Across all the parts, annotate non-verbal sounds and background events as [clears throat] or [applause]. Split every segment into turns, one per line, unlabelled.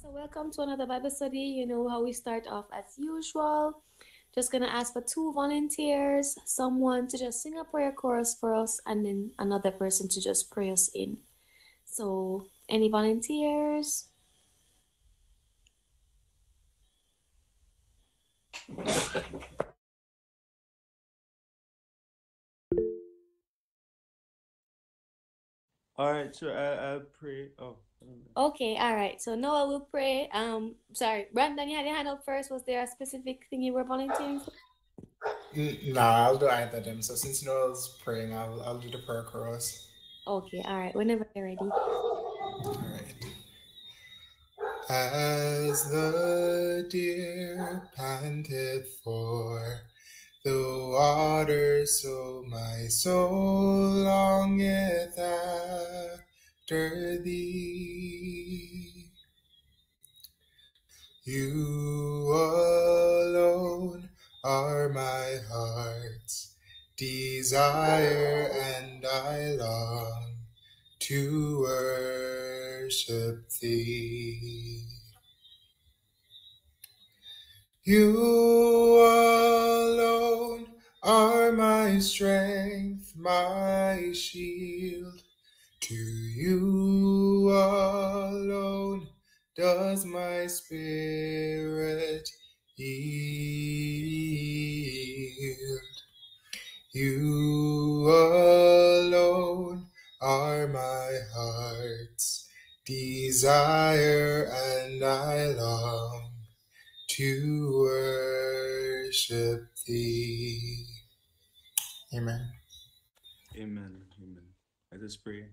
So, welcome to another Bible study. You know how we start off as usual. Just gonna ask for two volunteers, someone to just sing a prayer chorus for us, and then another person to just pray us in. So, any volunteers?
All right, so I I pray. Oh,
Okay, all right. So Noah will pray. Um, sorry, Brandon, you had your hand up first. Was there a specific thing you were volunteering for?
N- Nah, I'll do either of them. So since Noah's praying, I'll I'll do the prayer chorus.
Okay, all right. Whenever you're ready.
All right. As the deer panteth for the water, so my soul longeth after thee. You alone are my heart's desire, and I long to worship thee. You alone are my strength, my shield. To you alone does my spirit yield. You alone are my heart's desire, and I long to worship thee. Amen.
amen, amen. Let us pray.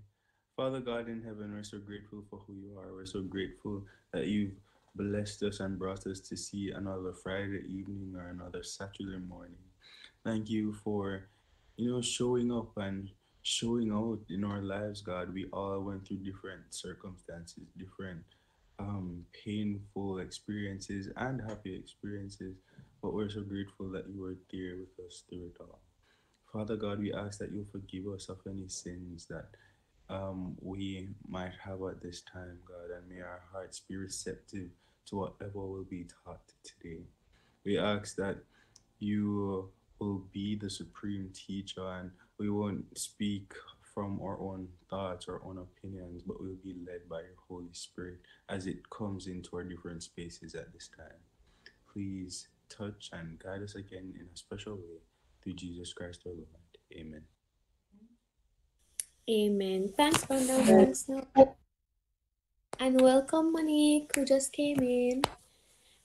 Father God in heaven, we're so grateful for who you are. We're so grateful that you've blessed us and brought us to see another Friday evening or another Saturday morning. Thank you for, you know, showing up and showing out in our lives, God. We all went through different circumstances, different um, painful experiences and happy experiences, but we're so grateful that you were there with us through it all. Father God, we ask that you forgive us of any sins that um, we might have at this time, God, and may our hearts be receptive to whatever will be taught today. We ask that you will be the supreme teacher and we won't speak from our own thoughts or own opinions, but we'll be led by your Holy Spirit as it comes into our different spaces at this time. Please touch and guide us again in a special way through Jesus Christ our Lord. Amen.
Amen. Thanks, Brandon. Thanks, Noah. And welcome, Monique, who just came in.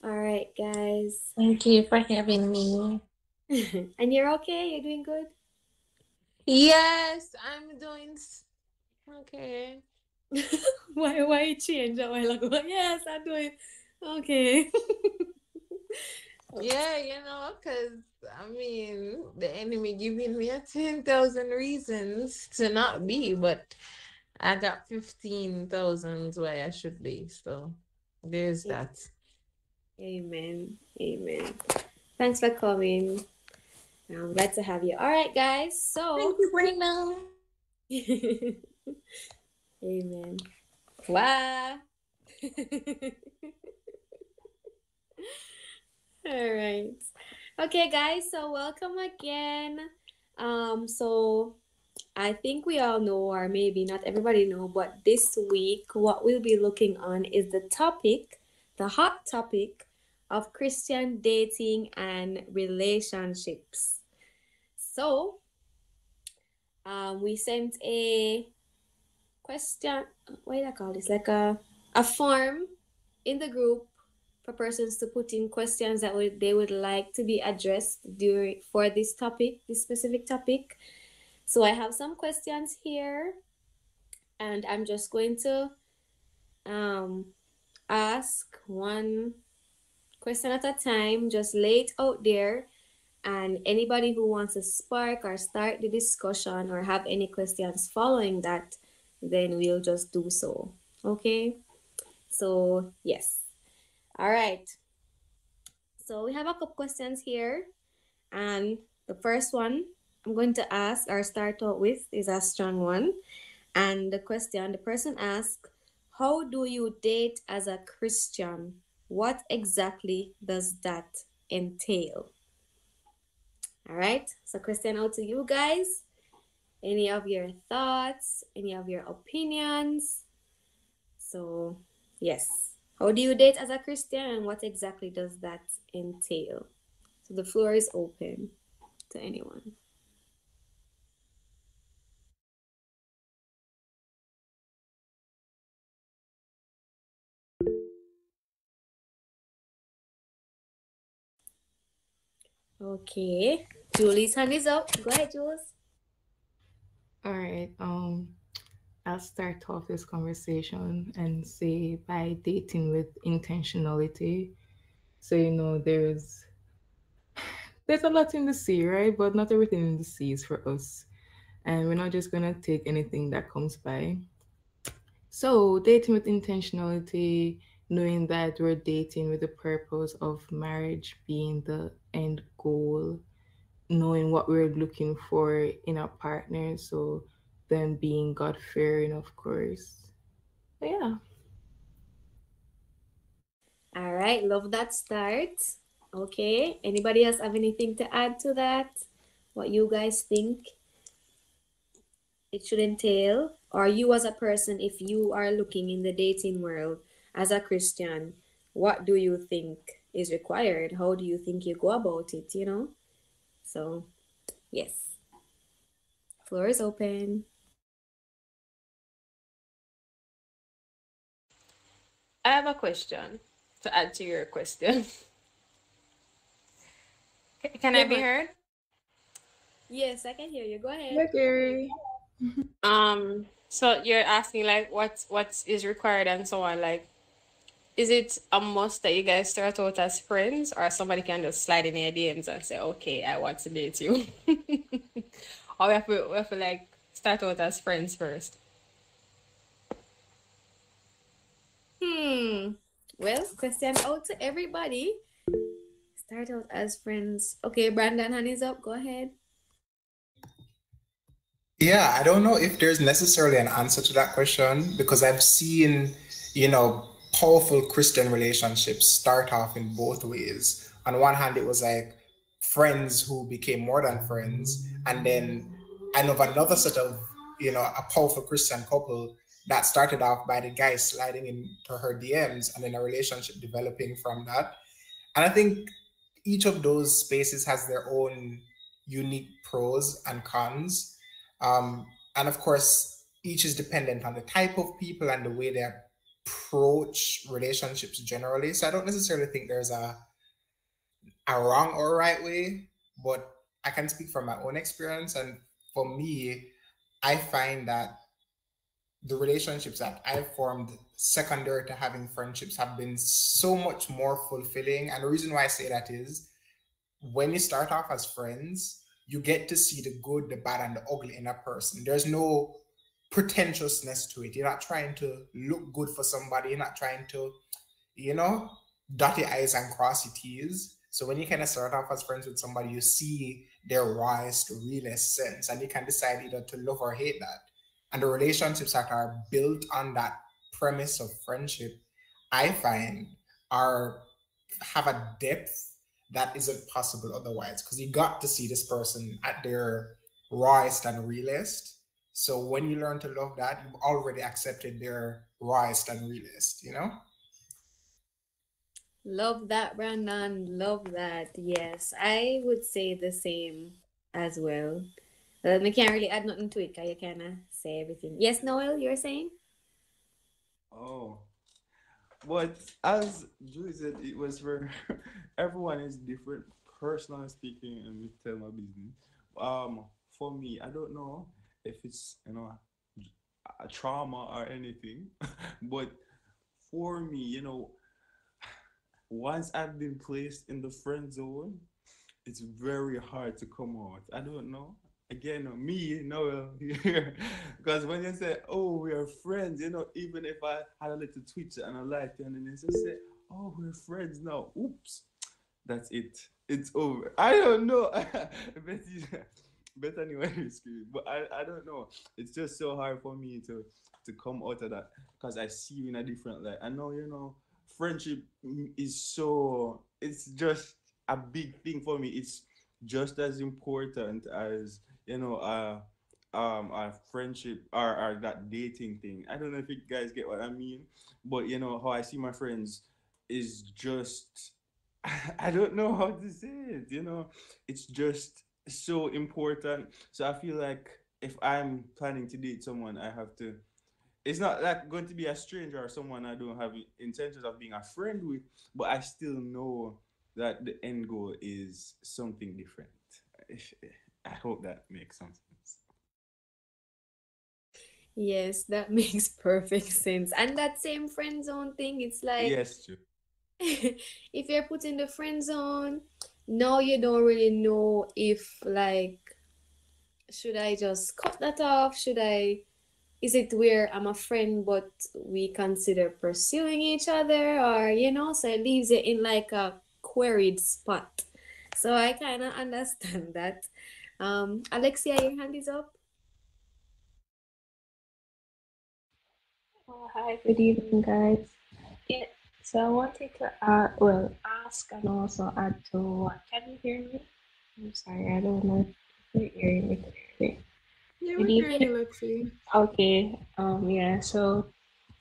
All right, guys.
Thank you for having me. [laughs]
and you're okay? You're doing good?
Yes, I'm doing okay. [laughs]
why why you change a while ago? [laughs] Yes, I'm doing okay.
Yeah, you know, because I mean, the enemy giving me a 10,000 reasons to not be, but I got 15,000 where I should be. So there's that.
Amen. Amen. Thanks for coming. I'm glad to have you. All right, guys. So
Thank you, Brenda. [laughs]
Amen. Wow. [laughs] All right. Okay, guys. So welcome again. Um, so I think we all know, or maybe not everybody know, but this week what we'll be looking on is the topic, the hot topic of Christian dating and relationships. So, um, we sent a question. What do I call this? Like a a form in the group for persons to put in questions that would they would like to be addressed during for this topic, this specific topic. So I have some questions here, and I'm just going to um ask one question at a time. Just lay it out there, and anybody who wants to spark or start the discussion or have any questions following that, then we'll just do so. Okay. So yes. All right. So we have a couple questions here, and the first one I'm going to ask or start out with is a strong one. And the question the person asks, How do you date as a Christian? What exactly does that entail? All right. So, question out to you guys. Any of your thoughts? Any of your opinions? So, yes. How do you date as a Christian and what exactly does that entail? So, the floor is open to anyone. Okay. Julie's hand is up. Go ahead, Jules.
All right. Um, I'll start off this conversation and say by dating with intentionality. So you know, there's [sighs] there's a lot in the sea, right? But not everything in the sea is for us, and we're not just gonna take anything that comes by. So dating with intentionality, knowing that we're dating with the purpose of marriage being the end goal, knowing what we're looking for in our partner. So them being God fearing, of course. But yeah.
All right. Love that start. Okay. Anybody else have anything to add to that? What you guys think it should entail? Or you as a person, if you are looking in the dating world as a Christian, what do you think is required? How do you think you go about it? You know? So, yes. Floor is open.
I have a question to add to your question. Can I be heard?
Yes, I can hear you. Go ahead.
Hi, Gary.
Um, so you're asking like what what is required and so on. Like, is it a must that you guys start out as friends, or somebody can just slide in your DMs and say, "Okay, I want to date you," [laughs] or we have to we have to like start out as friends first?
Hmm. Well, question out to everybody. Start out as friends. Okay, Brandon, hand is up. Go ahead.
Yeah, I don't know if there's necessarily an answer to that question because I've seen, you know, powerful Christian relationships start off in both ways. On one hand, it was like friends who became more than friends, and then I know of another set of, you know, a powerful Christian couple that started off by the guy sliding into her DMs and then a relationship developing from that. And I think each of those spaces has their own unique pros and cons. Um, and of course, each is dependent on the type of people and the way they approach relationships generally. So I don't necessarily think there's a a wrong or right way, but I can speak from my own experience. And for me, I find that the relationships that I've formed secondary to having friendships have been so much more fulfilling. And the reason why I say that is when you start off as friends, you get to see the good, the bad, and the ugly in a person. There's no pretentiousness to it. You're not trying to look good for somebody. You're not trying to, you know, dot your I's and cross your T's. So when you kind of start off as friends with somebody, you see their rawest, realest sense, and you can decide either to love or hate that. And the relationships that are built on that premise of friendship, I find are have a depth that isn't possible otherwise because you got to see this person at their rawest and realest. So when you learn to love that, you've already accepted their rawest and realest, you know?
Love that, Brandon. Love that. Yes, I would say the same as well. Uh, I can't really add nothing to it because kind of say everything. Yes, Noel, you're saying?
Oh, but as Julie said, it was for [laughs] everyone is different. Personally speaking, and we tell my business. Um, for me, I don't know if it's you know a trauma or anything, [laughs] but for me, you know, once I've been placed in the friend zone, it's very hard to come out. I don't know. Again, me, Noel, [laughs] because when you say, "Oh, we are friends," you know, even if I had a little Twitter and liked it, and then they say, "Oh, we're friends now." Oops, that's it. It's over. I don't know, [laughs] but [laughs] we scream. But I, I don't know. It's just so hard for me to to come out of that because I see you in a different light. I know, you know, friendship is so it's just a big thing for me. It's just as important as you know, uh um a friendship or, or that dating thing. I don't know if you guys get what I mean, but you know how I see my friends is just [laughs] I don't know how to say it, you know. It's just so important. So I feel like if I'm planning to date someone, I have to it's not like going to be a stranger or someone I don't have intentions of being a friend with, but I still know that the end goal is something different. [laughs] I hope that makes some sense.
Yes, that [laughs] makes perfect sense. And that same friend zone thing, it's like
Yes, true. [laughs]
if you're put in the friend zone, now you don't really know if like should I just cut that off? Should I is it where I'm a friend but we consider pursuing each other or you know, so it leaves you in like a queried spot. So I kind of [laughs] understand that. Um, Alexia, your hand is up.
Oh, hi, good evening, guys. Yeah, so I wanted to uh, well ask and also add to what. Can you hear me? I'm sorry, I don't know if you're hearing me clearly.
Yeah, we're hearing
evening.
you, Lexi.
Okay. Um. Yeah. So,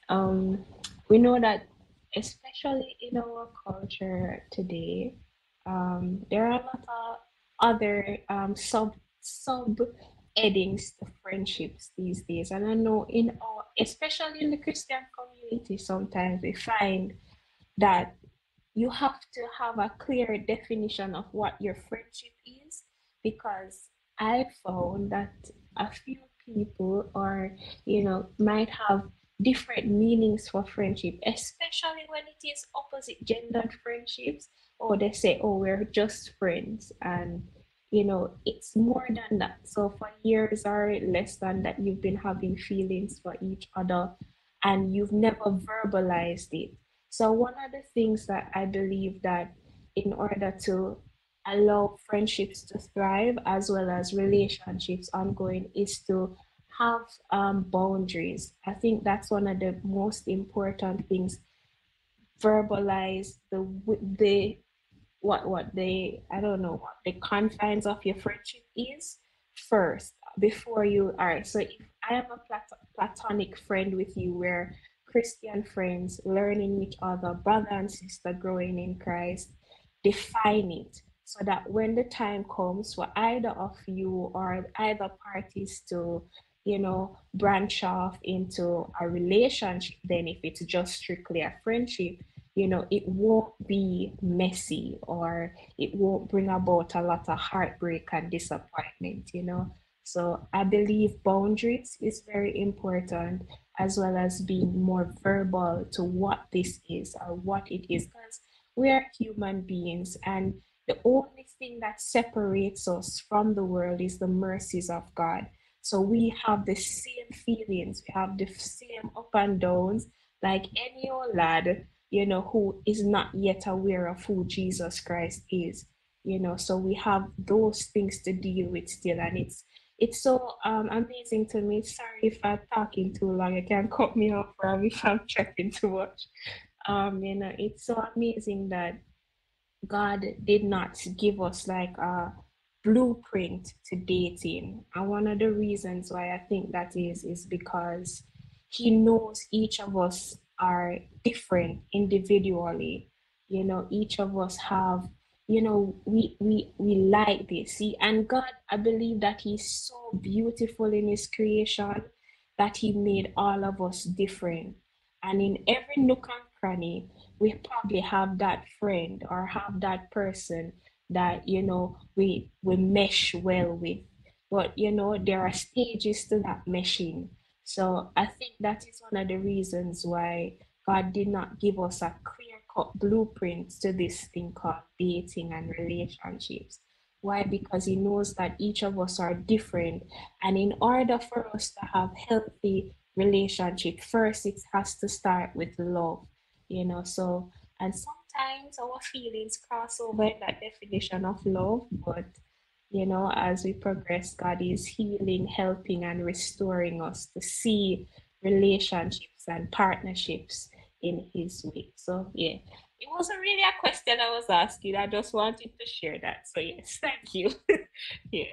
um, we know that especially in our culture today, um, there are a lot of other um sub sub headings to friendships these days, and I know in our especially in the Christian community, sometimes we find that you have to have a clear definition of what your friendship is because I found that a few people or you know might have different meanings for friendship, especially when it is opposite gendered friendships, or they say, oh, we're just friends, and you know, it's more than that. So for years or less than that, you've been having feelings for each other and you've never verbalized it. So one of the things that I believe that in order to allow friendships to thrive as well as relationships ongoing is to have um, boundaries. I think that's one of the most important things. Verbalize the the what what the I don't know what the confines of your friendship is first before you right. So if I am a plat- platonic friend with you, we're Christian friends, learning each other, brother and sister growing in Christ, define it so that when the time comes for either of you or either parties to you know branch off into a relationship then if it's just strictly a friendship you know it won't be messy or it won't bring about a lot of heartbreak and disappointment you know so i believe boundaries is very important as well as being more verbal to what this is or what it is because we are human beings and the only thing that separates us from the world is the mercies of God. So we have the same feelings, we have the same up and downs, like any old lad, you know, who is not yet aware of who Jesus Christ is, you know. So we have those things to deal with still, and it's it's so um, amazing to me. Sorry if I'm talking too long. You can cut me off, Rob, [laughs] if I'm chatting too much. Um, you know, it's so amazing that God did not give us like a blueprint to dating. And one of the reasons why I think that is, is because He knows each of us are different individually. You know, each of us have, you know, we we we like this. See, and God, I believe that He's so beautiful in His creation that He made all of us different. And in every nook and cranny, we probably have that friend or have that person that you know we we mesh well with but you know there are stages to that meshing so i think that is one of the reasons why god did not give us a clear cut blueprint to this thing called dating and relationships. Why? Because he knows that each of us are different and in order for us to have healthy relationship first it has to start with love you know. So and sometimes our feelings cross over in that definition of love but you know, as we progress, God is healing, helping, and restoring us to see relationships and partnerships in His way. So, yeah, it wasn't really a question I was asking. I just wanted to share that. So, yes, thank you. [laughs] yeah.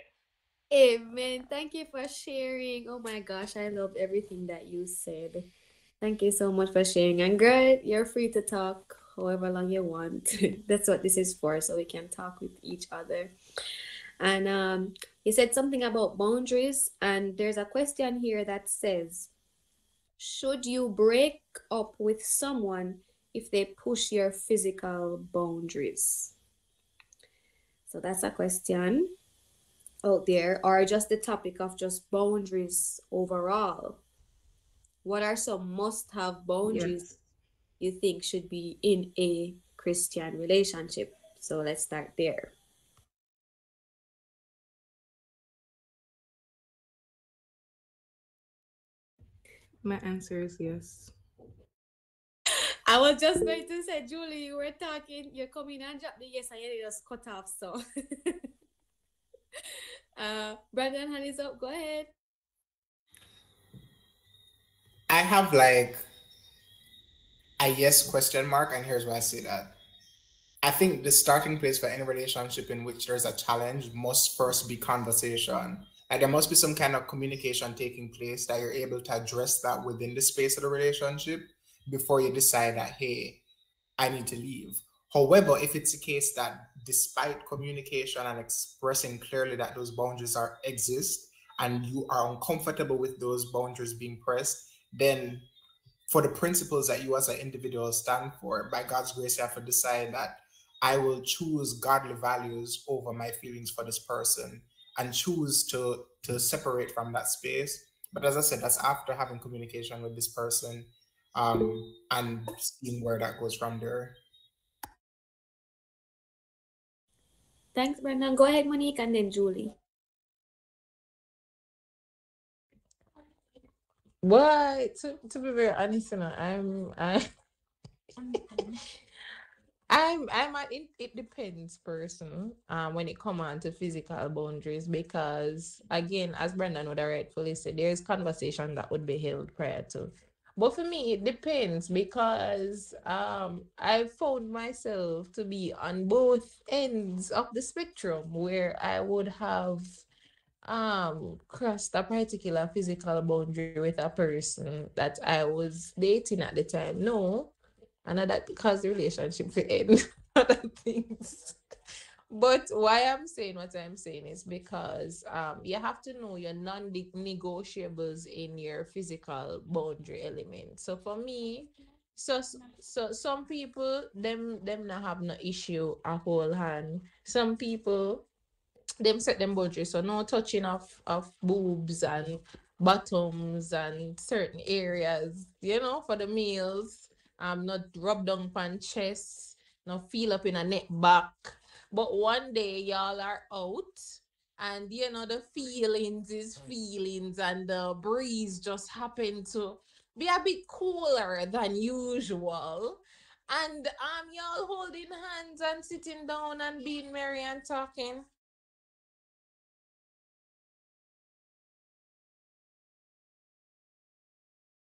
Amen. Thank you for sharing. Oh my gosh, I loved everything that you said. Thank you so much for sharing. And girl, you're free to talk however long you want. [laughs] That's what this is for, so we can talk with each other. And um, he said something about boundaries, and there's a question here that says, should you break up with someone if they push your physical boundaries? So that's a question out there, or just the topic of just boundaries overall. What are some must have boundaries
Yes.
you think should be in a Christian relationship? So let's start there.
My answer is yes.
I was just going to say, Julie, you were talking, you're coming and drop the yes, and you just cut off. So, [laughs] uh, Brandon, hand is up. Go ahead.
I have like a yes question mark, and here's why I say that. I think the starting place for any relationship in which there's a challenge must first be conversation. Like there must be some kind of communication taking place that you're able to address that within the space of the relationship before you decide that, hey, I need to leave. However, if it's a case that despite communication and expressing clearly that those boundaries are exist and you are uncomfortable with those boundaries being pressed, then for the principles that you as an individual stand for, by God's grace, you have to decide that I will choose godly values over my feelings for this person and choose to to separate from that space. But as I said, that's after having communication with this person um, and seeing where that goes from there.
Thanks, Brandon. Go ahead, Monique, and then Julie.
But to, to be very honest, you know, I'm I [laughs] I'm I'm a it, it depends person um when it comes on to physical boundaries because again as Brendan would have rightfully said there's conversation that would be held prior to. But for me it depends because um I found myself to be on both ends of the spectrum where I would have um crossed a particular physical boundary with a person that I was dating at the time. No and that because the relationship will end [laughs] other things. But why I'm saying what I'm saying is because um you have to know your non-negotiables in your physical boundary element. So for me so so some people them them not have no issue a whole hand. Some people them set them boundaries so no touching of of boobs and bottoms and certain areas you know for the meals um not rub down on chest no feel up in a neck back. But one day y'all are out and you know the feelings is feelings and the breeze just happened to be a bit cooler than usual. And um y'all holding hands and sitting down and being merry and talking.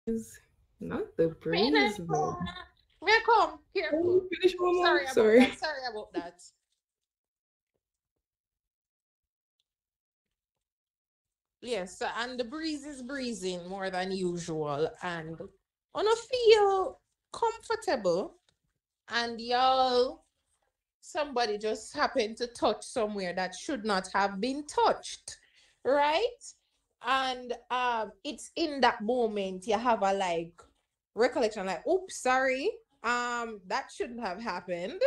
Is not the breeze,
I
but
come? May I
finish one.
Sorry about
Sorry.
that. Sorry about that. Yes, and the breeze is breezing more than usual, and on a feel comfortable, and y'all, somebody just happened to touch somewhere that should not have been touched, right? And um, it's in that moment you have a like recollection, like, oops, sorry, um, that shouldn't have happened.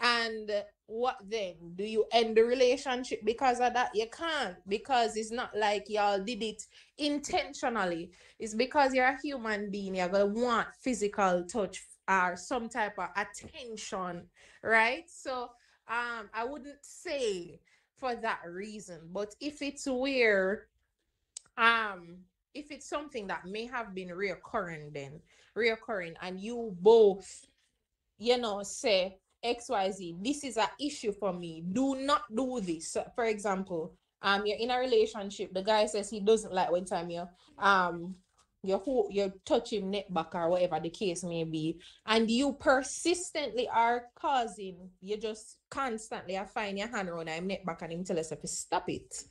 And what then? Do you end the relationship because of that? You can't because it's not like y'all did it intentionally. It's because you're a human being. You're gonna want physical touch or some type of attention, right? So um I wouldn't say for that reason, but if it's where um if it's something that may have been reoccurring then reoccurring and you both you know say XYZ, this is an issue for me. Do not do this. For example, um, you're in a relationship, the guy says he doesn't like when time you um you you touch him neck back or whatever the case may be, and you persistently are causing you just constantly are find your hand around him neck back and him tell us if stop it.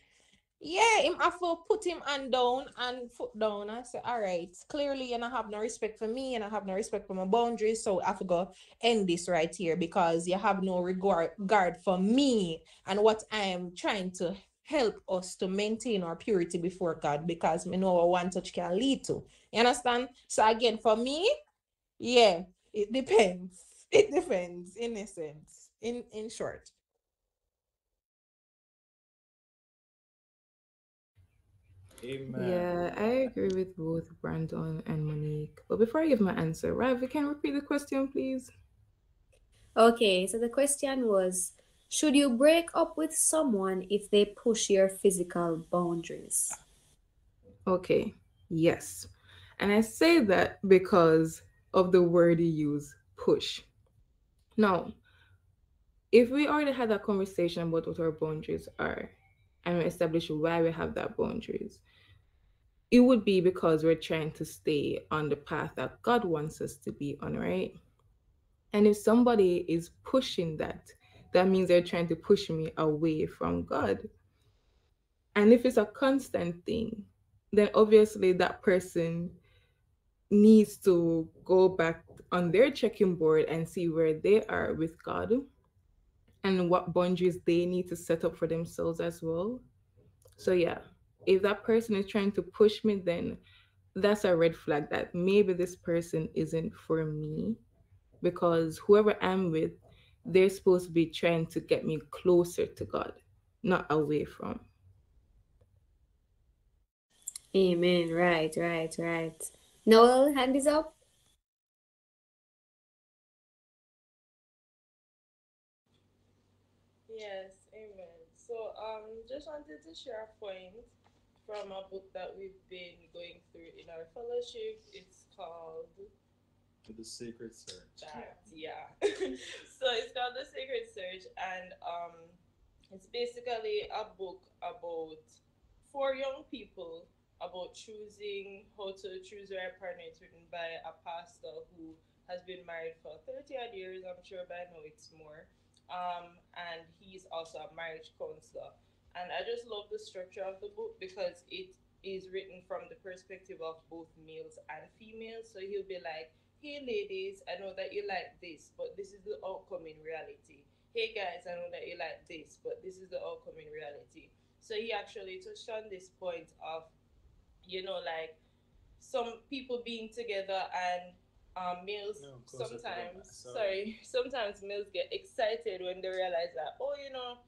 Yeah, him have to put him hand down and foot down. I say, all right, clearly, and I have no respect for me, and I have no respect for my boundaries. So I have to go end this right here because you have no regard for me and what I am trying to help us to maintain our purity before God because we know what one touch can lead to. You understand? So again, for me, yeah, it depends. [laughs] It depends in a sense. In in short.
Amen.
Yeah, I agree with both Brandon and Monique. But before I give my answer, Rav, you can repeat the question, please.
Okay, so the question was Should you break up with someone if they push your physical boundaries?
Okay, yes. And I say that because of the word you use, push. Now, if we already had that conversation about what our boundaries are and we establish why we have that boundaries, it would be because we're trying to stay on the path that God wants us to be on, right? And if somebody is pushing that, that means they're trying to push me away from God. And if it's a constant thing, then obviously that person needs to go back on their checking board and see where they are with God and what boundaries they need to set up for themselves as well. So, yeah, if that person is trying to push me, then that's a red flag that maybe this person isn't for me because whoever I'm with, they're supposed to be trying to get me closer to God, not away from.
Amen. Right, right, right. Noel, hand is up.
Yes, amen. So um just wanted to share a point from a book that we've been going through in our fellowship. It's called
The Sacred Search.
that, yeah. [laughs] so it's called The Sacred Search and um it's basically a book about for young people about choosing how to choose their partner. It's written by a pastor who has been married for 30 odd years. I'm sure by now it's more. Um, and he's also a marriage counselor. And I just love the structure of the book because it is written from the perspective of both males and females. So he'll be like, hey ladies, I know that you like this, but this is the outcome in reality. Hey guys, I know that you like this, but this is the outcome in reality. So he actually touched on this point of, you know, like some people being together and um, males
No, closer to the
sometimes,
sorry.
sorry, [laughs] sometimes males get excited when they realize that, oh, you know,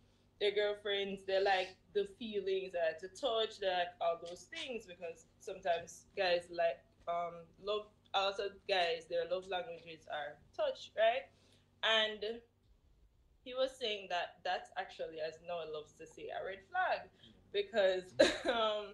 their girlfriends, they like the feelings, they like to touch, they like all those things because sometimes guys like um love also guys their love languages are touch, right? And he was saying that that's actually as Noah loves to say a red flag because [laughs] um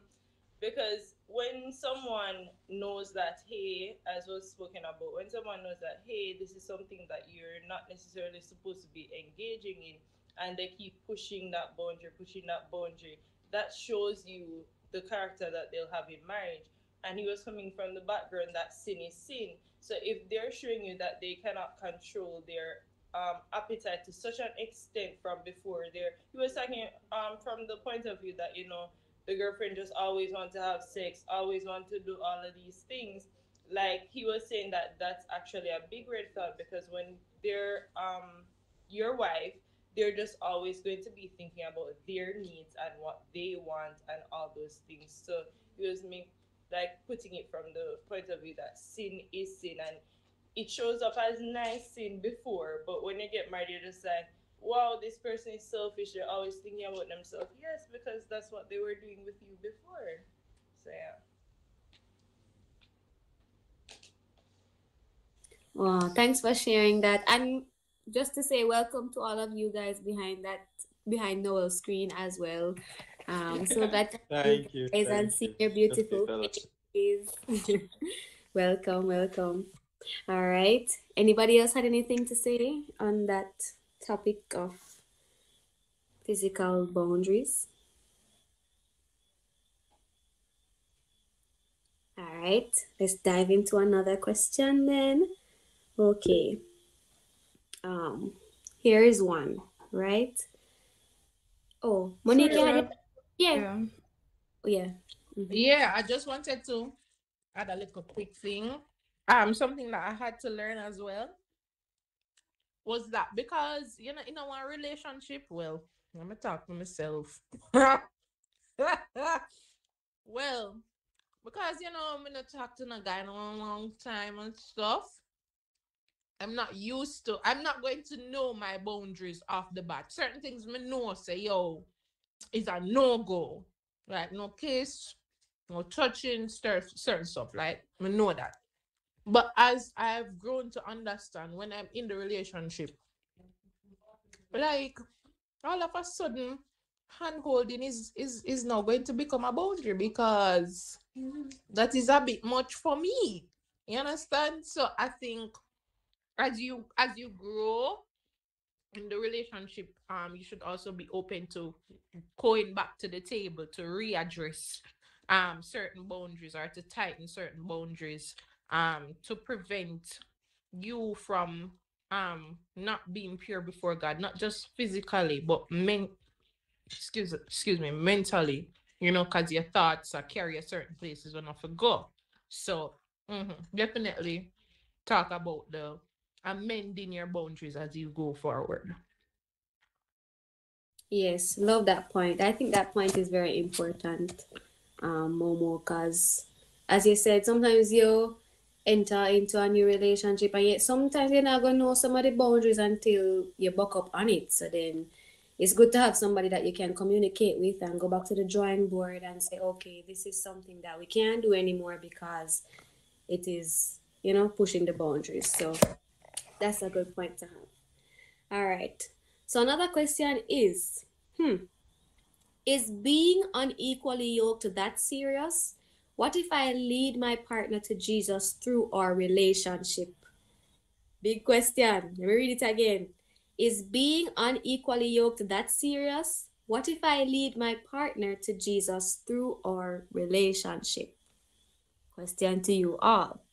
because when someone knows that hey as was spoken about when someone knows that hey this is something that you're not necessarily supposed to be engaging in and they keep pushing that boundary pushing that boundary. That shows you the character that they'll have in marriage. And he was coming from the background that sin is sin. So if they're showing you that they cannot control their um, appetite to such an extent from before there he was talking um, from the point of view that you know the girlfriend just always want to have sex always want to do all of these things like he was saying that that's actually a big red flag because when they're um your wife they're just always going to be thinking about their needs and what they want and all those things. So it was me like putting it from the point of view that sin is sin and it shows up as nice sin before but when you get married you're just like wow this person is selfish. They're always thinking about themselves. Yes because that's what they were doing with you before. So yeah.
Wow, thanks for sharing that. And just to say welcome to all of you guys behind that behind Noel's screen as well. Um, so [laughs] that
Thank you.
guys and see
you.
your beautiful faces. [laughs] welcome, welcome. All right. Anybody else had anything to say on that topic of physical boundaries? All right. Let's dive into another question then. Okay. Um, here is one, right? Oh, Monique, you had
Sure.
Yeah.
Yeah.
Oh, yeah. Mhm.
Yeah, I just wanted to add a little quick thing. Um, something that I had to learn as well was that because you know in our relationship, well, let me talk to myself. [laughs] well, because you know I'm gonna talk to no guy in a long, long time and stuff. I'm not used to. I'm not going to know my boundaries off the bat. Certain things me know say yo, is a no go. Like no kiss, no touching, certain certain stuff. Like I know that. But as I've grown to understand when I'm in the relationship, like all of a sudden, hand holding is is is now going to become a boundary because that is a bit much for me. You understand? So I think as you as you grow in the relationship, um, you should also be open to going back to the table to readdress um certain boundaries or to tighten certain boundaries um to prevent you from um not being pure before God, not just physically, but men excuse excuse me, mentally, you know, because your thoughts are carry a certain places when I go. So mhm, definitely talk about the amending your boundaries as you go forward.
Yes, love that point. I think that point is very important, um, Momo, because as you said, sometimes you enter into a new relationship and yet sometimes you're not gonna know some of the boundaries until you buck up on it. So then it's good to have somebody that you can communicate with and go back to the drawing board and say, okay, this is something that we can't do anymore because it is, you know, pushing the boundaries. So that's a good point to have. All right. So another question is, hmm, is being unequally yoked that serious? What if I lead my partner to Jesus through our relationship? Big question. Let me read it again. Is being unequally yoked that serious? What if I lead my partner to Jesus through our relationship? Question to you all.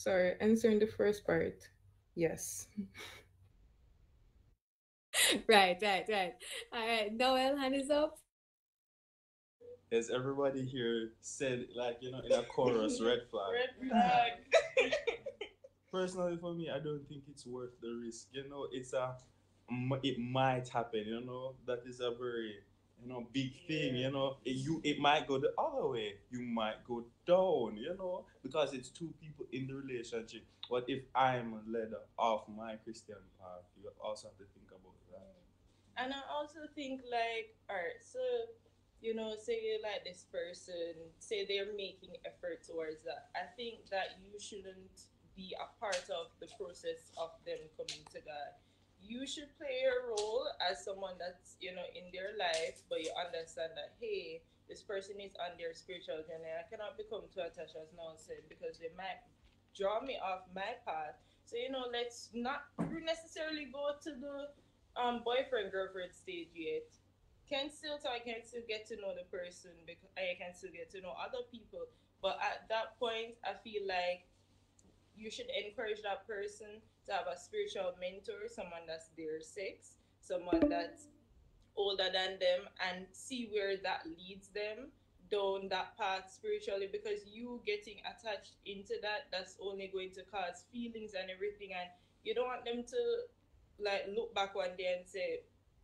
Sorry, answering the first part. Yes. [laughs]
Right, right, right. All right, Noel, hand is up.
As everybody here said, like, you know, in a chorus, [laughs] red flag.
Red flag. [laughs]
Personally, for me, I don't think it's worth the risk. You know, it's a, it might happen. You know, that is a very, you know, big thing. You know, it, you it might go the other way. You might go down. You know, because it's two people in the relationship. What if I'm a leader of my Christian path? You also have to think about that.
And I also think like, alright, so you know, say you like this person, say they're making effort towards that. I think that you shouldn't be a part of the process of them coming to God. You should play your role as someone that's, you know, in their life, but you understand that hey, this person is on their spiritual journey. I cannot become too attached as said because they might draw me off my path. So you know, let's not necessarily go to the um boyfriend girlfriend stage yet can still talk I can still get to know the person because I can still get to know other people but at that point I feel like you should encourage that person to have a spiritual mentor someone that's their sex someone that's older than them and see where that leads them down that path spiritually because you getting attached into that that's only going to cause feelings and everything and you don't want them to like look back one day and say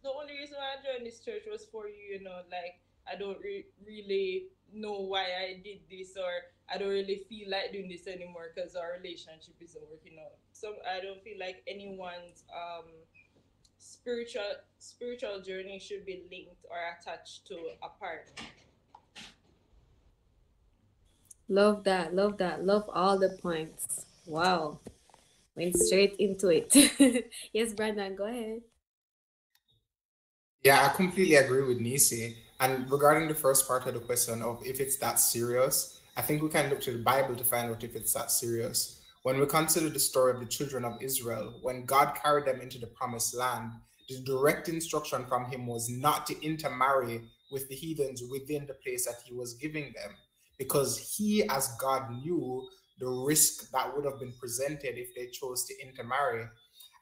the only reason I joined this church was for you, you know, like I don't re- really know why I did this or I don't really feel like doing this anymore because our relationship isn't working out. So I don't feel like anyone's um spiritual spiritual journey should be linked or attached to a part.
Love that. Love that. Love all the points. Wow. Went straight into it. [laughs] yes, Brandon, go ahead.
Yeah, I completely agree with Nisi. And regarding the first part of the question of if it's that serious, I think we can look to the Bible to find out if it's that serious. When we consider the story of the children of Israel, when God carried them into the promised land, the direct instruction from him was not to intermarry with the heathens within the place that he was giving them, because he, as God, knew the risk that would have been presented if they chose to intermarry.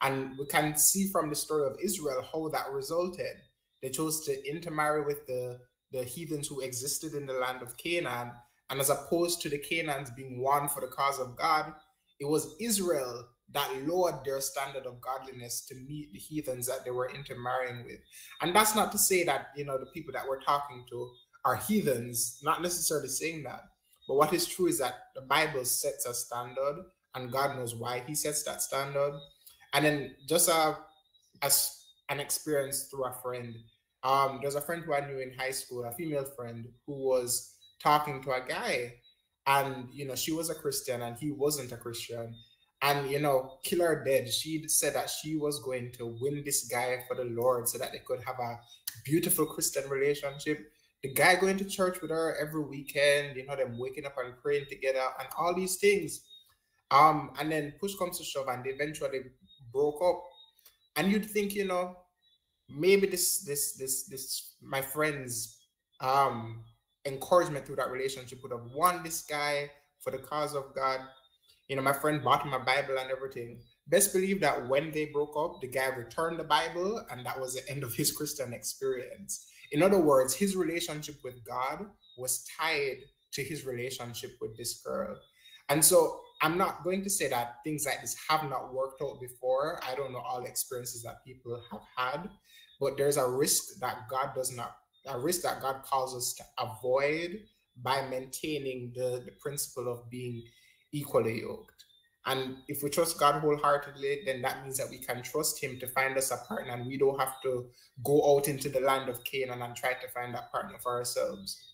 And we can see from the story of Israel how that resulted. They chose to intermarry with the, the heathens who existed in the land of Canaan. And as opposed to the Canaans being won for the cause of God, it was Israel that lowered their standard of godliness to meet the heathens that they were intermarrying with. And that's not to say that, you know, the people that we're talking to are heathens, not necessarily saying that. But what is true is that the Bible sets a standard, and God knows why He sets that standard. And then just a, as an experience through a friend. Um, there's a friend who I knew in high school, a female friend, who was talking to a guy, and you know she was a Christian and he wasn't a Christian, and you know, killer dead. She said that she was going to win this guy for the Lord so that they could have a beautiful Christian relationship the guy going to church with her every weekend, you know, them waking up and praying together and all these things. Um, and then push comes to shove and they eventually broke up. And you'd think, you know, maybe this this this this my friend's um encouragement through that relationship would have won this guy for the cause of God. You know, my friend bought him a Bible and everything. Best believe that when they broke up, the guy returned the Bible, and that was the end of his [laughs] Christian experience. In other words, his relationship with God was tied to his relationship with this girl. And so I'm not going to say that things like this have not worked out before. I don't know all the experiences that people have had, but there's a risk that God does not, a risk that God calls us to avoid by maintaining the, the principle of being equally yoked. And if we trust God wholeheartedly, then that means that we can trust Him to find us a partner and we don't have to go out into the land of Canaan and try to find that partner for ourselves.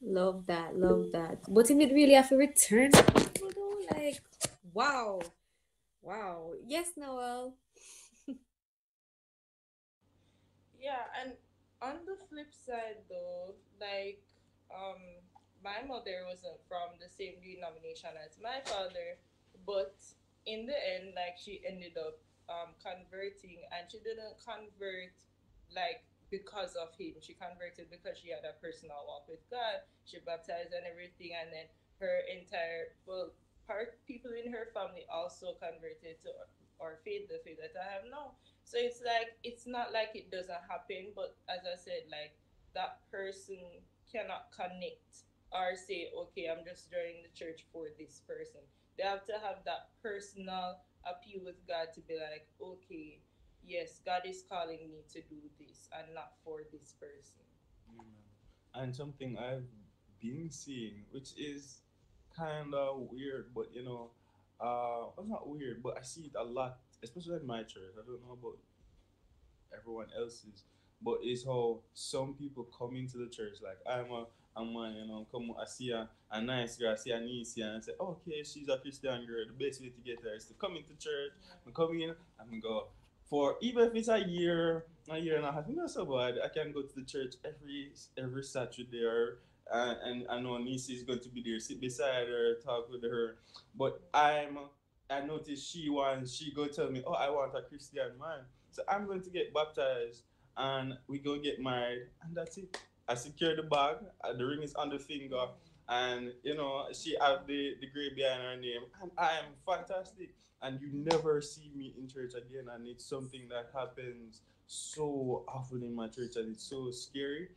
Love that, love that. But if it really have to return like wow. Wow. Yes, Noel.
Yeah, and on the flip side though, like um my mother wasn't from the same denomination as my father, but in the end, like she ended up um, converting, and she didn't convert like because of him. She converted because she had a personal walk with God. She baptized and everything, and then her entire well, part people in her family also converted to our faith, the faith that I have now. So it's like it's not like it doesn't happen, but as I said, like that person cannot connect or say, okay, I'm just joining the church for this person. They have to have that personal appeal with God to be like, okay, yes, God is calling me to do this and not for this person.
And something I've been seeing, which is kind of weird, but you know, uh, it's not weird, but I see it a lot, especially in my church. I don't know about everyone else's, but it's how some people come into the church like I'm a I'm a you know, come I see a, a nice girl, I see a niece here and say, okay, she's a Christian girl. The best way to get her is to come into church, I'm coming in and go for even if it's a year, a year and a half, not so bad. I can go to the church every every Saturday or uh, and I know niece is going to be there, sit beside her, talk with her. But I'm I noticed she wants she go tell me, Oh, I want a Christian man. So I'm going to get baptized and we go get married and that's it. I secure the bag, uh, the ring is on the finger, and you know she have the grave behind her name, and I am fantastic. And you never see me in church again, and it's something that happens so often in my church, and it's so scary.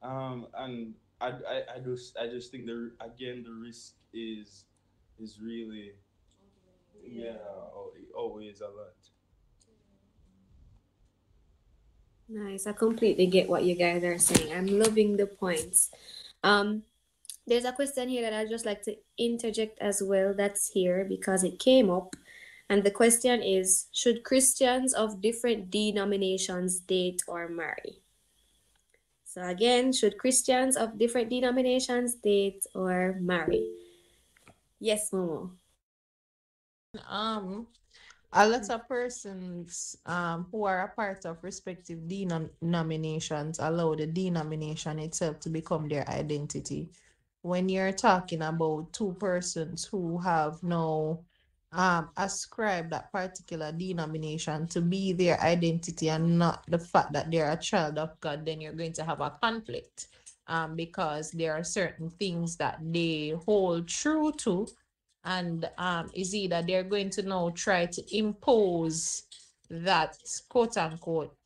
Um, and I, I, I just I just think the again the risk is is really yeah, yeah always a lot.
Nice. I completely get what you guys are saying. I'm loving the points. Um, there's a question here that I'd just like to interject as well that's here because it came up. And the question is Should Christians of different denominations date or marry? So, again, should Christians of different denominations date or marry? Yes, Momo.
Um, a lot of persons um, who are a part of respective denominations allow the denomination itself to become their identity. When you're talking about two persons who have no um, ascribe that particular denomination to be their identity and not the fact that they're a child of God, then you're going to have a conflict um, because there are certain things that they hold true to and um, is either they're going to now try to impose that quote unquote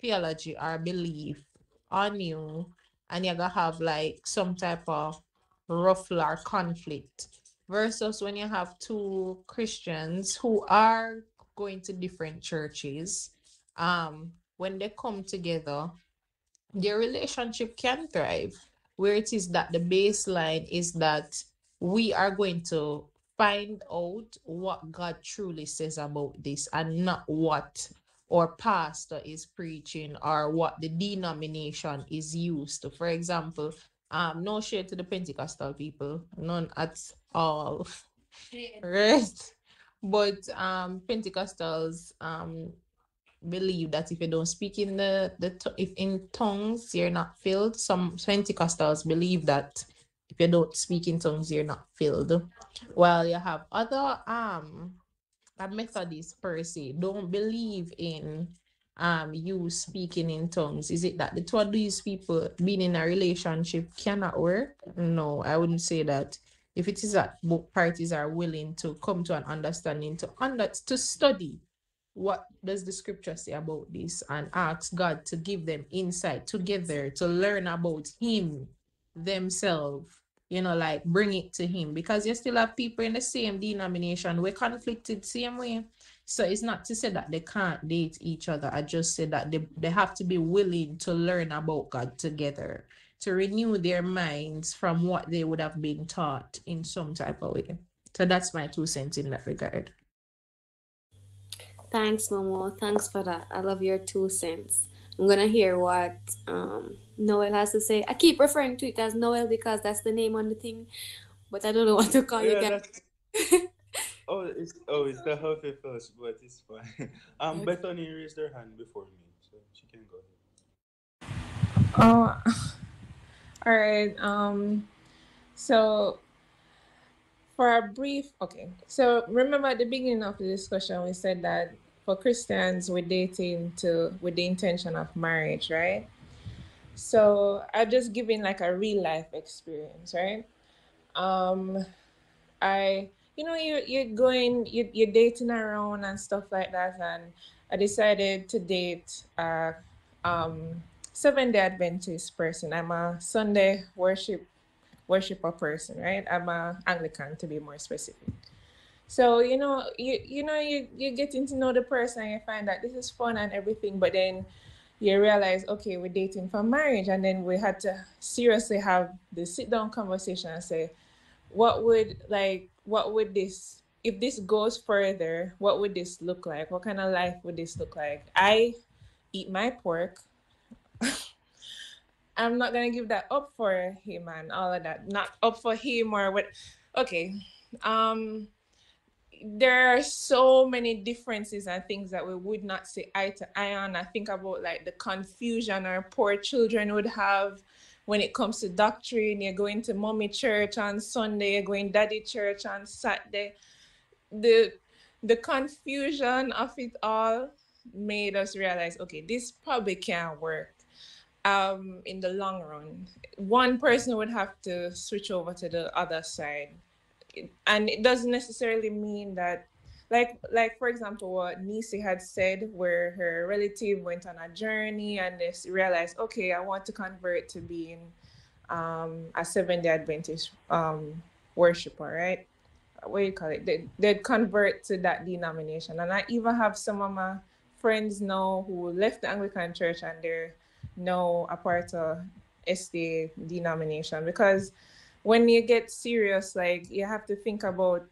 theology or belief on you, and you're gonna have like some type of ruffle or conflict. Versus when you have two Christians who are going to different churches, um, when they come together, their relationship can thrive. Where it is that the baseline is that we are going to find out what God truly says about this and not what our pastor is preaching or what the denomination is used to. For example, um, no shade to the Pentecostal people, none at all. [laughs] right. But um Pentecostals um believe that if you don't speak in the the if in tongues you're not filled. Some Pentecostals believe that if you don't speak in tongues, you're not filled. While you have other um a Methodist per se don't believe in um you speaking in tongues. Is it that the two of these people being in a relationship cannot work? No, I wouldn't say that. If it is that both parties are willing to come to an understanding to under to study what does the scripture say about this and ask God to give them insight together to learn about him themselves, you know, like bring it to him because you still have people in the same denomination. We're conflicted same way. So it's not to say that they can't date each other. I just said that they, they have to be willing to learn about God together, to renew their minds from what they would have been taught in some type of way. So that's my two cents in that regard.
Thanks, Momo. Thanks for that. I love your two cents. I'm gonna hear what um, Noel has to say. I keep referring to it as Noel because that's the name on the thing, but I don't know what to call you
Yeah,
guys.
that's, [laughs] oh, it's oh, it's the healthy first, but it's fine. [laughs] Um,
Okay.
Bethany raised her hand before me, so she can go.
Oh, [laughs] all right. Um, so for a brief, okay. So remember at the beginning of the discussion, we said that for Christians, we're dating to with the intention of marriage, right? So I'm just giving like a real life experience, right? Um, I, you know, you you're going, you you're dating around and stuff like that, and I decided to date a um Seventh Day Adventist person. I'm a Sunday worship worshiper person, right? I'm a Anglican to be more specific. So you know, you you know, you you're getting to know the person, and you find that this is fun and everything, but then you realize, okay, we're dating for marriage, and then we had to seriously have the sit down conversation and say, what would like, what would this, if this goes further, what would this look like? What kind of life would this look like? I eat my pork. [laughs] I'm not gonna give that up for him and all of that. Not up for him or what. Okay. Um, there are so many differences and things that we would not say eye to eye on. I think about like the confusion our poor children would have when it comes to doctrine. You're going to mommy church on Sunday, you're going daddy church on Saturday. The the confusion of it all made us realize, okay, this probably can't work um in the long run. One person would have to switch over to the other side and it doesn't necessarily mean that like like for example what Nisi had said where her relative went on a journey and they realized okay I want to convert to being um a seven day Adventist um worshiper right? What do you call it? They, they'd convert to that denomination. And I even have some of my friends now who left the Anglican church and they're now a part of SDA denomination because when you get serious, like you have to think about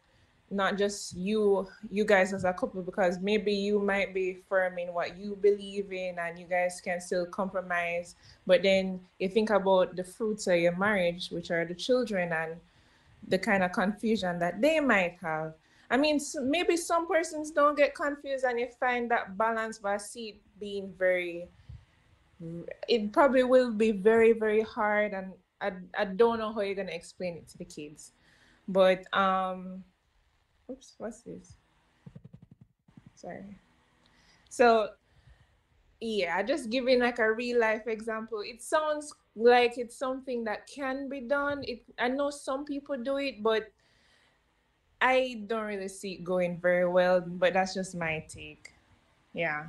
not just you, you guys as a couple, because maybe you might be firm in what you believe in and you guys can still compromise. But then you think about the fruits of your marriage, which are the children and the kind of confusion that they might have. I mean, maybe some persons don't get confused and you find that balance, but I see being very, it probably will be very, very hard. And I, I don't know how you're going to explain it to the kids. But, um, oops, what's this? Sorry. So, yeah, I just giving like a real life example. It sounds like it's something that can be done. It I know some people do it, but I don't really see it going very well. But that's just my take. Yeah.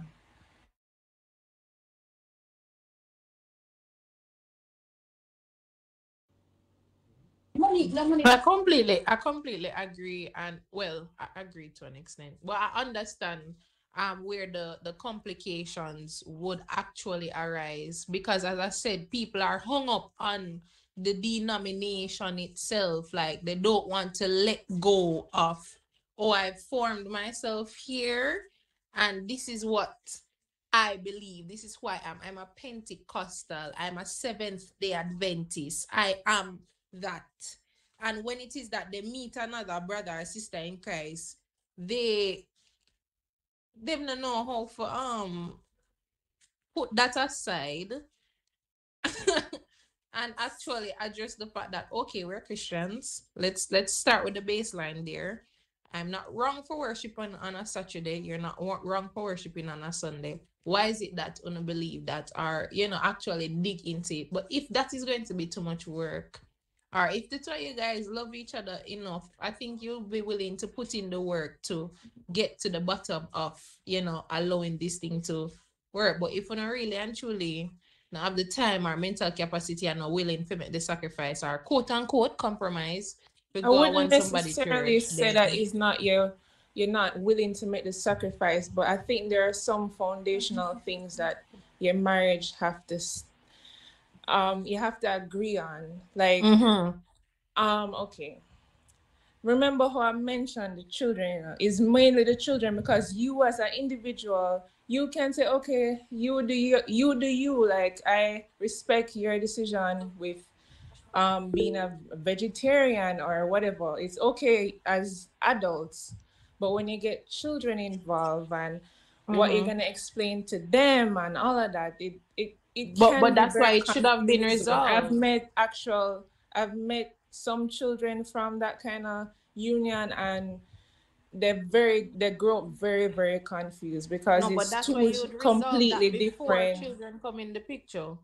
I completely, I completely agree, and well, I agree to an extent. But I understand um where the the complications would actually arise because, as I said, people are hung up on the denomination itself. Like they don't want to let go of, oh, I've formed myself here, and this is what I believe. This is who I am. I'm a Pentecostal. I'm a Seventh Day Adventist. I am that. And when it is that they meet another brother or sister in Christ, they they don't know how to um put that aside [laughs] and actually address the fact that okay, we're Christians. Let's let's start with the baseline there. I'm not wrong for worshiping on a Saturday. You're not wrong for worshiping on a Sunday. Why is it that don't that are you know actually dig into it? But if that is going to be too much work, or if the two of you guys love each other enough, I think you'll be willing to put in the work to get to the bottom of you know allowing this thing to work. But if you're not really and truly not have the time or mental capacity and not willing to make the sacrifice or quote unquote compromise
I wouldn't necessarily say that it's not your you're not willing to make the sacrifice, but I think there are some foundational things that your marriage have to um you have to agree on. Like
Mhm.
um okay. Remember how I mentioned the children you know, is mainly the children because you as an individual you can say okay you do you you do you like I respect your decision with um being a vegetarian or whatever it's okay as adults but when you get children involved and what you're
Mhm.
gonna explain to them and all of that it it, it
But but that's why it should have been
resolved. i've met actual i've met some children from that kind of union and they're very they grow up very very confused because
No,
it's
that's
two
why you would resolve
completely
that before
different
children come in the picture.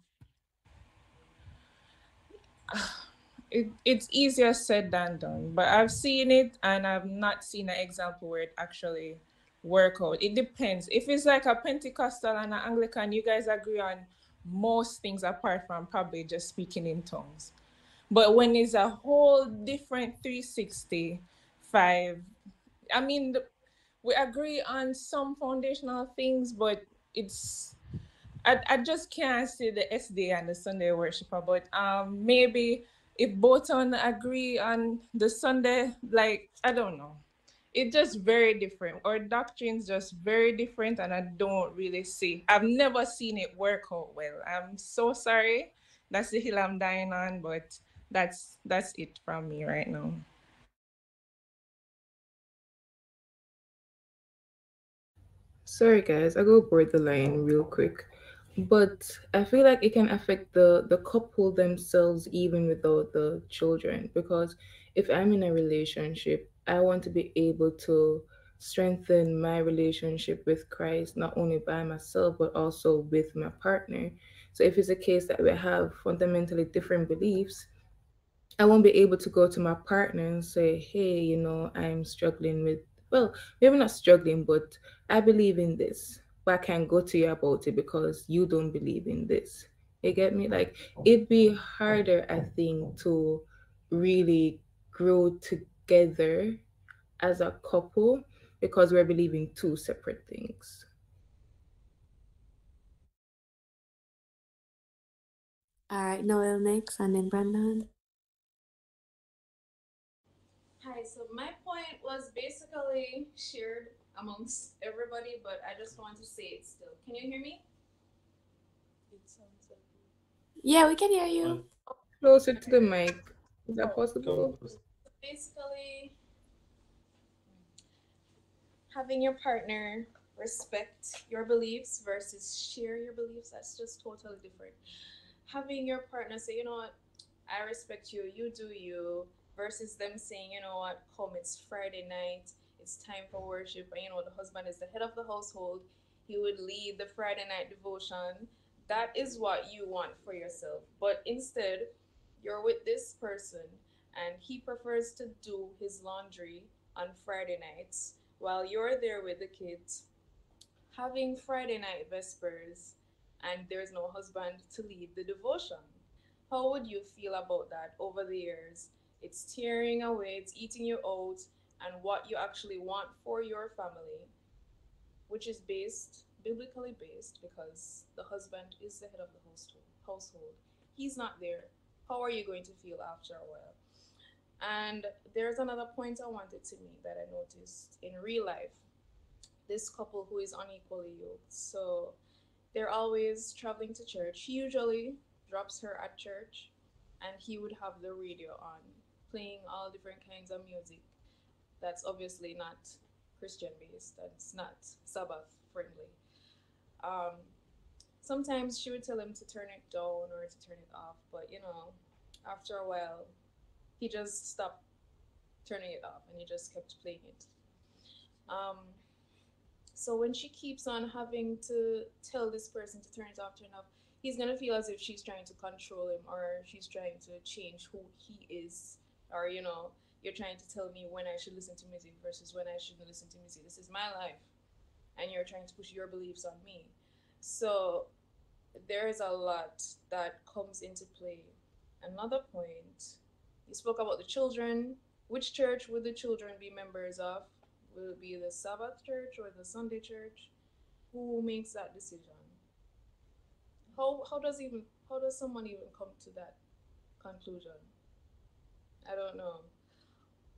[sighs]
it, it's easier said than done but i've seen it and i've not seen an example where it actually work out it depends if it's like a pentecostal and an anglican you guys agree on most things apart from probably just speaking in tongues but when it's a whole different 365 i mean the, we agree on some foundational things but it's I, I just can't say the SD and the Sunday worshiper, but um maybe if both on agree on the Sunday, like I don't know. It's just very different. Our doctrine's just very different and I don't really see. I've never seen it work out well. I'm so sorry. That's the hill I'm dying on, but that's that's it from me right now.
Sorry guys, I go board the line real quick. But I feel like it can affect the the couple themselves even without the children because if I'm in a relationship, I want to be able to strengthen my relationship with Christ not only by myself but also with my partner. So if it's a case that we have fundamentally different beliefs, I won't be able to go to my partner and say, hey, you know, I'm struggling with, well, maybe not struggling, but I believe in this, but I can't go to you about it because you don't believe in this. You get me? Like, it'd be harder, I think, to really grow together as a couple because we're believing two separate things.
All right, Noel next, and then Brandon.
Hi, so my point was basically shared amongst everybody, but I just want to say it still. Can you hear me?
Yeah, we can hear you.
Closer to the mic. Is that possible?
Basically, having your partner respect your beliefs versus share your beliefs, that's just totally different. Having your partner say, you know what, I respect you, you do you, versus them saying, you know what, come, it's Friday night, it's time for worship, and you know, the husband is the head of the household, he would lead the Friday night devotion. That is what you want for yourself. But instead, you're with this person and he prefers to do his laundry on Friday nights while you're there with the kids having Friday night vespers and there's no husband to lead the devotion. How would you feel about that over the years? It's tearing away, it's eating you out, and what you actually want for your family, which is based, biblically based, because the husband is the head of the household. He's not there. How are you going to feel after a while? And there's another point I wanted to make that I noticed in real life this couple who is unequally yoked. So they're always traveling to church. He usually drops her at church and he would have the radio on, playing all different kinds of music that's obviously not Christian based, that's not Sabbath friendly. Um, sometimes she would tell him to turn it down or to turn it off, but you know, after a while, he just stopped turning it off and he just kept playing it. Um, so when she keeps on having to tell this person to turn it off, turn it off, he's gonna feel as if she's trying to control him or she's trying to change who he is, or you know, you're trying to tell me when I should listen to music versus when I shouldn't listen to music. This is my life, and you're trying to push your beliefs on me. So there is a lot that comes into play. Another point, you spoke about the children. Which church would the children be members of? Will it be the Sabbath church or the Sunday church? Who makes that decision? How how does even how does someone even come to that conclusion? I don't know.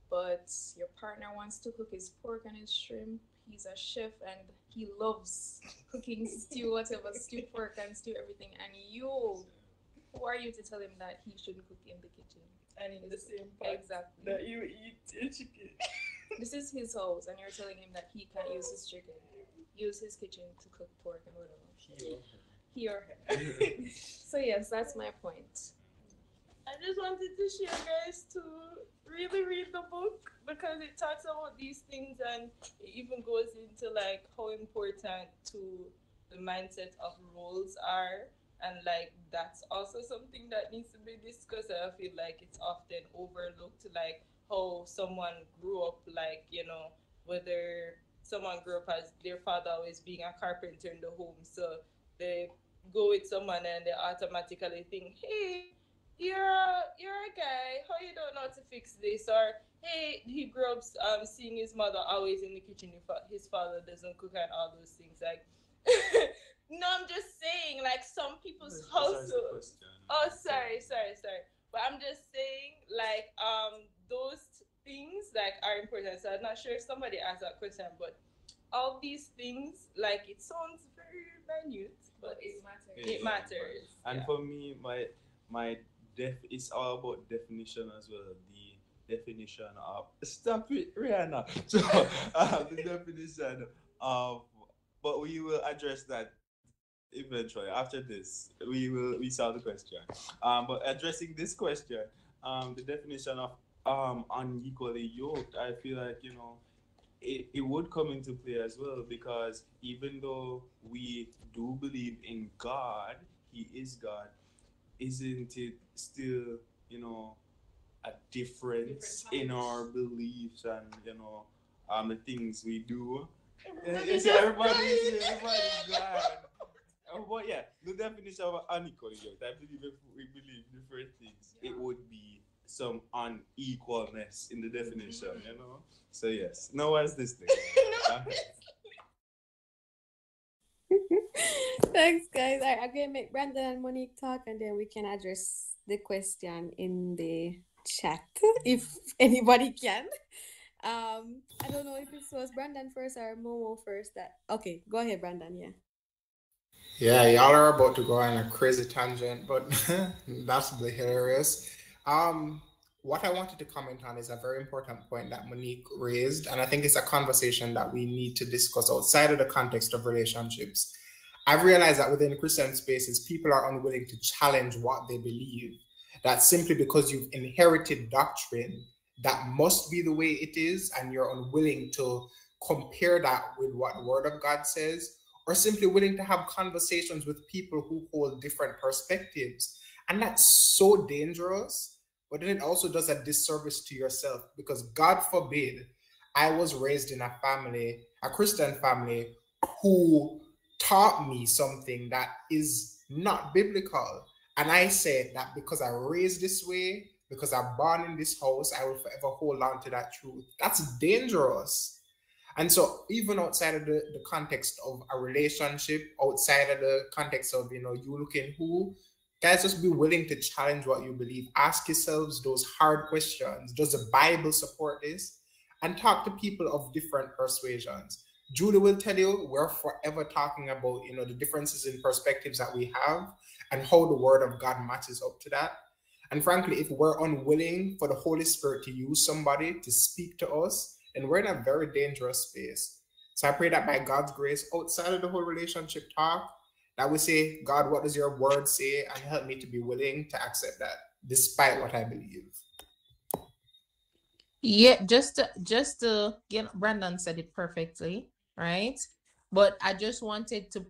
But your partner wants to cook his pork and his shrimp. He's a chef and he loves cooking [laughs] stew, whatever, stew pork and stew everything. And you, who are you to tell him that he shouldn't cook in the kitchen?
And in the same pot
Exactly.
that you eat your chicken. [laughs]
This is his house, and you're telling him that he can't use his chicken, use his kitchen to cook pork and whatever. He or her. [laughs] [laughs] so yes, that's my point.
I just wanted to share, guys, to really read the book because it talks about these things and it even goes into like how important to the mindset of roles are and like that's also something that needs to be discussed. I feel like it's often overlooked, like how someone grew up, like you know, whether someone grew up as their father always being a carpenter in the home, so they go with someone and they automatically think, hey, you're a, you're a guy, how you don't know how to fix this? Or hey, he grew up um, seeing his mother always in the kitchen, his father doesn't cook and all those things. Like, [laughs] no, I'm just saying, like some people's household. Oh, sorry, sorry, sorry. But I'm just saying, like, um, those things like are important. So I'm not sure if somebody asked that question, but all these things, like, it sounds very minute, but it matters.
Yeah,
It matters.
And
yeah.
for me, my my def it's all about definition as well. The definition of stop it, Rihanna. [laughs] So uh, the definition of, but we will address that eventually. After this, we will we solve the question. Um, but addressing this question, um, the definition of um unequally yoked, I feel like you know it, it would come into play as well because even though we do believe in God, He is God, isn't it still, you know, a difference in our beliefs and, you know, um, the things we do?
Everybody
Yes,
just
everybody's, everybody's glad. Uh, But yeah, the definition of unequal I believe if we believe different things, it would be some unequalness in the definition, you know? [laughs] So yes. Now what's this thing? [laughs] Uh, [laughs]
Thanks, guys. Right, I'm gonna make Brandon and Monique talk, and then we can address the question in the chat if anybody can. Um, I don't know if it was Brandon first or Momo first. That okay? Go ahead, Brandon. Yeah.
Yeah, y'all are about to go on a crazy tangent, but [laughs] that's hilarious. Um, what I wanted to comment on is a very important point that Monique raised, and I think it's a conversation that we need to discuss outside of the context of relationships. I've realized that within Christian spaces, people are unwilling to challenge what they believe. That simply because you've inherited doctrine, that must be the way it is, and you're unwilling to compare that with what Word of God says, or simply willing to have conversations with people who hold different perspectives. And that's so dangerous but then it also does a disservice to yourself because God forbid I was raised in a family, a Christian family, who taught me something that is not biblical. And I said that because I raised this way, because I'm born in this house, I will forever hold on to that truth. That's dangerous. And so, even outside of the, the context of a relationship, outside of the context of, you know, you looking who, Guys, just be willing to challenge what you believe. Ask yourselves those hard questions. Does the Bible support this? And talk to people of different persuasions. Julie will tell you we're forever talking about you know the differences in perspectives that we have and how the word of God matches up to that. And frankly, if we're unwilling for the Holy Spirit to use somebody to speak to us, then we're in a very dangerous space. So I pray that by God's grace, outside of the whole relationship talk, that we say, God, what does your word say? And help me to be willing to accept that despite what I believe.
Yeah, just to, just to get Brandon said it perfectly, right? But I just wanted to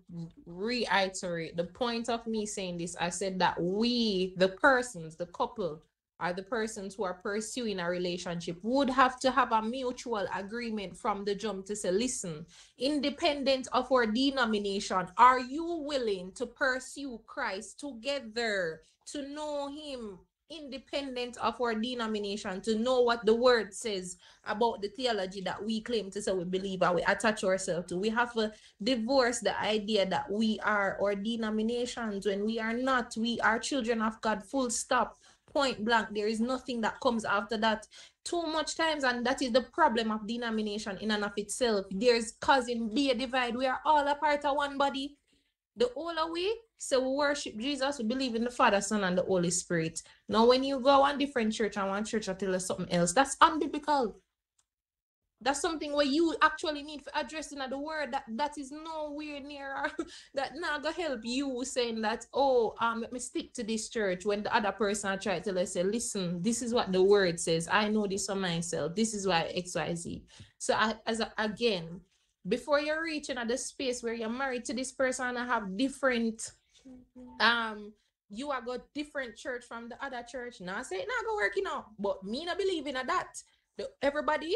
reiterate the point of me saying this. I said that we, the persons, the couple, are the persons who are pursuing a relationship would have to have a mutual agreement from the jump to say, listen, independent of our denomination, are you willing to pursue Christ together, to know Him independent of our denomination, to know what the word says about the theology that we claim to say we believe and we attach ourselves to? We have to divorce the idea that we are our denominations when we are not. We are children of God, full stop point blank there is nothing that comes after that too much times and that is the problem of denomination in and of itself. There's causing be a divide. We are all a part of one body. The older we so we worship jesus we believe in the father son and the holy spirit. Now when you go on different church and one church will tell us something else. That's unbiblical that's something where you actually need for addressing the word that that is nowhere near [laughs] that now go help you saying that oh um let me stick to this church. When the other person try to let's say listen this is what the word says. I know this for myself. This is why xyz so I, as a, again before you're reaching at the space where you're married to this person and have different um you are got different church from the other church now say it not go work you know. But me not believing in that. The, everybody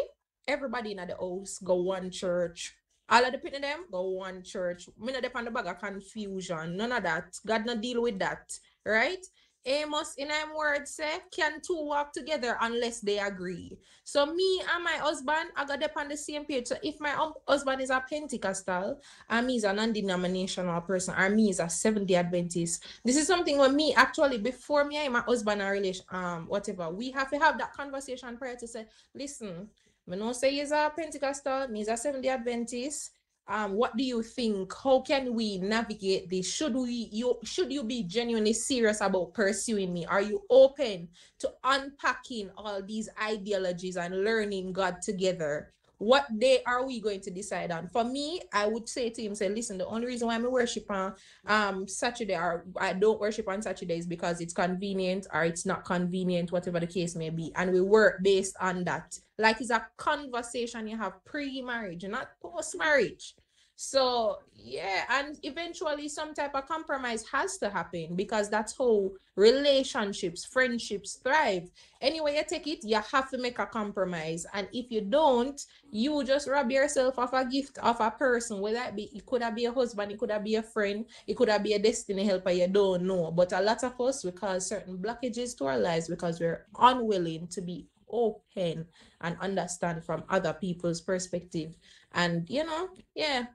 everybody in the house go one church. All of the people them go one church. Me not depend the bag of confusion. None of that. God not deal with that. Right? Amos in I'm word say, can two walk together unless they agree? So me and my husband, I got on the same page. So if my husband is a Pentecostal and me is a non-denominational person, or me is a Seventh-day Adventist, this is something where me actually before me and my husband are relation, um, whatever, we have to have that conversation prior to say, listen, I know say he's a Pentecostal, me is a Seventh-day Adventist. Um, what do you think? How can we navigate this? Should we you should you be genuinely serious about pursuing me? Are you open to unpacking all these ideologies and learning God together? What day are we going to decide on? For me, I would say to him, say, listen, the only reason why I'm worship on um Saturday or I don't worship on Saturdays because it's convenient or it's not convenient, whatever the case may be. And we work based on that. Like it's a conversation you have pre-marriage, not post-marriage. So yeah, and eventually some type of compromise has to happen because that's how relationships, friendships thrive. Anyway, you take it, you have to make a compromise. And if you don't, you just rob yourself of a gift of a person. Whether it be it could have be a husband, it could have be a friend, it could have be a destiny helper, you don't know. But a lot of us we cause certain blockages to our lives because we're unwilling to be open and understand from other people's perspective. And you know, yeah,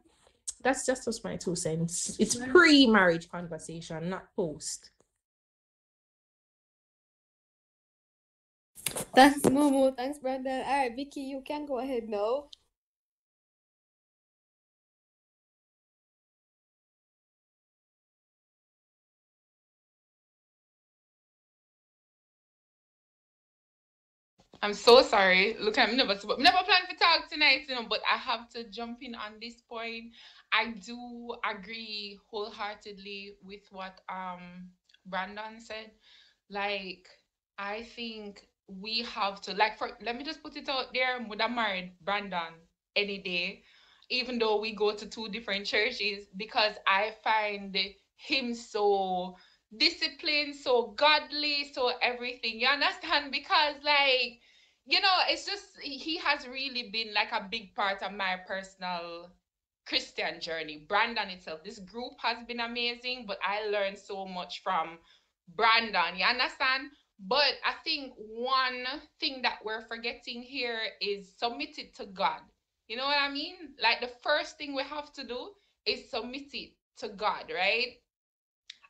that's just just my two cents. It's pre-marriage conversation, not post.
Thanks, Momo. Thanks, Brandon. All right, Vicky, you can go ahead now.
I'm so sorry. Look, I'm never never plan to talk tonight, you know, but I have to jump in on this point. I do agree wholeheartedly with what um Brandon said. Like, I think we have to like for let me just put it out there, would have married Brandon any day, even though we go to two different churches, because I find him so disciplined, so godly, so everything. You understand? Because like you know, it's just he has really been like a big part of my personal Christian journey. Brandon itself, this group has been amazing, but I learned so much from Brandon. You understand? But I think one thing that we're forgetting here is submit it to God. You know what I mean? Like the first thing we have to do is submit it to God, right?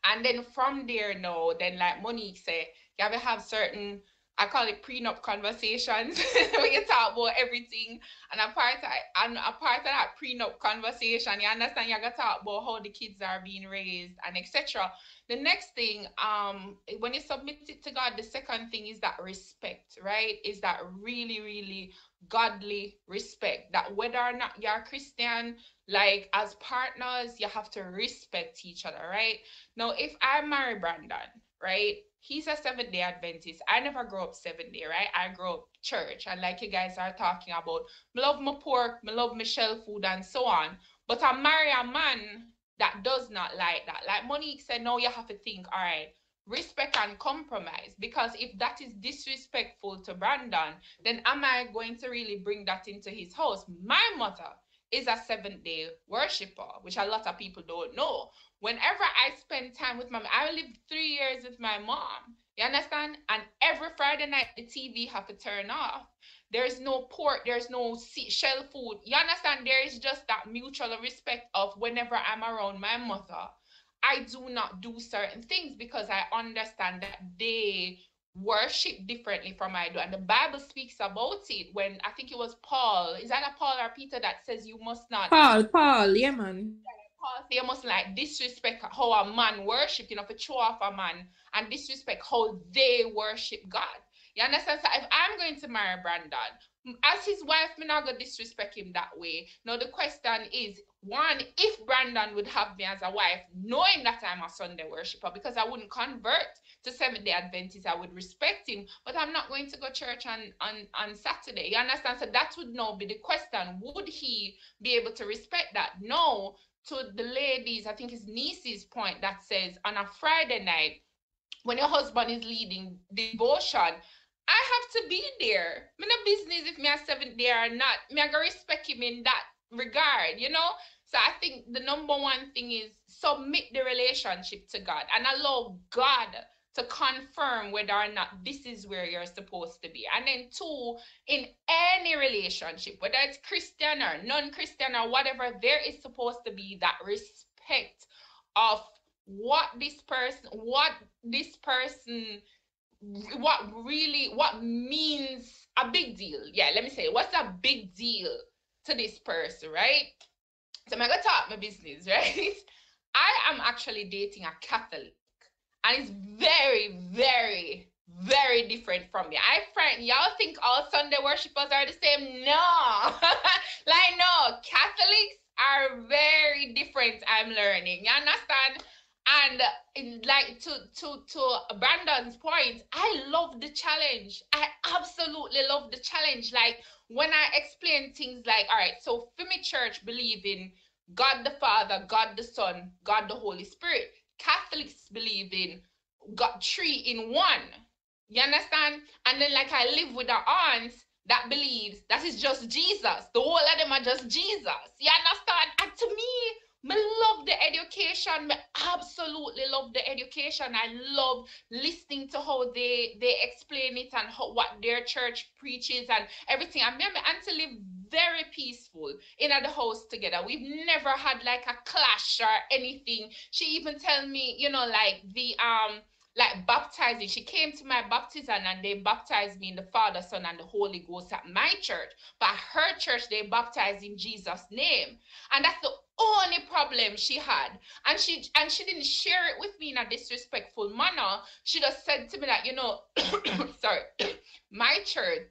And then from there, no, then like Monique said, you have to have certain I call it prenup conversations [laughs] when you talk about everything. And a part of and a part of that prenup conversation, you understand you gotta talk about how the kids are being raised and etc. The next thing, um, when you submit it to God, the second thing is that respect, right? Is that really, really godly respect. That whether or not you're Christian, like as partners, you have to respect each other, right? Now, if I marry Brandon, right? he's a seven day Adventist. I never grew up seven day, right? I grew up church. And like you guys are talking about, me love my pork, me love my shell food, and so on. But I marry a man that does not like that. Like Monique said, no, you have to think, all right, respect and compromise. Because if that is disrespectful to Brandon, then am I going to really bring that into his house? My mother is a seven day worshiper, which a lot of people don't know whenever I spend time with mom, I lived three years with my mom. You understand? And every Friday night the TV have to turn off. There's no pork, there's no shell food. You understand? There is just that mutual respect of whenever I'm around my mother, I do not do certain things because I understand that they worship differently from I do. And the Bible speaks about it when I think it was Paul. Is that a Paul or Peter that says you must not
Paul, Paul, yeah man
they must like disrespect how a man worship, you know, for show off a man and disrespect how they worship God. You understand? So if I'm going to marry Brandon, as his wife, me not gonna disrespect him that way. Now the question is, one, if Brandon would have me as a wife, knowing that I'm a Sunday worshiper, because I wouldn't convert to Seventh Day Adventist, I would respect him, but I'm not going to go church on on on Saturday. You understand? So that would now be the question: Would he be able to respect that? No to the ladies, I think it's niece's point that says on a Friday night, when your husband is leading devotion, I have to be there. Me no business if me a seventh day or not. Me I gotta respect him in that regard, you know? So I think the number one thing is submit the relationship to God and allow God to confirm whether or not this is where you're supposed to be. And then two, in any relationship, whether it's Christian or non-Christian or whatever, there is supposed to be that respect of what this person, what this person, what really, what means a big deal. Yeah, let me say, what's a big deal to this person, right? So I'm gonna talk my business, [laughs] right? I am actually dating a Catholic and it's very, very, very different from me. I find y'all think all Sunday worshippers are the same. No, [laughs] like no, Catholics are very different. I'm learning. You understand? And like to to to Brandon's point, I love the challenge. I absolutely love the challenge. Like when I explain things like, all right, so for me, church believe in God the Father, God the Son, God the Holy Spirit. Catholics believe in got three in one. You understand? And then like I live with the aunts that believes that is just Jesus. The whole of them are just Jesus. You understand? And to me, I love the education. I absolutely love the education. I love listening to how they they explain it and how, what their church preaches and everything. I remember until live very peaceful in the house together. We've never had like a clash or anything. She even tell me, you know, like the um like baptizing. She came to my baptism and they baptized me in the Father, Son, and the Holy Ghost at my church. But her church, they baptized in Jesus' name. And that's the only problem she had. And she and she didn't share it with me in a disrespectful manner. She just said to me that, you know, [coughs] sorry, [coughs] my church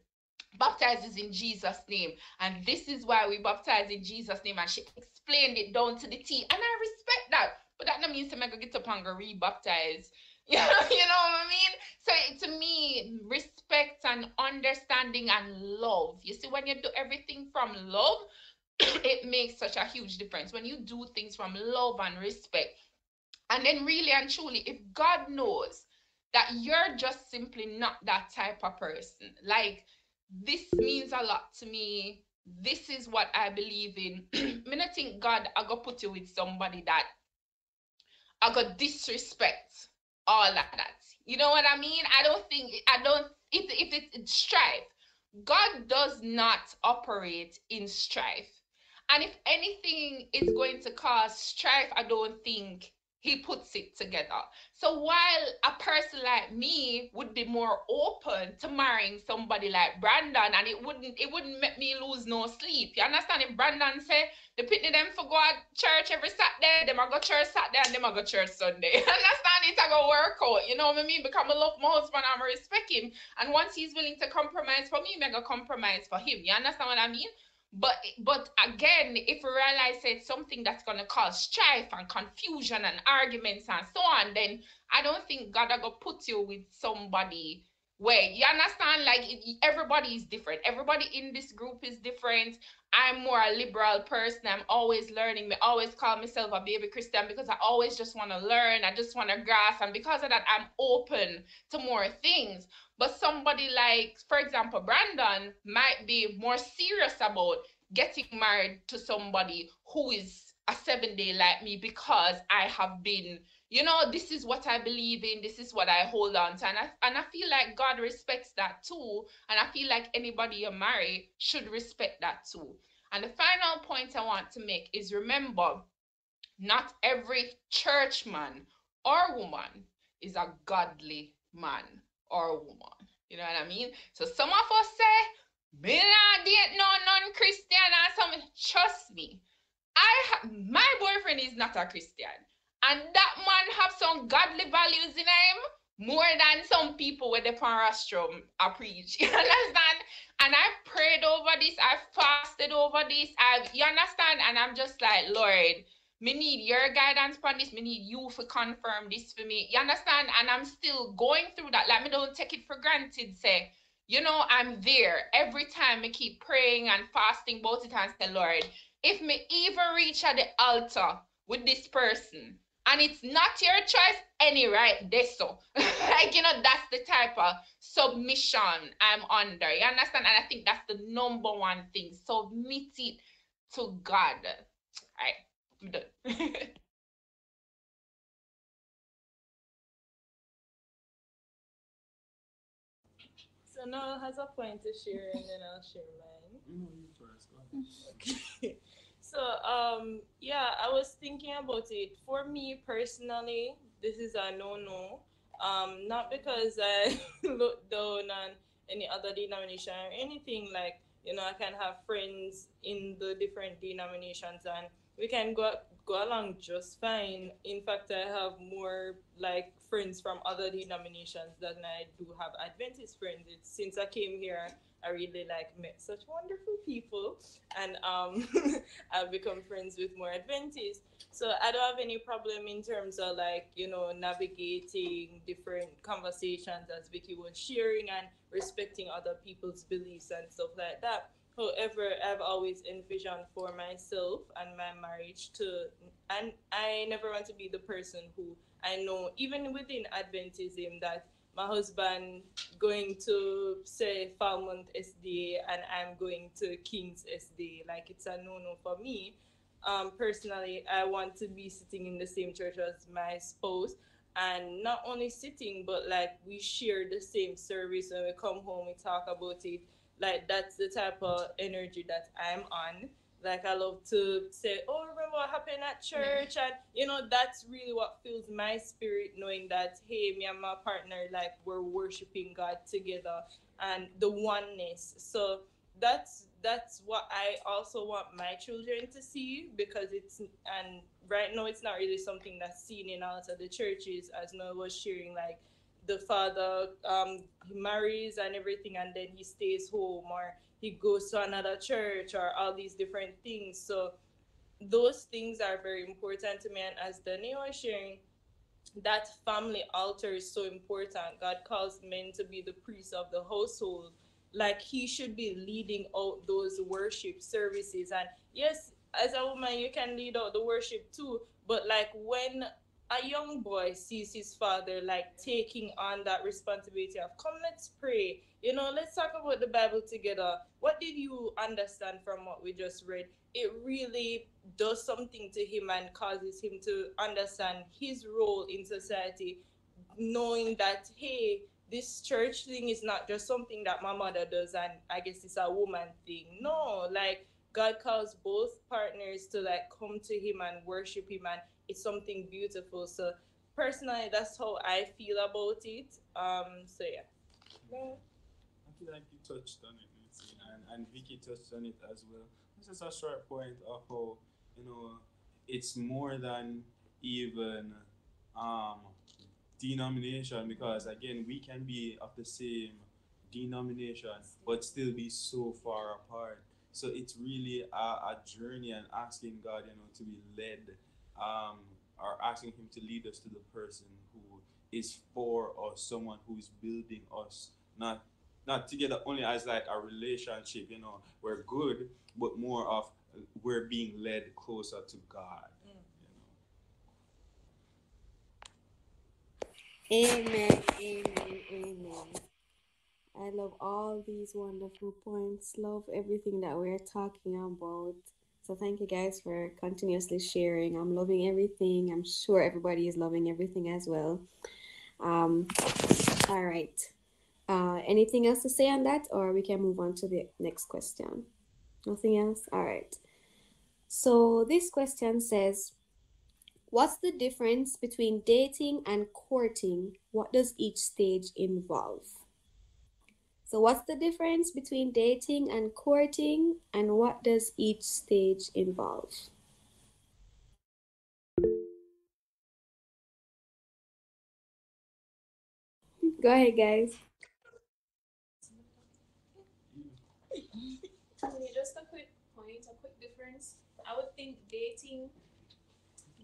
baptizes in Jesus' name. And this is why we baptize in Jesus' name. And she explained it down to the T. And I respect that. But that doesn't mean to make a get up and go re-baptize. [laughs] You know, you know what I mean? So to me, respect and understanding and love. You see, when you do everything from love, [clears throat] it makes such a huge difference. When you do things from love and respect, and then really and truly, if God knows that you're just simply not that type of person, like this means a lot to me. This is what I believe in. [clears throat] I not think God I go put you with somebody that I got disrespect all of that. You know what I mean? I don't think I don't if if it's strife. God does not operate in strife. And if anything is going to cause strife, I don't think he puts it together. So while a person like me would be more open to marrying somebody like Brandon, and it wouldn't it wouldn't make me lose no sleep. You understand? If Brandon say the pitney them for go to church every Saturday, them I go church Saturday and them I go church Sunday. [laughs] You understand? It's a go work out. You know what I mean? Because I love my husband and I respect him. And once he's willing to compromise for me, I go compromise for him. You understand what I mean? But but again, if we realize it's something that's gonna cause strife and confusion and arguments and so on, then I don't think God gonna put you with somebody where you understand like everybody is different. Everybody in this group is different. I'm more a liberal person. I'm always learning. I always call myself a baby Christian because I always just want to learn. I just want to grasp. And because of that, I'm open to more things. But somebody like, for example, Brandon might be more serious about getting married to somebody who is a seven day like me because I have been, you know, this is what I believe in, this is what I hold on to. And I, and I feel like God respects that too. And I feel like anybody you marry should respect that too. And the final point I want to make is remember, not every churchman or woman is a godly man or a woman. You know what I mean? So some of us say, me not date no non-Christian or something. Trust me. I have my boyfriend is not a Christian. And that man have some godly values in him more than some people with the parastrum are preach. [laughs] You understand? And I've prayed over this, I've fasted over this, I've you understand? And I'm just like, Lord, me need your guidance on this. Me need you to confirm this for me. You understand? And I'm still going through that. Like me don't take it for granted. Say, you know, I'm there every time. Me keep praying and fasting both the and say, Lord, if me even reach at the altar with this person and it's not your choice, any right this so. [laughs] like, you know, that's the type of submission I'm under. You understand? And I think that's the number one thing. Submit it to God. All right. I'm done. [laughs]
so Noel has a point to share, and then I'll share mine. Okay. [laughs] So um yeah, I was thinking about it. For me personally, this is a no-no. Um, not because I [laughs] look down on any other denomination or anything like you know, I can have friends in the different denominations and we can go go along just fine. In fact, I have more like friends from other denominations than I do have Adventist friends. It's, since I came here, I really like met such wonderful people, and um, [laughs] I've become friends with more Adventists. So I don't have any problem in terms of like you know navigating different conversations as Vicky was sharing and respecting other people's beliefs and stuff like that. However, I've always envisioned for myself and my marriage to, and I never want to be the person who I know, even within Adventism, that my husband going to say Falmouth SDA and I'm going to King's SDA. Like it's a no-no for me. Um, personally, I want to be sitting in the same church as my spouse and not only sitting, but like we share the same service when we come home, we talk about it like that's the type of energy that I'm on. Like I love to say, oh, remember what happened at church, and you know that's really what fills my spirit, knowing that hey, me and my partner, like we're worshiping God together, and the oneness. So that's that's what I also want my children to see because it's and right now it's not really something that's seen in a lot of the churches as Noah was sharing like the father um he marries and everything and then he stays home or he goes to another church or all these different things. So those things are very important to me and as Dani was sharing that family altar is so important. God calls men to be the priests of the household. Like he should be leading out those worship services. And yes as a woman you can lead out the worship too but like when a young boy sees his father like taking on that responsibility of come let's pray. You know let's talk about the bible together. What did you understand from what we just read? It really does something to him and causes him to understand his role in society knowing that hey this church thing is not just something that my mother does and i guess it's a woman thing. No like god calls both partners to like come to him and worship him and it's something beautiful so personally that's how i feel about it um so yeah yeah.
I feel like you touched on it, Nancy, and, and Vicky touched on it as well. This is a short point of how, you know, it's more than even um, denomination because, again, we can be of the same denomination but still be so far apart. So it's really a, a journey and asking God, you know, to be led um, or asking Him to lead us to the person who is for us, someone who is building us, not not together only as like a relationship, you know, we're good, but more of we're being led closer to God.
Amen, amen, amen. I love all these wonderful points. Love everything that we're talking about. So thank you guys for continuously sharing. I'm loving everything. I'm sure everybody is loving everything as well. Um, all right. Uh, anything else to say on that, or we can move on to the next question? Nothing else? All right. So this question says, What's the difference between dating and courting? What does each stage involve? So, what's the difference between dating and courting, and what does each stage involve? [laughs] Go ahead, guys.
Just a quick point, a quick difference. I would think dating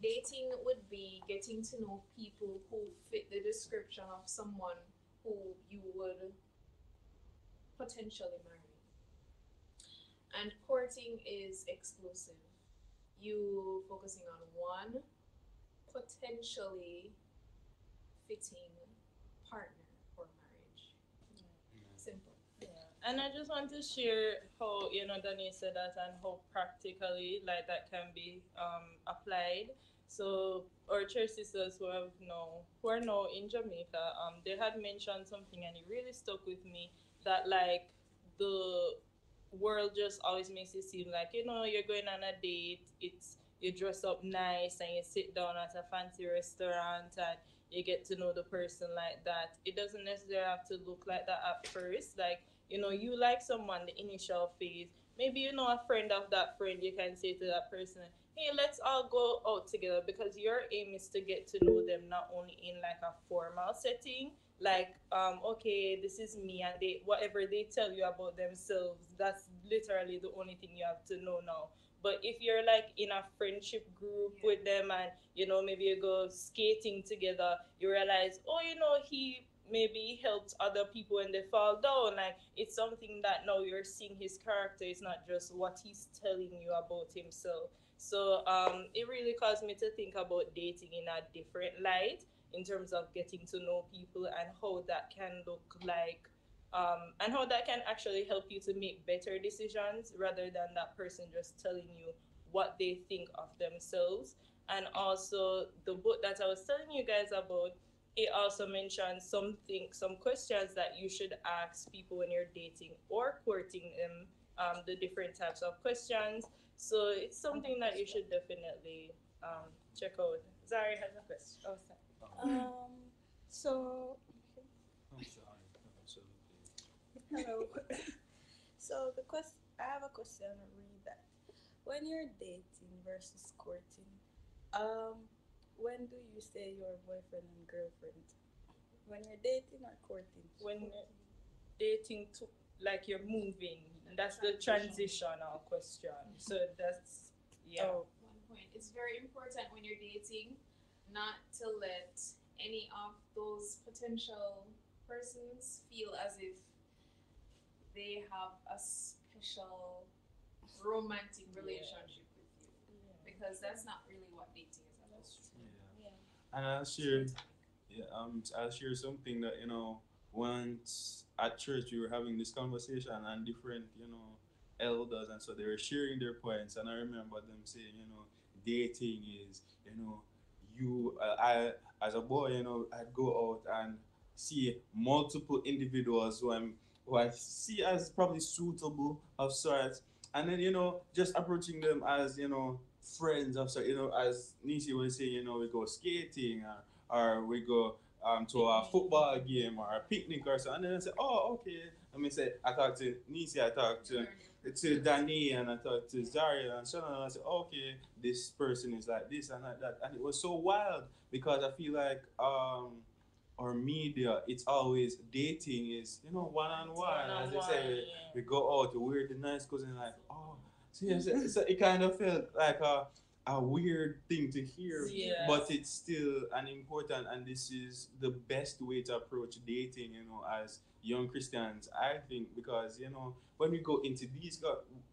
dating would be getting to know people who fit the description of someone who you would potentially marry. And courting is exclusive. You focusing on one potentially fitting partner for marriage. Simple. Yeah.
And I just want to share how, you know, Dani said that and how practically like that can be um, applied. So our church sisters who have now who are now in Jamaica, um, they had mentioned something and it really stuck with me that like the world just always makes it seem like, you know, you're going on a date, it's you dress up nice and you sit down at a fancy restaurant and you get to know the person like that. It doesn't necessarily have to look like that at first. Like you know, you like someone the initial phase. Maybe you know a friend of that friend, you can say to that person, Hey, let's all go out together because your aim is to get to know them not only in like a formal setting, like um, okay, this is me and they whatever they tell you about themselves, that's literally the only thing you have to know now. But if you're like in a friendship group with them and you know, maybe you go skating together, you realize, oh, you know, he maybe helped other people when they fall down. Like it's something that now you're seeing his character. It's not just what he's telling you about himself. So um, it really caused me to think about dating in a different light in terms of getting to know people and how that can look like um, and how that can actually help you to make better decisions rather than that person just telling you what they think of themselves. And also the book that I was telling you guys about, it also mentions something, some questions that you should ask people when you're dating or courting them, um, the different types of questions. So it's something that you should definitely um, check out. Zari has a question. Oh.
Um so
I'm sorry.
Hello. [laughs] so the question I have a question. Read that. When you're dating versus courting, um, when do you say you're boyfriend and girlfriend? When you're dating or courting?
When you're dating to like you're moving. That's the transitional question. So that's yeah.
Oh,
One point. It's very important when you're dating not to let any of those potential persons feel as if they have a special romantic relationship with you. Because that's not really what dating is about.
Yeah. And I'll share, yeah, um, I'll share something that you know. Once at church, we were having this conversation, and different, you know, elders, and so they were sharing their points. And I remember them saying, you know, dating is, you know, you, uh, I, as a boy, you know, I'd go out and see multiple individuals who I'm, who I see as probably suitable of sorts, and then you know, just approaching them as you know, friends of sorts. You know, as Nisi was saying, you know, we go skating or, or we go um, to a football game or a picnic or something. And then I say, oh, okay. Let me say, I talked to Nisi, I talked to to Danny, and I talked to Zaria and Shannon, and I said, okay, this person is like this and like that. And it was so wild because I feel like um, our media, it's always dating is, you know, one on one. As they say, we, we go out, we wear the nice and like, oh, so, yeah, so, so it kind of felt like a, a weird thing to hear,
Yes.
but it's still an important, and this is the best way to approach dating, you know, as young Christians, I think, because, you know, when we go into these,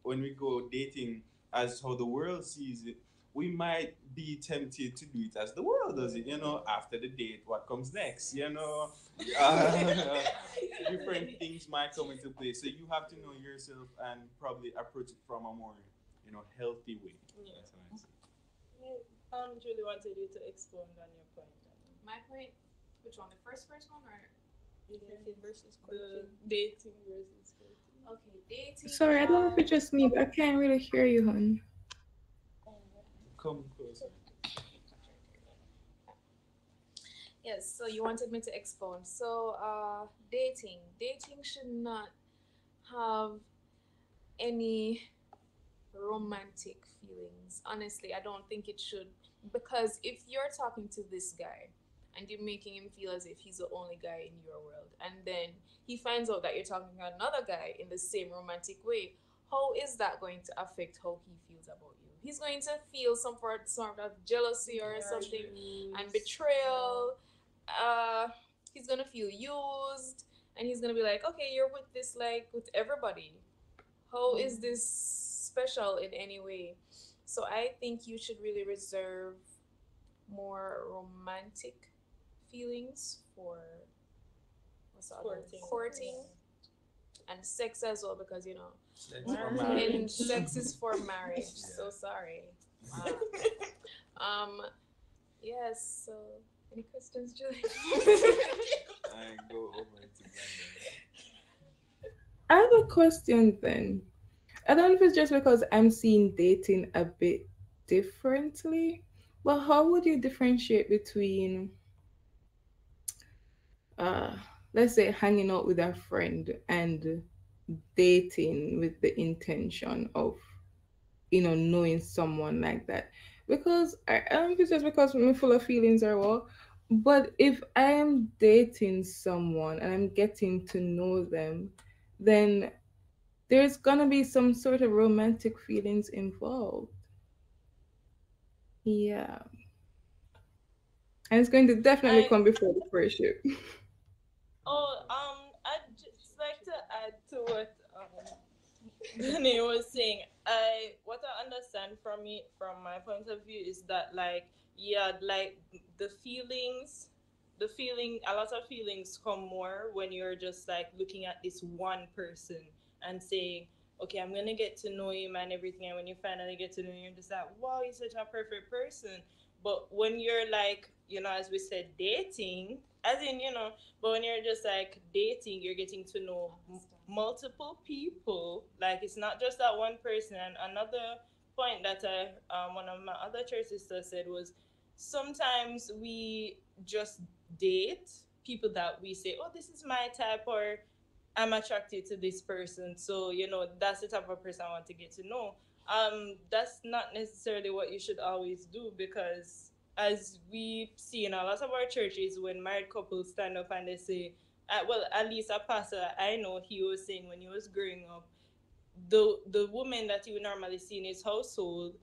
when we go dating as how the world sees it, we might be tempted to do it as the world does it, you know, after the date, what comes next, you know, uh, [laughs] [laughs] different things might come into play. So you have to know yourself and probably approach it from a more, you know, healthy way.
Yeah.
That's what I say.
Um, Julie wanted you to expound on your point.
My point, which one? The first first one or
dating versus
The
courting.
dating versus courting.
okay, dating.
Sorry, I don't know if it's just me, but I can't really hear you, hon.
Come closer.
Yes, so you wanted me to expound. So, uh, dating. Dating should not have any romantic feelings. Honestly, I don't think it should. Because if you're talking to this guy and you're making him feel as if he's the only guy in your world, and then he finds out that you're talking to another guy in the same romantic way, how is that going to affect how he feels about you? He's going to feel some sort, sort of jealousy or something and betrayal. Uh, he's gonna feel used, and he's gonna be like, "Okay, you're with this like with everybody. How is this special in any way?" So I think you should really reserve more romantic feelings for what's the other?
Courting.
courting and sex as well, because you know,
Sex for
Marriage.
marriage. [laughs]
and sex is for marriage. So sorry. Wow. [laughs] Um, yes. So, any questions, Julie? [laughs]
I go over to Brandon.
I have a question then. I don't know if it's just because I'm seeing dating a bit differently, but how would you differentiate between, uh, let's say, hanging out with a friend and dating with the intention of, you know, knowing someone like that? Because I, I don't know if it's just because I'm full of feelings or what, but if I am dating someone and I'm getting to know them, then there's gonna be some sort of romantic feelings involved. Yeah. And it's going to definitely
I-
come before the friendship. [laughs]
Oh, um, I'd just like to add to what um, [laughs] Danny was saying. I what I understand from it, from my point of view, is that like yeah, like the feelings, the feeling, a lot of feelings come more when you're just like looking at this one person and saying, okay, I'm gonna get to know him and everything. And when you finally get to know him, you're just like, wow, he's such a perfect person. But when you're like, you know, as we said, dating, as in, you know, but when you're just like dating, you're getting to know m- multiple people. Like it's not just that one person. And another point that I, um, one of my other church sisters said was, sometimes we just date people that we say, oh, this is my type, or I'm attracted to this person. So you know, that's the type of person I want to get to know. Um, that's not necessarily what you should always do because as we see in a lot of our churches, when married couples stand up and they say, uh, well, at least a pastor I know he was saying when he was growing up, the the woman that he would normally see in his household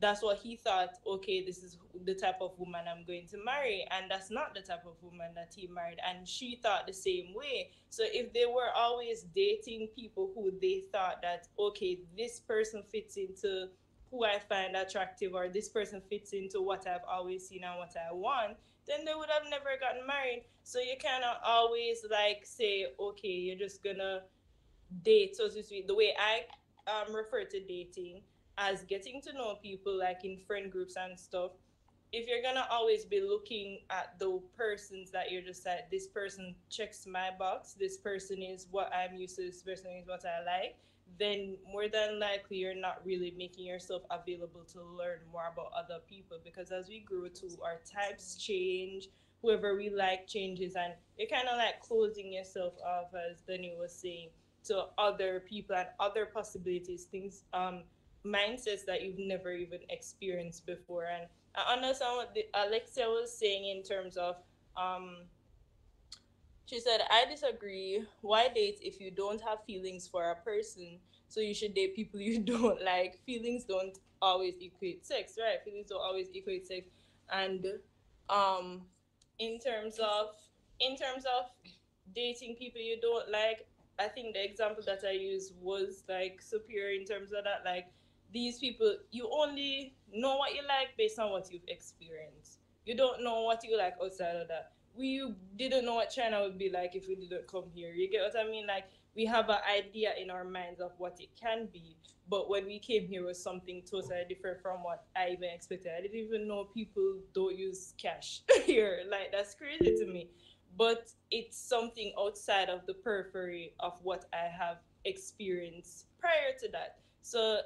that's what he thought okay this is the type of woman i'm going to marry and that's not the type of woman that he married and she thought the same way. So if they were always dating people who they thought that okay this person fits into who i find attractive or this person fits into what i've always seen and what i want then they would have never gotten married. So you cannot always like say okay you're just gonna date so to speak the way i um, refer to dating as getting to know people like in friend groups and stuff if you're gonna always be looking at the persons that you're just like this person checks my box this person is what i'm used to this person is what i like then more than likely you're not really making yourself available to learn more about other people. Because as we grow too our types change whoever we like changes and you're kind of like closing yourself off as Danny was saying to other people and other possibilities things um mindsets that you've never even experienced before. And I understand what the, Alexia was saying in terms of, um, she said, I disagree. Why date if you don't have feelings for a person? So you should date people you [laughs] don't like. Feelings don't always equate sex, right? Feelings don't always equate sex. And um, in terms of in terms of dating people you don't like, I think the example that I used was like superior in terms of that. Like these people, you only know what you like based on what you've experienced. You don't know what you like outside of that. We didn't know what China would be like if we didn't come here. You get what I mean? Like we have an idea in our minds of what it can be, but when we came here was something totally different from what I even expected. I didn't even know people don't use cash [laughs] here. Like that's crazy to me. But it's something outside of the periphery of what I have experienced prior to that. So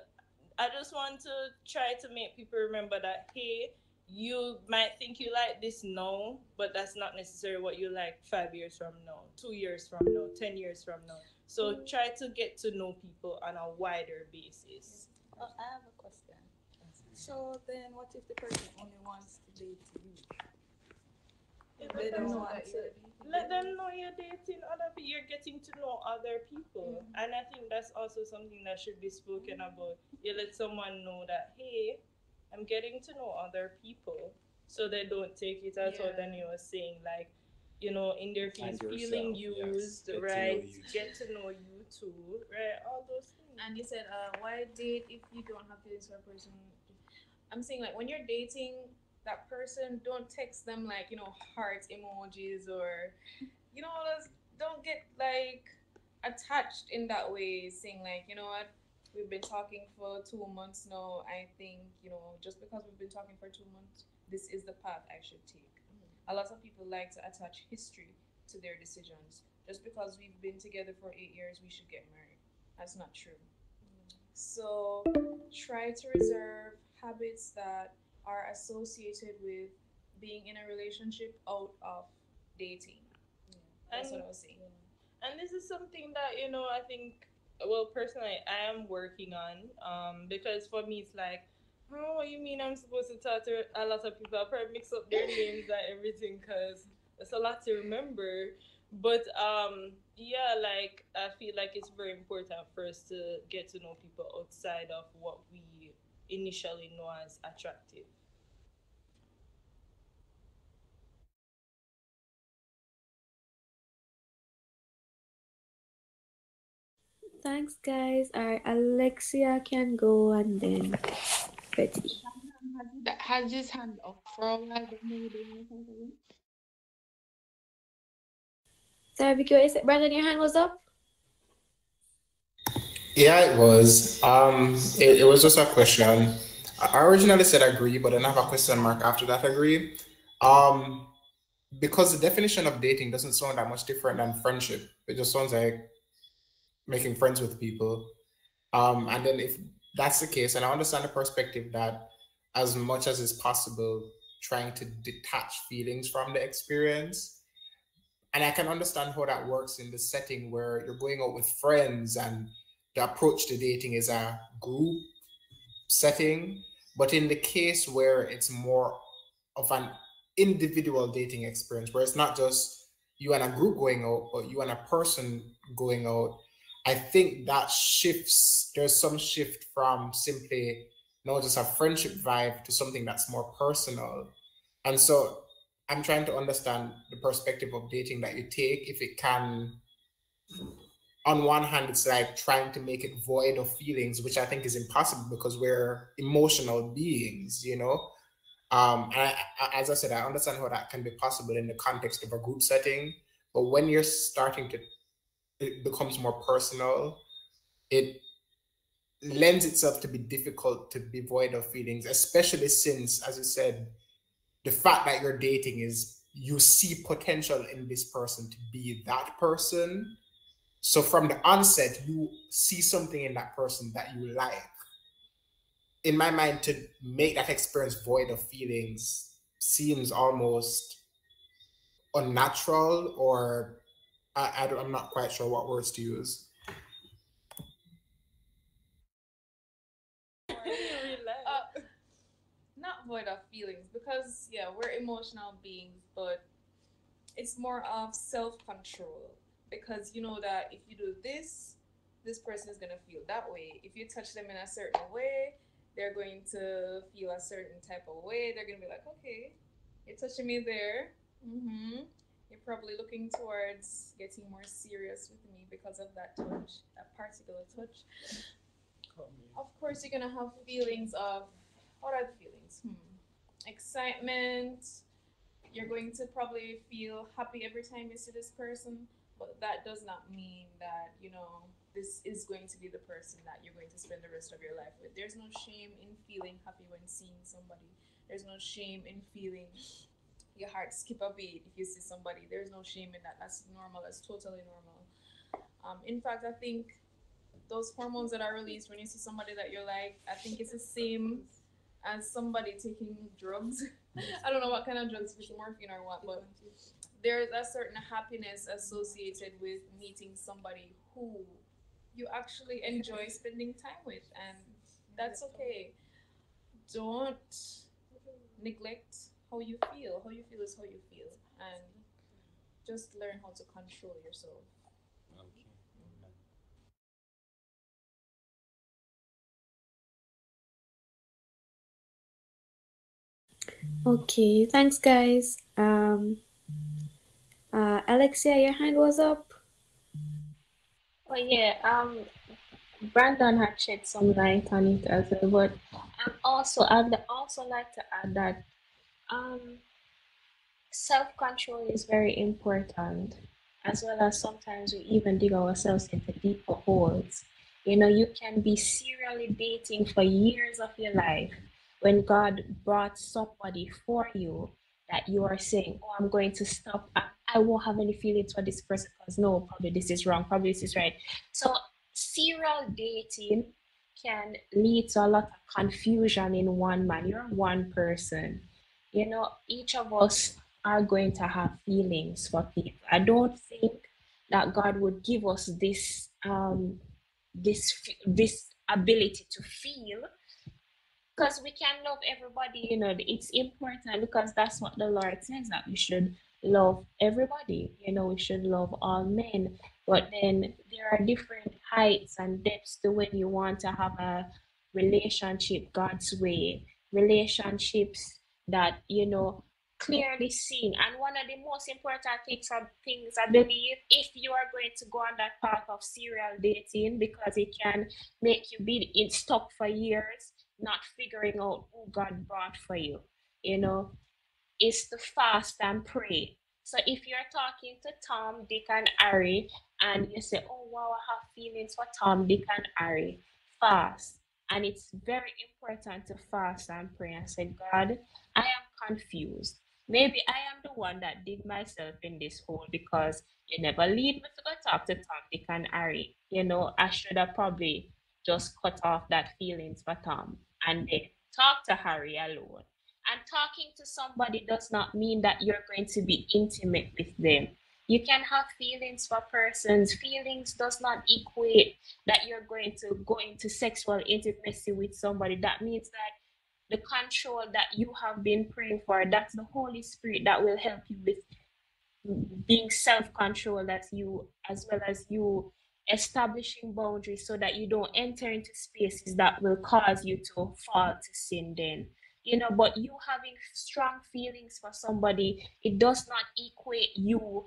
I just want to try to make people remember that hey, you might think you like this now, but that's not necessarily what you like five years from now, two years from now, ten years from now. So try to get to know people on a wider basis.
Oh, I have a question. So then, what if the person only wants to date you? They don't want
that
to.
You're- Let them know you're dating other people. You're getting to know other people,
Mm-hmm.
and I think that's also something that should be spoken about. You let someone know that hey, I'm getting to know other people, so they don't take it as what
Yeah.
Danny was saying, like you know, in their feelings, feeling
yourself, yes.
used,
Get to
right?
you.
Get to know you too, right? All those things.
And you said, uh, why date if you don't have feelings for a person? I'm saying like when you're dating that person, don't text them like you know heart emojis or you know don't get like attached in that way, saying like you know what we've been talking for two months now. I think you know just because we've been talking for two months, this is the path I should take. Mm-hmm. A lot of people like to attach history to their decisions. Just because we've been together for eight years, we should get married. That's not true. Mm-hmm. So try to reserve habits that are associated with being in a relationship out of dating. That's
And-
what I was saying.
and this is something that you know i think well personally i am working on um because for me it's like oh what you mean i'm supposed to talk to a lot of people i'll probably mix up their [laughs] names and everything because it's a lot to remember but um yeah like i feel like it's very important for us to get to know people outside of what we initially know as attractive
Thanks, guys. All right, Alexia can go and then Betty.
That has his hand up for a while, but maybe.
Sorry, Vicky, what you said? Brandon, your hand was up?
Yeah, it was. Um, it, it was just a question. I originally said agree, but then I have a question mark after that agree. Um, because the definition of dating doesn't sound that much different than friendship. It just sounds like making friends with people. Um, and then if that's the case, and I understand the perspective that as much as is possible, trying to detach feelings from the experience. And I can understand how that works in the setting where you're going out with friends and the approach to dating is a group setting. But in the case where it's more of an individual dating experience where it's not just you and a group going out or you and a person going out i think that shifts there's some shift from simply not just a friendship vibe to something that's more personal and so i'm trying to understand the perspective of dating that you take if it can on one hand, it's like trying to make it void of feelings, which I think is impossible because we're emotional beings, you know. Um, and I, as I said, I understand how that can be possible in the context of a group setting, but when you're starting to, it becomes more personal. It lends itself to be difficult to be void of feelings, especially since, as you said, the fact that you're dating is you see potential in this person to be that person so from the onset, you see something in that person that you like. In my mind, to make that experience void of feelings seems almost unnatural, or I, I am not quite sure what words to use.
Uh, not void of feelings because yeah we're emotional beings but it's more of self-control because you know that if you do this, this person is gonna feel that way. If you touch them in a certain way, they're going to feel a certain type of way. They're gonna be like, okay, you're touching me there. Mm-hmm. You're probably looking towards getting more serious with me because of that touch, that particular touch. Of course, you're gonna have feelings of what are the feelings? Hmm. Excitement. You're going to probably feel happy every time you see this person but that does not mean that, you know, this is going to be the person that you're going to spend the rest of your life with. There's no shame in feeling happy when seeing somebody. There's no shame in feeling your heart skip a beat if you see somebody. There's no shame in that. That's normal. That's totally normal. Um, in fact, I think those hormones that are released when you see somebody that you're like, I think it's the same as somebody taking drugs. [laughs] I don't know what kind of drugs, morphine or what, but there's a certain happiness associated with meeting somebody who you actually enjoy spending time with and that's okay. Don't neglect how you feel. How you feel is how you feel and just learn how to control yourself.
Okay, Okay, thanks guys. Um uh, Alexia, your hand was up.
Oh yeah, um, Brandon had shed some light on it as well, but I'm also I'd also like to add that um, self control is very important, as well as sometimes we even dig ourselves into deeper holes. You know, you can be serially dating for years of your life when God brought somebody for you that you are saying, Oh, I'm going to stop. I, won't have any feelings for this person because no, probably this is wrong, probably this is right. So, serial dating can lead to a lot of confusion in one man. You're one person. You know, each of us are going to have feelings for people. I don't think that God would give us this um this this ability to feel because we can love everybody you know it's important because that's what the lord says that we should love everybody. You know we should love all men. But then there are different heights and depths to when you want to have a relationship god's way. Relationships that you know clearly seen. And one of the most important things, are things i believe if you are going to go on that path of serial dating because it can make you be in stuck for years not figuring out who God brought for you, you know, is to fast and pray. So if you're talking to Tom, Dick, and Harry, and you say, Oh wow, I have feelings for Tom, Dick, and Harry, fast. And it's very important to fast and pray and say, God, I am confused. Maybe I am the one that did myself in this hole because you never lead me to go talk to Tom, Dick, and Harry. You know, I should have probably just cut off that feelings for Tom and then talk to Harry alone. And talking to somebody does not mean that you're going to be intimate with them. You can have feelings for persons. Feelings does not equate that you're going to go into sexual intimacy with somebody. That means that the control that you have been praying for. That's the Holy Spirit that will help you with being self-control that's you as well as you establishing boundaries so that you don't enter into spaces that will cause you to fall to sin then. You know but you having strong feelings for somebody it does not equate you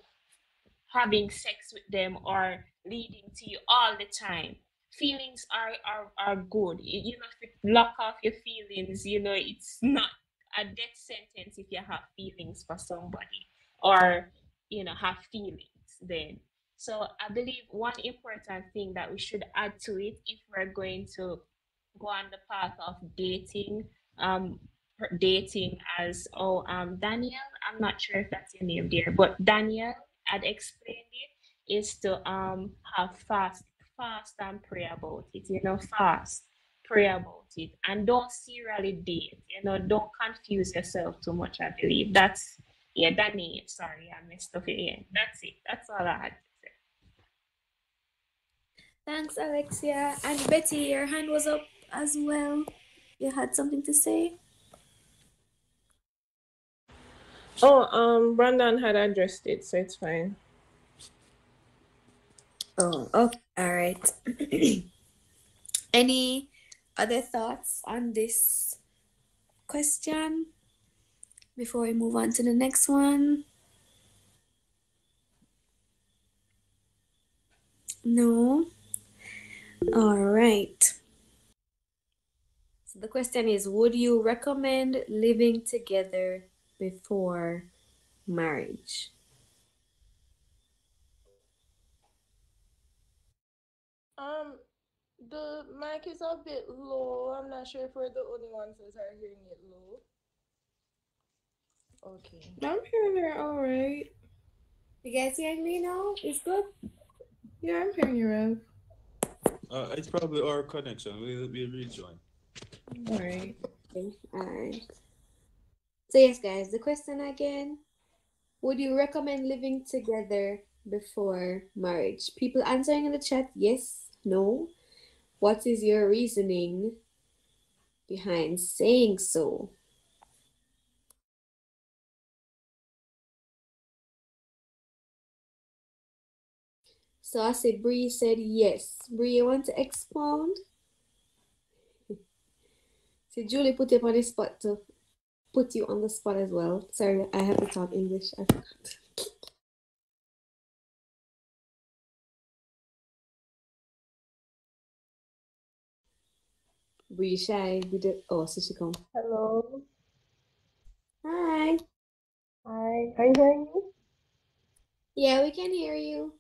having sex with them or leading to you all the time. Feelings are are, are good. You, know if you lock off your feelings you know it's not a death sentence if you have feelings for somebody or you know have feelings then so i believe one important thing that we should add to it if we're going to go on the path of dating um dating as oh um daniel i'm not sure if that's your name there but daniel had explained it is to um have fast fast and pray about it you know fast pray about it and don't serially date you know don't confuse yourself too much i believe. That's yeah danny sorry i messed up again that's it that's all i had
Thanks, Alexia. And Betty, your hand was up as well. You had something to say?
Oh, um, Brandon had addressed it, so it's fine.
Oh, okay. All right. [clears throat] Any other thoughts on this question before we move on to the next one? No? All right. So the question is Would you recommend living together before marriage?
Um, the mic is a bit low. I'm not sure if we're the only ones that are hearing it low. Okay.
I'm hearing it all right.
You guys hearing me now? It's good?
Yeah, I'm hearing you, Rev.
Uh, it's probably our connection. We'll, we'll rejoin.
All right.
Okay, all right. So, yes, guys, the question again Would you recommend living together before marriage? People answering in the chat yes, no. What is your reasoning behind saying so? So I said, Bree said yes. Bree, you want to expound? [laughs] So Julie put you on the spot to put you on the spot as well. Sorry, I have to talk English. I forgot. [laughs] Bree shy. We did. Oh, so she come.
Hello.
Hi.
Hi. Are you hearing me?
Yeah, we can hear you.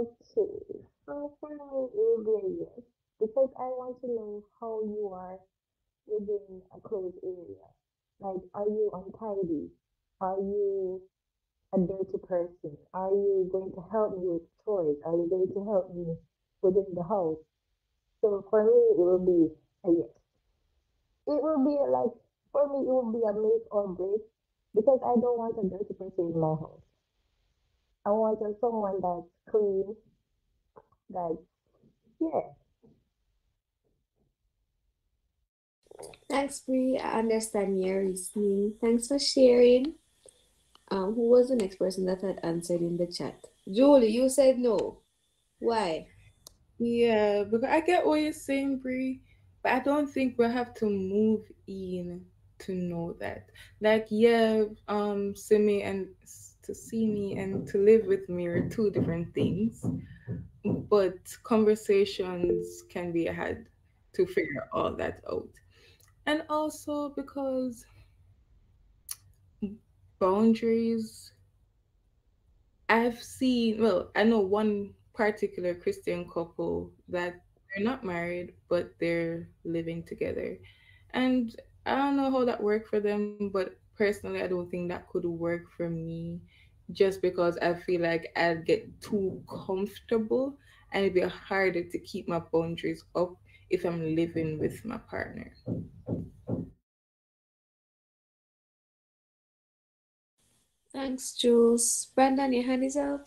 Okay. So for a yes because I want to know how you are within a closed area. Like, are you untidy? Are you a dirty person? Are you going to help me with chores? Are you going to help me within the house? So for me, it will be a yes. It will be like, for me, it will be a make or break because I don't want a dirty person in my house. I want a- someone that's clean, that's, yeah.
Thanks, Bree. I understand your reasoning. Thanks for sharing. Um, who was the next person that had answered in the chat? Julie, you said no. Why?
Yeah, because I get what you're saying, Bree, but I don't think we have to move in to know that. Like, yeah, um, see me and to see me and to live with me are two different things, but conversations can be had to figure all that out. And also because boundaries I've seen, well, I know one particular Christian couple that they're not married, but they're living together. And I don't know how that worked for them, but personally, I don't think that could work for me just because I feel like I'd get too comfortable and it'd be harder to keep my boundaries up if I'm living with my partner.
Thanks, Jules. Brandon, your hand is up.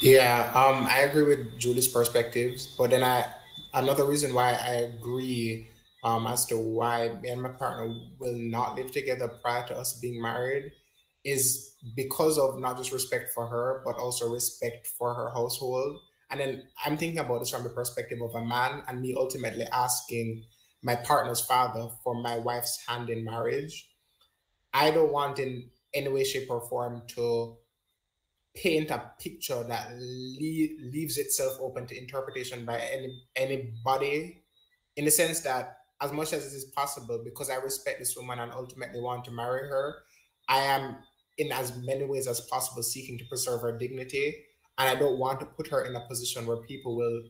Yeah, um, I agree with Julie's perspectives, but then I another reason why I agree um, as to why me and my partner will not live together prior to us being married is because of not just respect for her, but also respect for her household. And then I'm thinking about this from the perspective of a man and me ultimately asking my partner's father for my wife's hand in marriage. I don't want in any way, shape, or form to paint a picture that le- leaves itself open to interpretation by any anybody in the sense that as much as it is possible because i respect this woman and ultimately want to marry her i am in as many ways as possible seeking to preserve her dignity. And i don't want to put her in a position where people will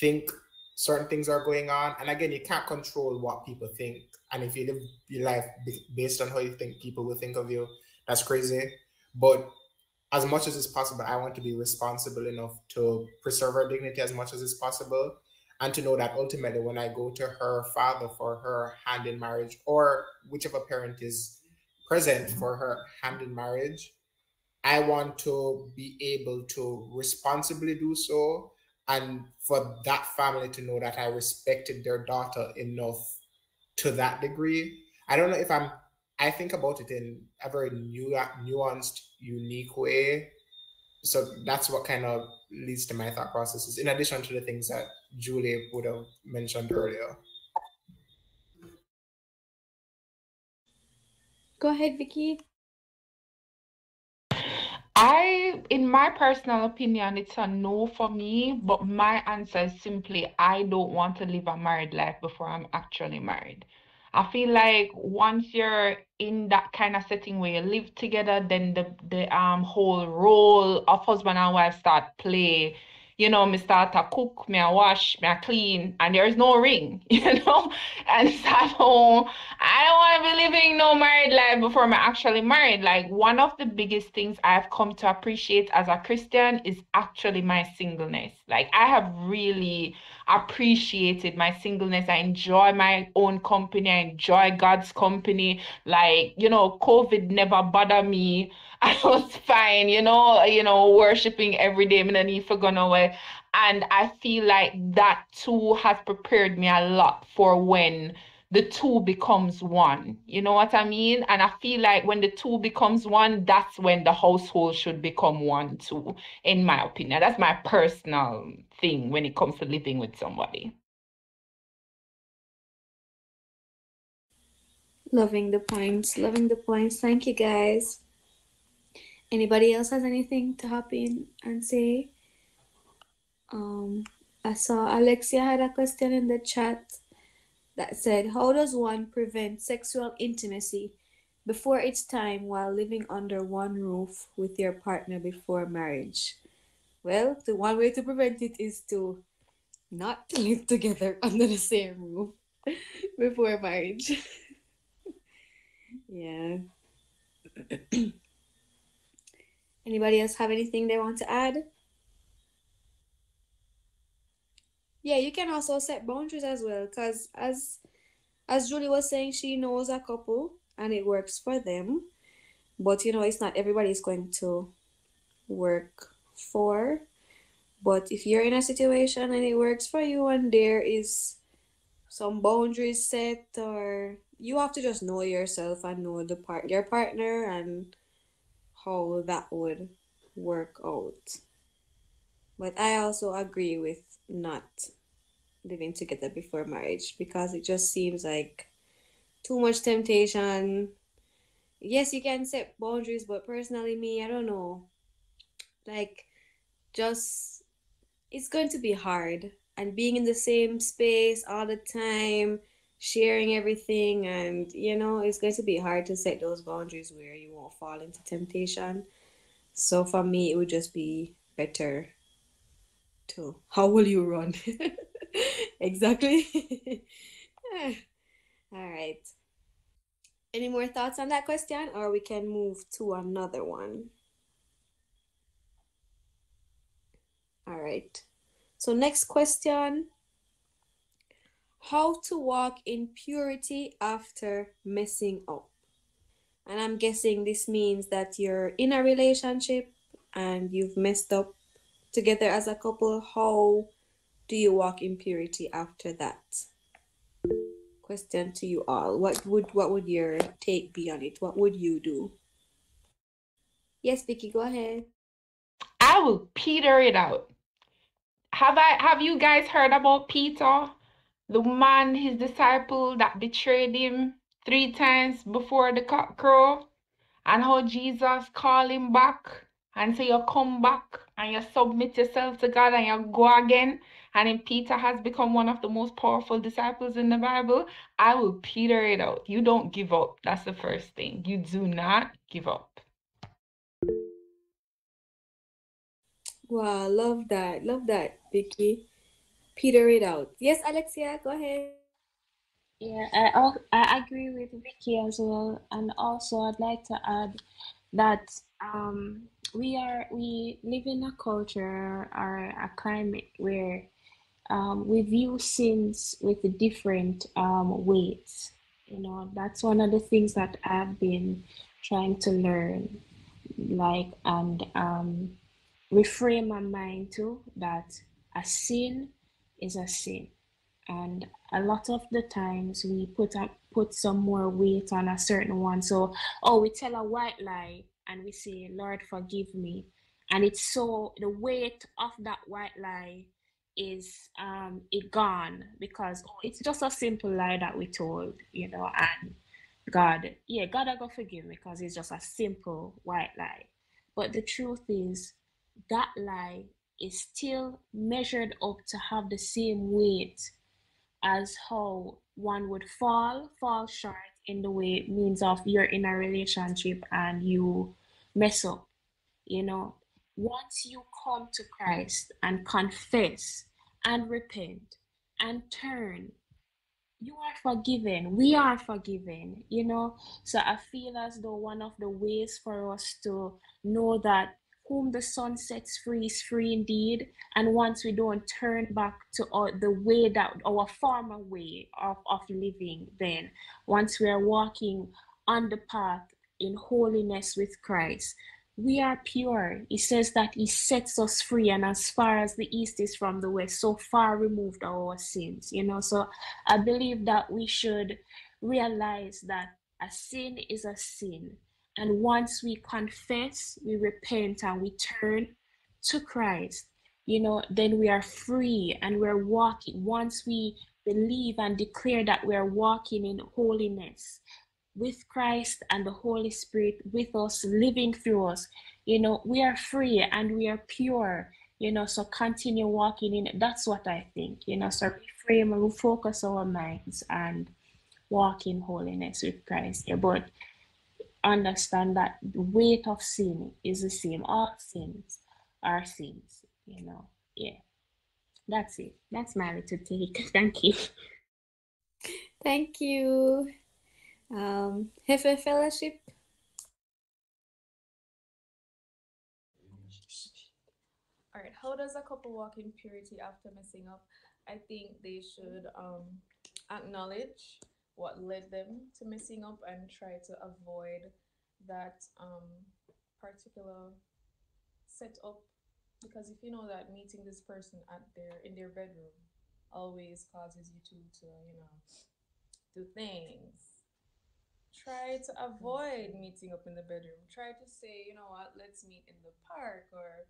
think certain things are going on. And again you can't control what people think. And if you live your life based on how you think people will think of you that's crazy. But as much as it's possible, I want to be responsible enough to preserve her dignity as much as it's possible. And to know that ultimately, when I go to her father for her hand in marriage, or whichever parent is present for her hand in marriage, I want to be able to responsibly do so. And for that family to know that I respected their daughter enough to that degree. I don't know if I'm I think about it in a very new, nuanced, unique way. So that's what kind of leads to my thought processes, in addition to the things that Julie would have mentioned earlier.
Go ahead, Vicky.
I, in my personal opinion, it's a no for me, but my answer is simply I don't want to live a married life before I'm actually married. I feel like once you're in that kind of setting where you live together, then the the um whole role of husband and wife start play. You know, me start to cook, me a wash, me a clean, and there is no ring, [laughs] you know. And [laughs] so I I don't want to be living no married life before I'm actually married. Like one of the biggest things I've come to appreciate as a Christian is actually my singleness. Like I have really appreciated my singleness. I enjoy my own company. I enjoy God's company. Like, you know, COVID never bothered me. [laughs] I was fine, you know, you know, worshiping every day. I mean, I need for away. And I feel like that too has prepared me a lot for when the two becomes one. You know what I mean? And I feel like when the two becomes one, that's when the household should become one too, in my opinion. That's my personal thing when it comes to living with somebody.
Loving the points, loving the points. Thank you guys. Anybody else has anything to hop in and say? Um, I saw Alexia had a question in the chat that said, How does one prevent sexual intimacy before its time while living under one roof with your partner before marriage? Well, the one way to prevent it is to not [laughs] live together under the same roof [laughs] before marriage. [laughs] yeah. [clears throat] Anybody else have anything they want to add? Yeah, you can also set boundaries as well, because as as Julie was saying, she knows a couple and it works for them. But you know, it's not everybody is going to work for. But if you're in a situation and it works for you and there is some boundaries set or you have to just know yourself and know the part your partner and how that would work out. But I also agree with not living together before marriage because it just seems like too much temptation. Yes, you can set boundaries, but personally, me, I don't know. Like, just it's going to be hard. And being in the same space all the time, sharing everything, and you know, it's going to be hard to set those boundaries where you won't fall into temptation. So for me, it would just be better to how will you run? [laughs] exactly. [laughs] All right. Any more thoughts on that question, or we can move to another one? All right. So, next question How to walk in purity after messing up? And I'm guessing this means that you're in a relationship and you've messed up together as a couple. How do you walk in purity after that? question to you all. What would what would your take be on it? What would you do? Yes, Vicky, go ahead.
I will peter it out. Have I have you guys heard about Peter? The man, his disciple that betrayed him three times before the cock crow, and how Jesus called him back and say you come back and you submit yourself to God and you go again. And then Peter has become one of the most powerful disciples in the Bible. I will peter it out. You don't give up. That's the first thing. You do not give up.
Wow, love that. Love that, Vicky. Peter it out. Yes, Alexia, go ahead.
Yeah, I I agree with Vicky as well, and also I'd like to add that um we are we live in a culture or a climate where um we view sins with different um weights. You know, that's one of the things that I've been trying to learn, like and um reframe my mind to that a sin is a sin. And a lot of the times we put up put some more weight on a certain one. So oh we tell a white lie and we say lord forgive me. And it's so the weight of that white lie is um it gone because oh, it's just a simple lie that we told you know and god yeah god i go forgive me because it's just a simple white lie. But the truth is that lie is still measured up to have the same weight as how one would fall fall short in the way means of you're in a relationship and you mess up you know. Once you come to christ and confess and repent and turn you are forgiven. We are forgiven you know. So i feel as though one of the ways for us to know that whom the sun sets free is free indeed. And once we don't turn back to our, the way that our former way of, of living, then once we are walking on the path in holiness with Christ, we are pure. He says that He sets us free, and as far as the east is from the west, so far removed are our sins. You know, so I believe that we should realize that a sin is a sin and once we confess, we repent, and we turn to Christ, you know, then we are free and we're walking. Once we believe and declare that we're walking in holiness with Christ and the Holy Spirit with us, living through us, you know, we are free and we are pure, you know, so continue walking in it. That's what I think, you know, so reframe and focus our minds and walk in holiness with Christ. Yeah, but understand that the weight of sin is the same. All sins are sins, you know. Yeah. That's it. That's my little take. [laughs] Thank you.
Thank you. Um, have a Fellowship.
All right, how does a couple walk in purity after messing up? I think they should um, acknowledge what led them to messing up and try to avoid that um, particular setup. Because if you know that meeting this person at their in their bedroom always causes you to to you know do things. Try to avoid meeting up in the bedroom. Try to say you know what? Let's meet in the park or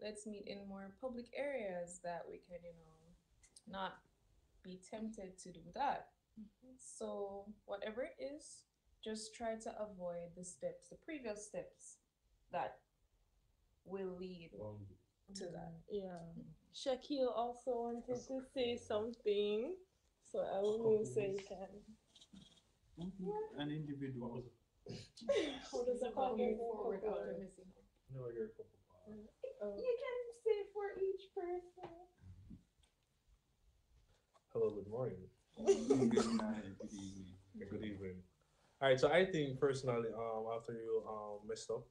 let's meet in more public areas that we can you know not be tempted to do that so whatever it is, just try to avoid the steps, the previous steps that will lead to that.
Mm, yeah. Shaquille also wanted to say something, so I will move so you can.
An individual. [laughs]
How does a couple move forward after missing mm, up?
No, I hear a couple.
Oh. You can say for each person.
Hello, good morning.
Good night. Good evening.
All right, so I think personally, um, after you um messed up,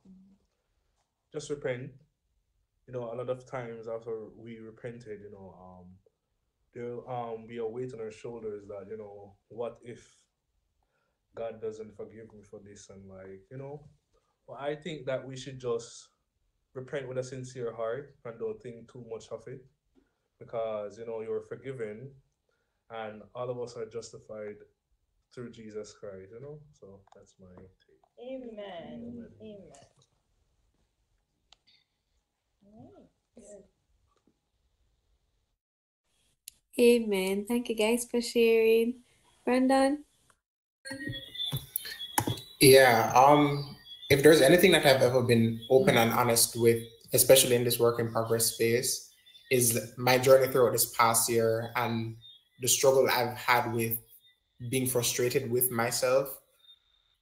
just repent. You know, a lot of times after we repented, you know, um, there'll um be a weight on our shoulders that you know, what if God doesn't forgive me for this and like you know, well, I think that we should just repent with a sincere heart and don't think too much of it because you know you're forgiven and all of us are justified through Jesus Christ, you know. So that's my take.
Amen. Amen. Alright, good.
Amen. Thank you guys for sharing. Brandon?
Yeah. Um, if there's anything that I've ever been open and honest with, especially in this work in progress space, is my journey throughout this past year and the struggle I've had with being frustrated with myself.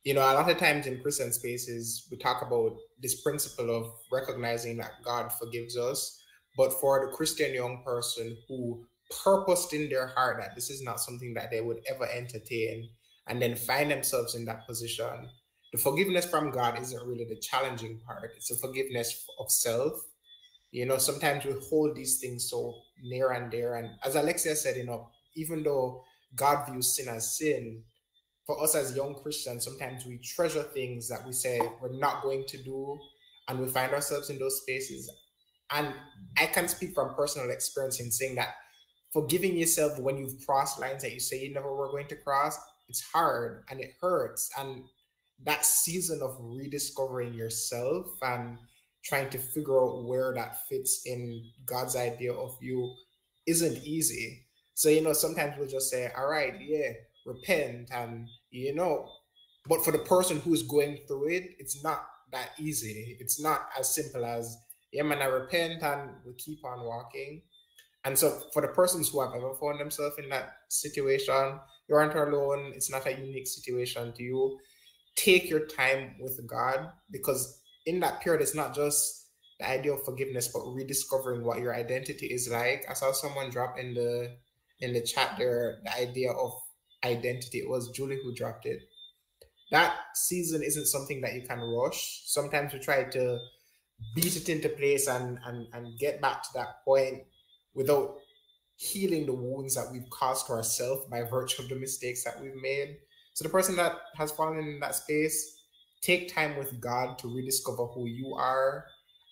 You know, a lot of times in Christian spaces, we talk about this principle of recognizing that God forgives us. But for the Christian young person who purposed in their heart that this is not something that they would ever entertain and then find themselves in that position, the forgiveness from God isn't really the challenging part. It's a forgiveness of self. You know, sometimes we hold these things so near and dear. And as Alexia said, you know, even though God views sin as sin, for us as young Christians, sometimes we treasure things that we say we're not going to do, and we find ourselves in those spaces. And I can speak from personal experience in saying that forgiving yourself when you've crossed lines that you say you never were going to cross, it's hard and it hurts. And that season of rediscovering yourself and trying to figure out where that fits in God's idea of you isn't easy. So, you know, sometimes we'll just say, all right, yeah, repent. And, you know, but for the person who's going through it, it's not that easy. It's not as simple as, yeah, man, I repent and we keep on walking. And so, for the persons who have ever found themselves in that situation, you aren't alone. It's not a unique situation to you. Take your time with God because in that period, it's not just the idea of forgiveness, but rediscovering what your identity is like. I saw someone drop in the in the chat there the idea of identity. It was Julie who dropped it. That season isn't something that you can rush. Sometimes we try to beat it into place and and, and get back to that point without healing the wounds that we've caused to ourselves by virtue of the mistakes that we've made. So the person that has fallen in that space, take time with God to rediscover who you are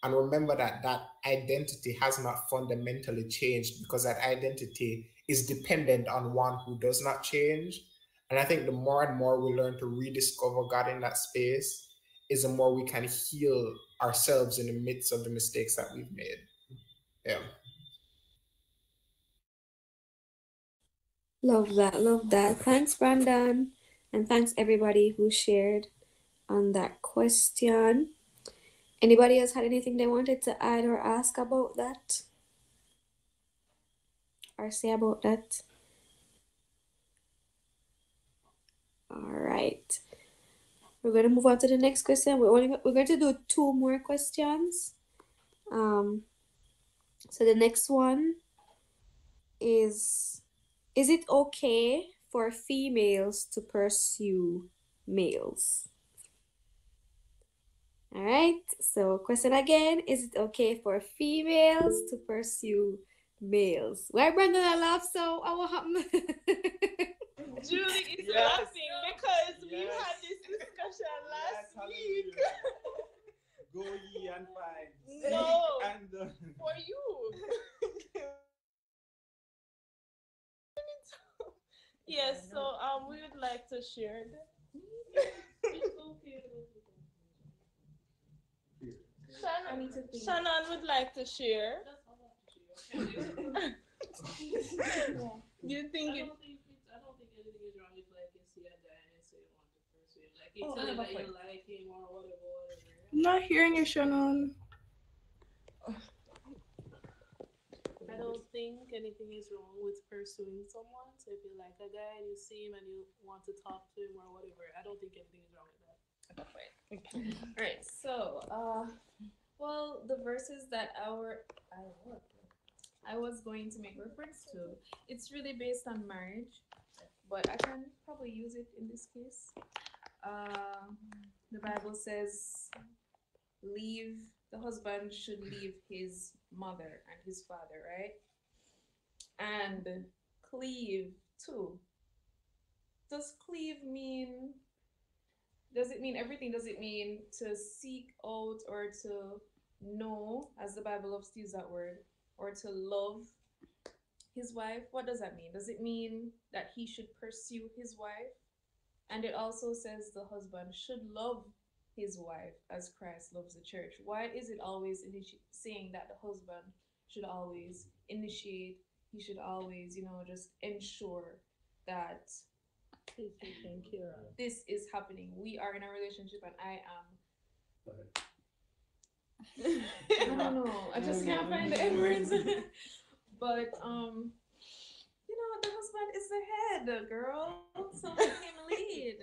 and remember that that identity has not fundamentally changed because that identity is dependent on one who does not change. And I think the more and more we learn to rediscover God in that space, is the more we can heal ourselves in the midst of the mistakes that we've made. Yeah.
Love that. Love that. Thanks, Brandon. And thanks everybody who shared on that question. Anybody else had anything they wanted to add or ask about that? Or say about that? All right. We're going to move on to the next question. We're only we're going to do two more questions. Um so the next one is is it okay for females to pursue males? All right. So, question again: Is it okay for females to pursue males? Why Brandon I laugh so? Oh, what happened?
Julie is
Yes.
laughing because we had this discussion last
Yes,
week.
Go ye and find. [laughs]
No,
And uh, [laughs]
for you. [laughs] yes, so um, we would like to share that. Shannon, Shannon would like to share. Do you think it?
I don't think anything is wrong if like you see a guy and you say you want to pursue him. Like
Oh,
you tell
I
him
a
that you like him or whatever, whatever.
I'm not hearing you, Shannon.
I don't think anything is wrong with pursuing someone. So if you like a guy and you see him and you want to talk to him or whatever, I don't think anything is wrong with that. Okay.
All right. So, uh, well, the verses that our I what I was going to make reference to, it's really based on marriage, but I can probably use it in this case. Um, the Bible says, "Leave the husband should leave his mother and his father, right? And cleave too. Does cleave mean does it mean everything? Does it mean to seek out or to know, as the Bible loves to use that word, or to love his wife? What does that mean? Does it mean that he should pursue his wife? And it also says the husband should love his wife as Christ loves the church. Why is it always initi- saying that the husband should always initiate? He should always, you know, just ensure that this is happening. We are in a relationship, and I am. I don't know. I just can't find the N words. [laughs] but um, you know, the husband is the head, girl. So let him lead.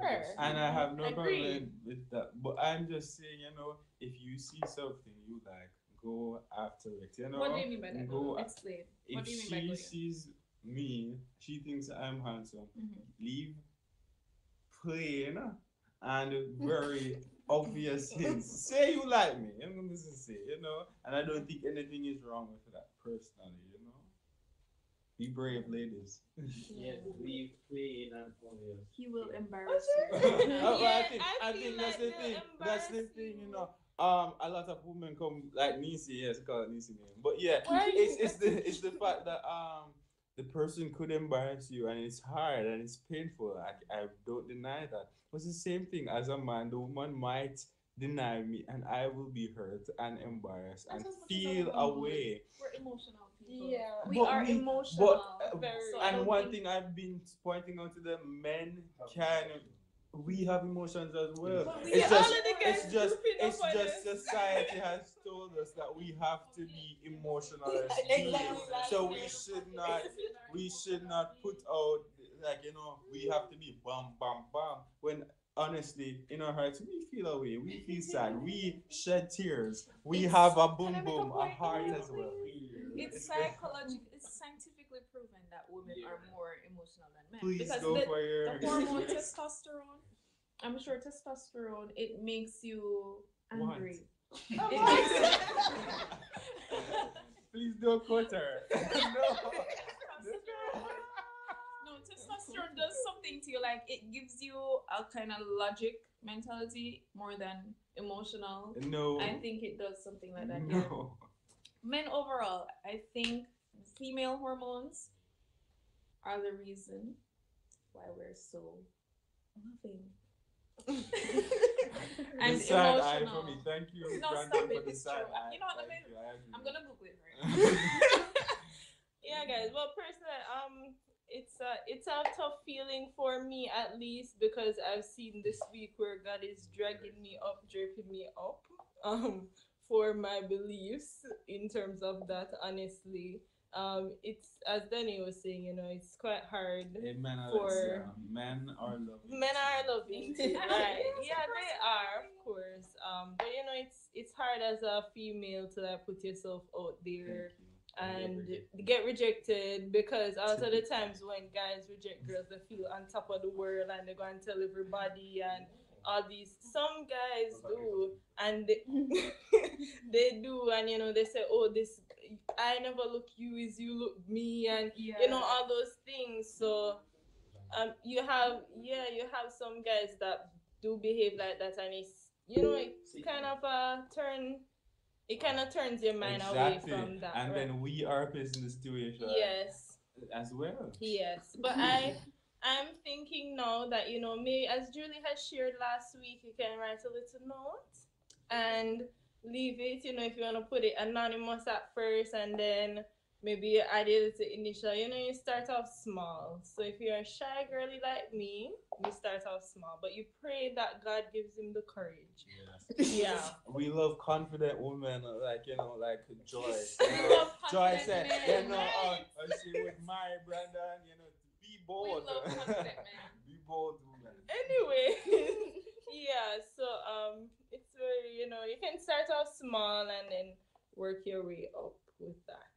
Her.
And I have no
Agreed.
problem with that. But I'm just saying, you know, if you see something you like, go after it. You know,
What do you mean by that?
Go.
Explain.
If
What do you mean by
she
going?
sees me, she thinks I'm handsome.
Mhm.
Leave plain and very [laughs] obvious [laughs] hints. Say you like me. I'm gonna just say, you know, and I don't think anything is wrong with that personally, you know. Be brave, ladies. [laughs]
Yeah, leave plain and obvious.
He will embarrass [laughs] you.
well, I think, I think that's the thing. That's the thing, you know. Um, a lot of women come like Nisi, yes, call it Nisi name. But yeah, it's it's the it's the fact that um the person could embarrass you and it's hard and it's painful. I, I don't deny that. But it's the same thing as a man, the woman might deny me and I will be hurt and embarrassed and
That's as much as a
feel away.
We're emotional people.
Yeah.
We
But
are
we-
emotional.
But, uh,
very.
And
don't
one
think-
thing I've been pointing out to the men can we have emotions as well. It's just it's just it's just society has told us that we have to be emotional as [laughs]
Exactly.
So we should not we should not put out like you know we have to be bam bam bam when honestly in our hearts we feel away we feel sad we shed tears we
It's-
have a boom boom a heart as well
It's [laughs] psychological. It's scientifically proven that women are more emotional than men.
Please
because
go
the,
for your-
the hormone [laughs] testosterone. I'm sure testosterone it makes you angry.
Oh,
It
what?
makes [laughs]
please don't quote her [laughs] [laughs]
no, testosterone does something to you. Like it gives you a kind of logic mentality more than emotional.
No.
I think it does something like that. yeah.
no
Men overall, I think female hormones are the reason why we're so loving. [laughs] and
The eye
emotional.
for me. Thank you,
No,
Brandon,
stop it. It's true.
eye.
You know what I mean?
you, I agree.
I'm gonna Google it right [laughs]
yeah guys well personally um it's a it's a tough feeling for me at least because i've seen this week where god is dragging me up draping me up [laughs] um for my beliefs in terms of that honestly um it's as danny was saying you know it's quite hard
Amen.
for
Alexa. Men are loving.
men are loving too, [laughs] right? Yeah, they are, of course. Um, but you know, it's it's hard as a female to like put yourself out there and get rejected because a lot of the times when guys reject girls, they feel on top of the world and they go and tell everybody and all these. Some guys do, and they, [laughs] they do, and you know they say, "Oh, this I never look you as you look me," and you know all those things. So um you have yeah you have some guys that do behave like that and it's you know it's kind of a turn it kind of turns your mind
Exactly.
away from that
and
right?
then we are facing the situation
yes
as well.
yes but i i'm thinking now that you know maybe as julie has shared last week you can write a little note and leave it you know if you want to put it anonymous at first and then maybe you add it to initial you know you start off small so if you're a shy girly like me you start off small but you pray that god gives him the courage yeah [laughs]
We love confident women, like you know, like Joyce. [laughs]
We
You know,
love
Joyce said, you know, uh, uh, she would marry Brandon. You know, be bold.
love confident [laughs] men.
be bold, woman.
anyway yeah so um you know you can start off small and then work your way up with that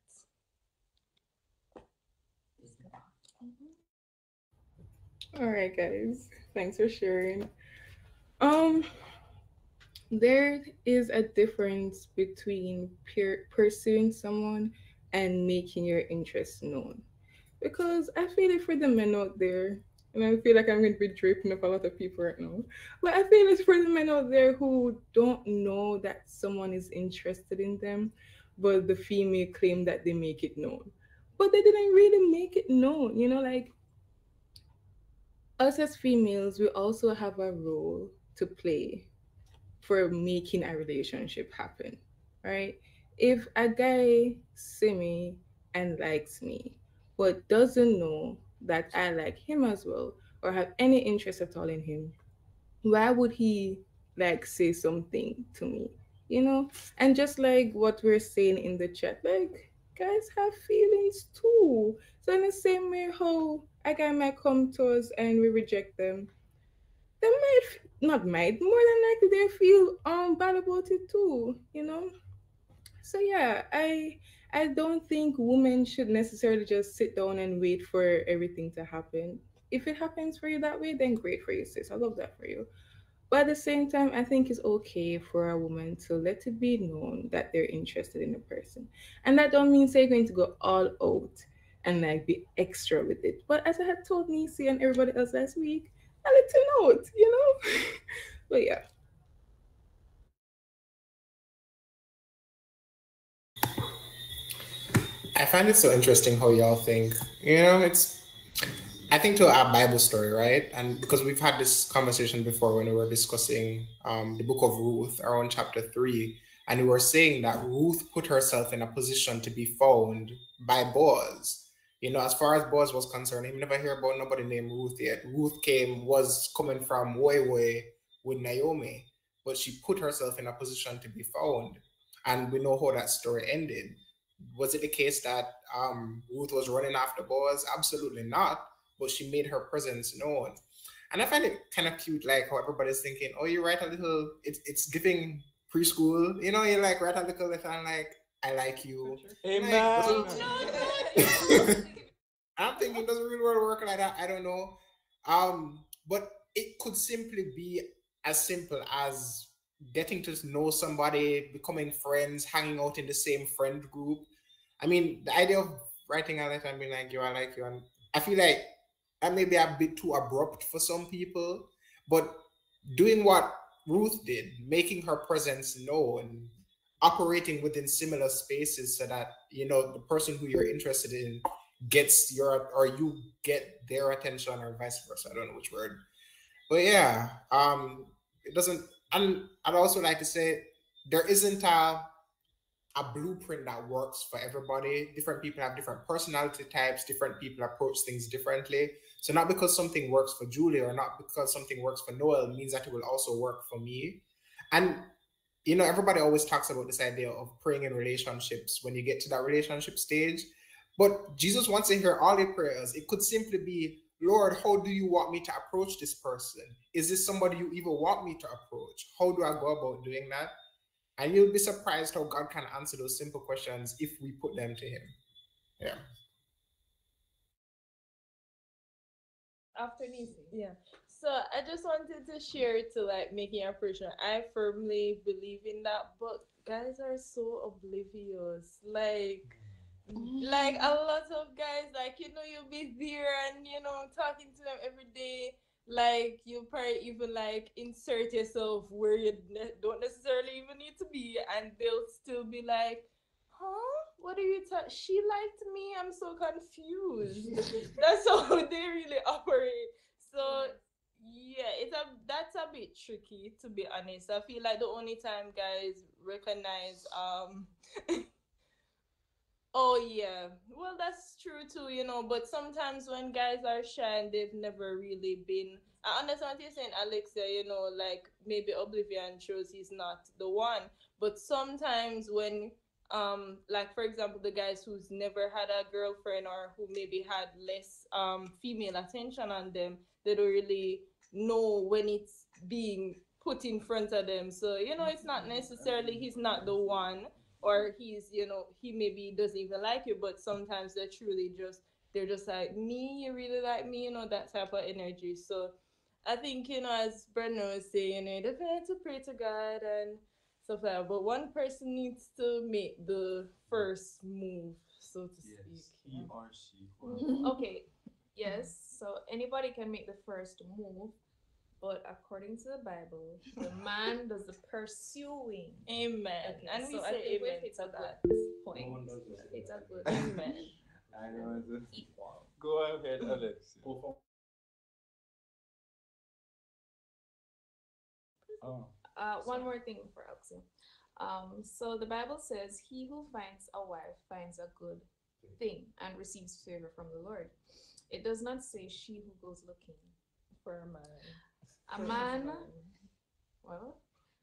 All right, guys. Thanks for sharing. Um, there is a difference between pursuing someone and making your interest known. Because I feel it for the men out there, and I feel like I'm going to be draping up a lot of people right now. But I feel it's for the men out there who don't know that someone is interested in them, but the female claim that they make it known. But they didn't really make it known, you know, like us as females, we also have a role to play for making a relationship happen, right? If a guy see me and likes me, but doesn't know that I like him as well or have any interest at all in him, why would he like say something to me? You know? And just like what we're saying in the chat, like guys have feelings too. So in the same way how a guy might come to us and we reject them, they might not might more than likely they feel um bad about it too, you know? So yeah, I I don't think women should necessarily just sit down and wait for everything to happen. If it happens for you that way, then great for you, sis. I love that for you. But at the same time, I think it's okay for a woman to let it be known that they're interested in a person. And that don't mean you're going to go all out and like be extra with it. But as I had told Nisi and everybody else last week, a little note, you know? [laughs] but yeah.
I find it so interesting how y'all think. You know, it's I think to our Bible story, right? And because we've had this conversation before when we were discussing um, the book of Ruth around chapter three, and we were saying that Ruth put herself in a position to be found by Boaz. You know, as far as Boaz was concerned, he never hear about nobody named Ruth yet. Ruth came was coming from way way with Naomi, but she put herself in a position to be found, and we know how that story ended was it the case that um, Ruth was running after Boaz? Absolutely not. But she made her presence known. And I find it kind of cute, like how everybody's thinking, oh, you write a little, it's it's giving preschool, you know, you like write a little letter and like, I like you.
Amen.
Like, [laughs] I'm thinking does it really world work like that? I don't know. Um, but it could simply be as simple as getting to know somebody, becoming friends, hanging out in the same friend group. I mean, the idea of writing a letter and being like, "You I like you," and I feel like that may be a bit too abrupt for some people, but doing what Ruth did, making her presence known, operating within similar spaces, so that you know the person who you're interested in gets your or you get their attention, or vice versa. I don't know which word, but yeah, um, it doesn't and I'd also like to say there isn't a a blueprint that works for everybody. Different people have different personality types. Different people approach things differently. So not because something works for Julie or not because something works for Noel means that it will also work for me. And you know, everybody always talks about this idea of praying in relationships when you get to that relationship stage. But Jesus wants to hear all your prayers. It could simply be, Lord, how do you want me to approach this person? Is this somebody you even want me to approach? How do I go about doing that? And you'll be surprised how God can answer those simple questions if we put them to Him. Yeah.
after Nisi. Yeah. So I just wanted to share to like making a impression. I firmly believe in that, but guys are so oblivious. Like like a lot of guys, like you know, you'll be there and you know, talking to them every day. Like you probably even like insert yourself where you ne- don't necessarily even need to be, and they'll still be like, "Huh? What are you talking? She liked me. I'm so confused." [laughs] That's how [laughs] they really operate. So yeah, it's a that's a bit tricky to be honest. I feel like the only time guys recognize um [laughs] Oh yeah. Well, that's true too, you know, but sometimes when guys are shy and they've never really been I understand what you're saying, Alexia, you know, like maybe Oblivion shows he's not the one. But sometimes when um like for example the guys who's never had a girlfriend or who maybe had less um female attention on them they don't really know when it's being put in front of them so you know it's not necessarily he's not the one or he's you know he maybe doesn't even like you but sometimes they're truly just they're just like me you really like me you know that type of energy so i think you know as Brenda was saying you know you definitely to pray to god and stuff like that but one person needs to make the first move so to speak
He or she. [laughs]
okay, yes. So anybody can make the first move, but according to the Bible, the man does the pursuing.
Amen.
Okay,
and
so we
say amen.
It's a point.
No
it's a good [laughs]
amen.
I know it's equal. Go ahead, Alex. Oh.
Uh, one more thing for Alex. Um, so the Bible says, "He who finds a wife finds a good thing and receives favor from the Lord." It does not say she who goes looking
for a man.
A man.
man.
Well,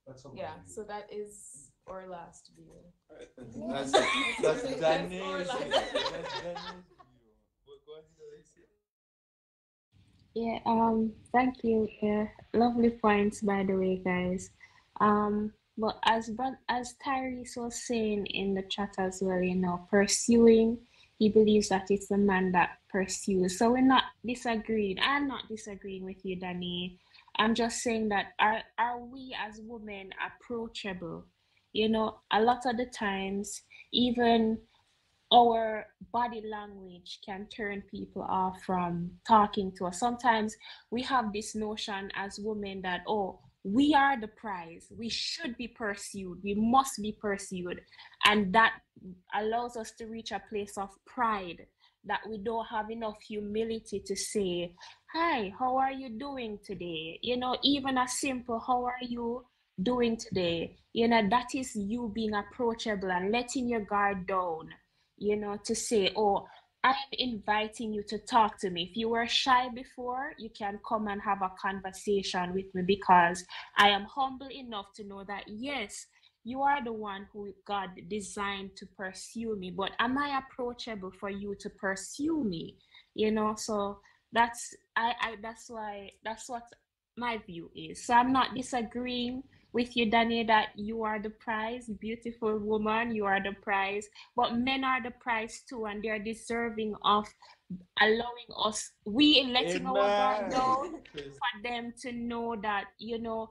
That's a
yeah. So that is our last view. [laughs]
That's that's
our
Daniel's
last-
view. That's Daniel's view. Go- go ahead, Alicia.
Yeah, um, thank you. Yeah, lovely points, by the way, guys. Um, but as but as Tyrese was saying in the chat as well, you know, pursuing, he believes that it's the man that pursues. So we're not disagreeing. I'm not disagreeing with you, Danny. I'm just saying that are are we as women approachable? You know, a lot of the times, even our body language can turn people off from talking to us. Sometimes we have this notion as women that, oh, we are the prize. We should be pursued. We must be pursued. And that allows us to reach a place of pride that we don't have enough humility to say, Hi, how are you doing today? You know, even a simple, How are you doing today? You know, that is you being approachable and letting your guard down you know, to say, oh, I'm inviting you to talk to me. If you were shy before, you can come and have a conversation with me because I am humble enough to know that, yes, you are the one who God designed to pursue me, but am I approachable for you to pursue me? You know, so that's I, I that's why that's what my view is. So I'm not disagreeing with you, Danny, that you are the prize, beautiful woman, you are the prize. But men are the prize too, and they're deserving of allowing us, we letting our guard
Amen.
down for them to know that, you know,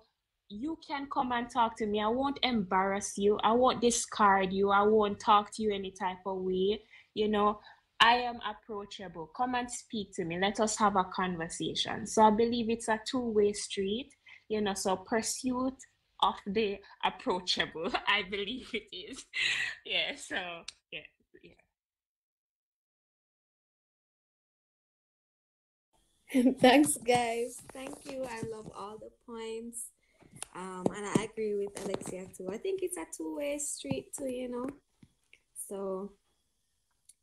you can come and talk to me. I won't embarrass you. I won't discard you. I won't talk to you any type of way. You know, I am approachable. Come and speak to me. Let us have a conversation. So I believe it's a two-way street, you know, so pursuit of the approachable. [laughs] I believe it is. Yeah, so yeah, yeah. [laughs]
Thanks, guys. Thank you. I love all the points. Um, and I agree with Alexia too. I think it's a two-way street too, you know. So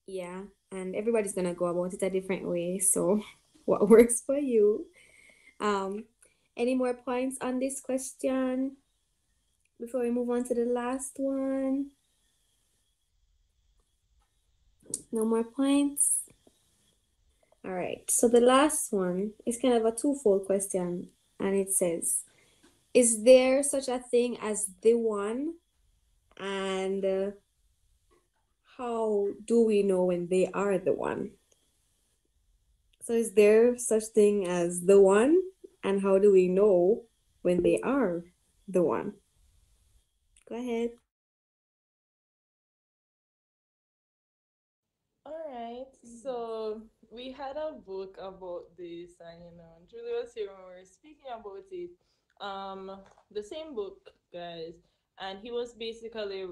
yeah, and everybody's gonna go about it a different way. So [laughs] what works for you? Um, any more points on this question before we move on to the last one? No more points. All right. So the last one is kind of a twofold question, and it says, "Is there such a thing as the one?" And uh, how do we know when they are the one? So is there such thing as the one? And how do we know when they are the one? Go ahead.
All right. So we had a book about this, and you know, Julie was here when we were speaking about it. Um, the same book, guys, and he was basically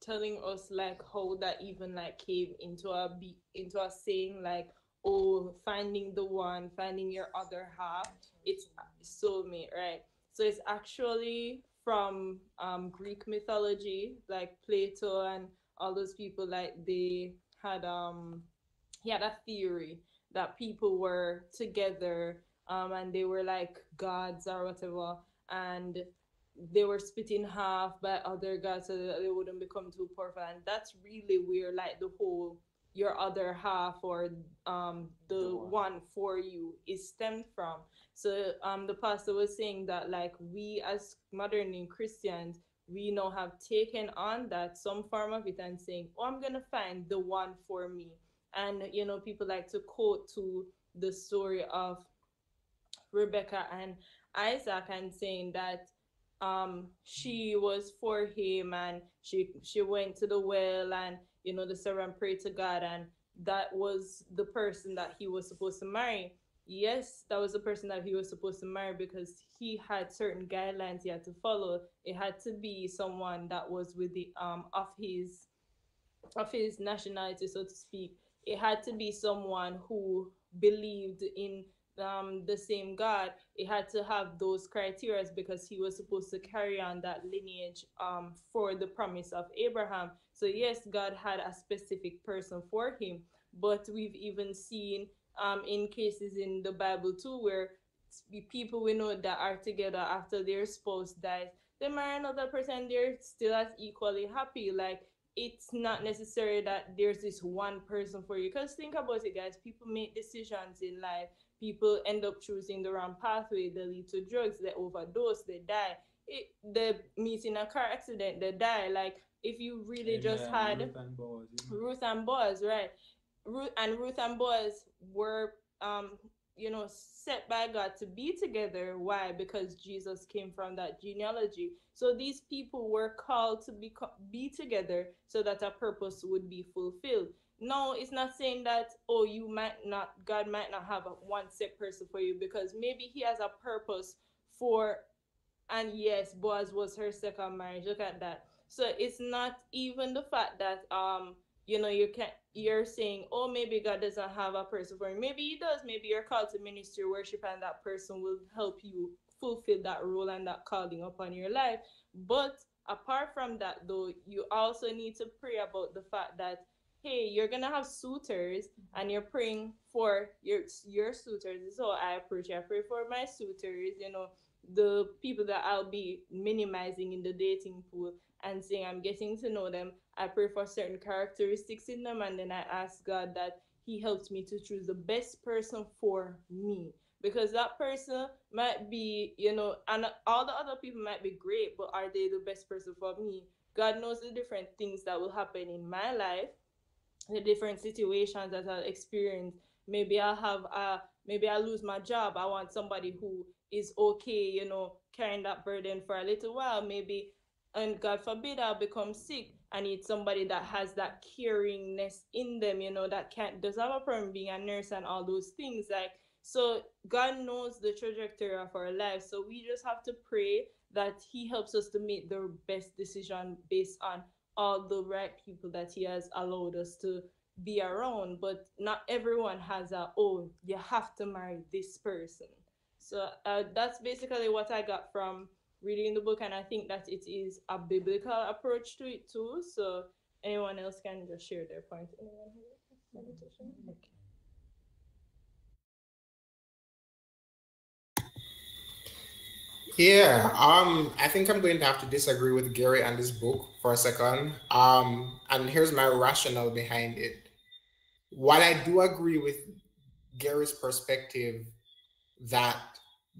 telling us like how that even like came into a be into a saying like, oh, finding the one, finding your other half. It's soulmate, right? So it's actually from um Greek mythology, like Plato and all those people, like they had um he had a theory that people were together um and they were like gods or whatever and they were split in half by other gods so that they wouldn't become too powerful and that's really where like the whole your other half or um the one. for you is stemmed from. So um the pastor was saying that like we as modern christians we now have taken on that some form of it and saying oh i'm gonna find the one for me. And you know people like to quote to the story of rebecca and isaac and saying that um she was for him and she she went to the well and you know the servant prayed to god and that was the person that he was supposed to marry. Yes that was the person that he was supposed to marry because he had certain guidelines he had to follow. It had to be someone that was with the um of his of his nationality so to speak. It had to be someone who believed in um the same God, it had to have those criteria because he was supposed to carry on that lineage um for the promise of Abraham. So yes, God had a specific person for him, but we've even seen um in cases in the Bible too where people we know that are together after their spouse dies, they marry another person, they're still as equally happy. Like it's not necessary that there's this one person for you. Because think about it, guys. People make decisions in life. People end up choosing the wrong pathway. They lead to drugs. They overdose. They die. It, they meet in a car accident. They die. Like if you really just had
Ruth and Boaz, yeah.
Ruth and Boaz, right? Ruth and Ruth and Boaz were, um, you know, set by God to be together. Why? Because Jesus came from that genealogy. So these people were called to be be together so that a purpose would be fulfilled. No, it's not saying that oh you might not God might not have a one set person for you because maybe He has a purpose for and yes, Boaz was her second marriage. Look at that. So it's not even the fact that um you know you can you're saying oh maybe God doesn't have a person for you. Maybe He does. Maybe you're called to ministry worship and that person will help you fulfill that role and that calling upon your life. But apart from that though, you also need to pray about the fact that hey, you're gonna have suitors mm-hmm. and you're praying for your your suitors. This is how I approach it. I pray for my suitors, you know, the people that I'll be minimizing in the dating pool and saying I'm getting to know them. I pray for certain characteristics in them and then I ask God that He helps me to choose the best person for me. Because that person might be, you know, and all the other people might be great, but are they the best person for me? God knows the different things that will happen in my life the different situations that I'll experience. Maybe I'll have a maybe I'll lose my job. I want somebody who is okay, you know, carrying that burden for a little while. Maybe and God forbid I'll become sick. I need somebody that has that caringness in them, you know, that can't does have a problem being a nurse and all those things. Like so God knows the trajectory of our life. So we just have to pray that He helps us to make the best decision based on all the right people that he has allowed us to be around but not everyone has a oh you have to marry this person so uh, that's basically what i got from reading the book and i think that it is a biblical approach to it too so anyone else can just share their point anyone here? Okay.
Yeah, um, I think I'm going to have to disagree with Gary and this book for a second. Um, and here's my rationale behind it. While I do agree with Gary's perspective that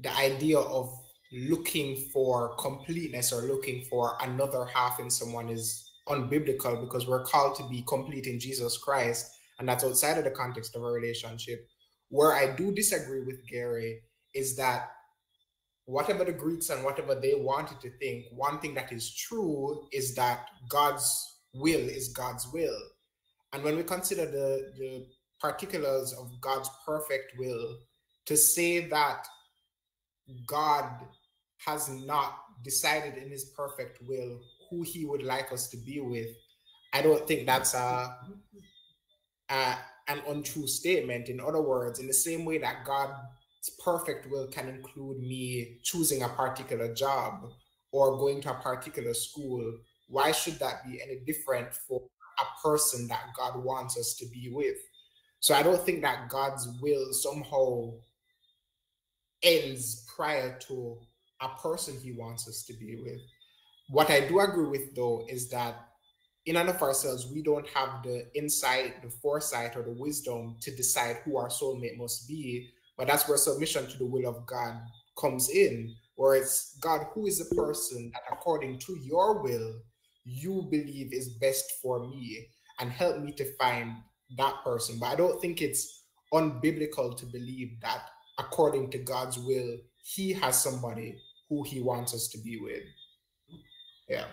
the idea of looking for completeness or looking for another half in someone is unbiblical because we're called to be complete in Jesus Christ, and that's outside of the context of a relationship. Where I do disagree with Gary is that whatever the Greeks and whatever they wanted to think, one thing that is true is that God's will is God's will. And when we consider the, the particulars of God's perfect will, to say that God has not decided in his perfect will who he would like us to be with, I don't think that's a, a an untrue statement. In other words, in the same way that God perfect will can include me choosing a particular job or going to a particular school. Why should that be any different for a person that God wants us to be with? So I don't think that God's will somehow ends prior to a person he wants us to be with. What I do agree with though is that in and of ourselves, we don't have the insight, the foresight, or the wisdom to decide who our soulmate must be but that's where submission to the will of God comes in, where it's God, who is the person that according to your will, you believe is best for me, and help me to find that person. But I don't think it's unbiblical to believe that according to God's will, He has somebody who He wants us to be with. Yeah.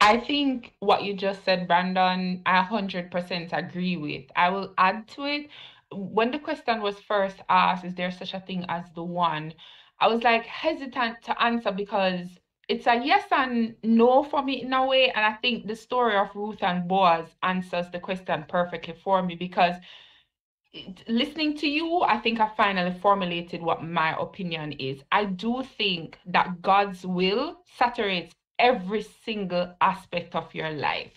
I think what you just said, Brandon, I 100% agree with. I will add to it. When the question was first asked, is there such a thing as the one? I was like hesitant to answer because it's a yes and no for me in a way. And I think the story of Ruth and Boaz answers the question perfectly for me because listening to you, I think I finally formulated what my opinion is. I do think that God's will saturates every single aspect of your life.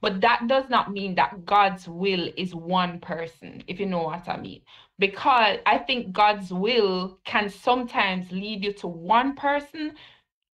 But that does not mean that God's will is one person, if you know what I mean. Because I think God's will can sometimes lead you to one person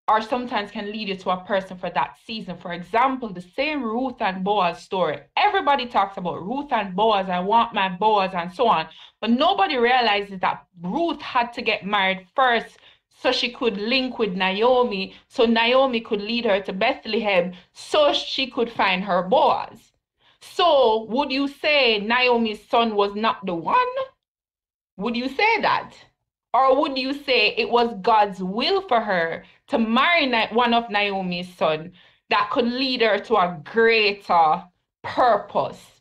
or sometimes can lead you to a person for that season. For example, the same Ruth and Boaz story. Everybody talks about Ruth and Boaz, I want my Boaz, and so on. But nobody realizes that Ruth had to get married first so she could link with Naomi, so Naomi could lead her to Bethlehem, so she could find her Boaz. So, would you say Naomi's son was not the one? Would you say that? Or would you say it was God's will for her to marry one of Naomi's son that could lead her to a greater purpose?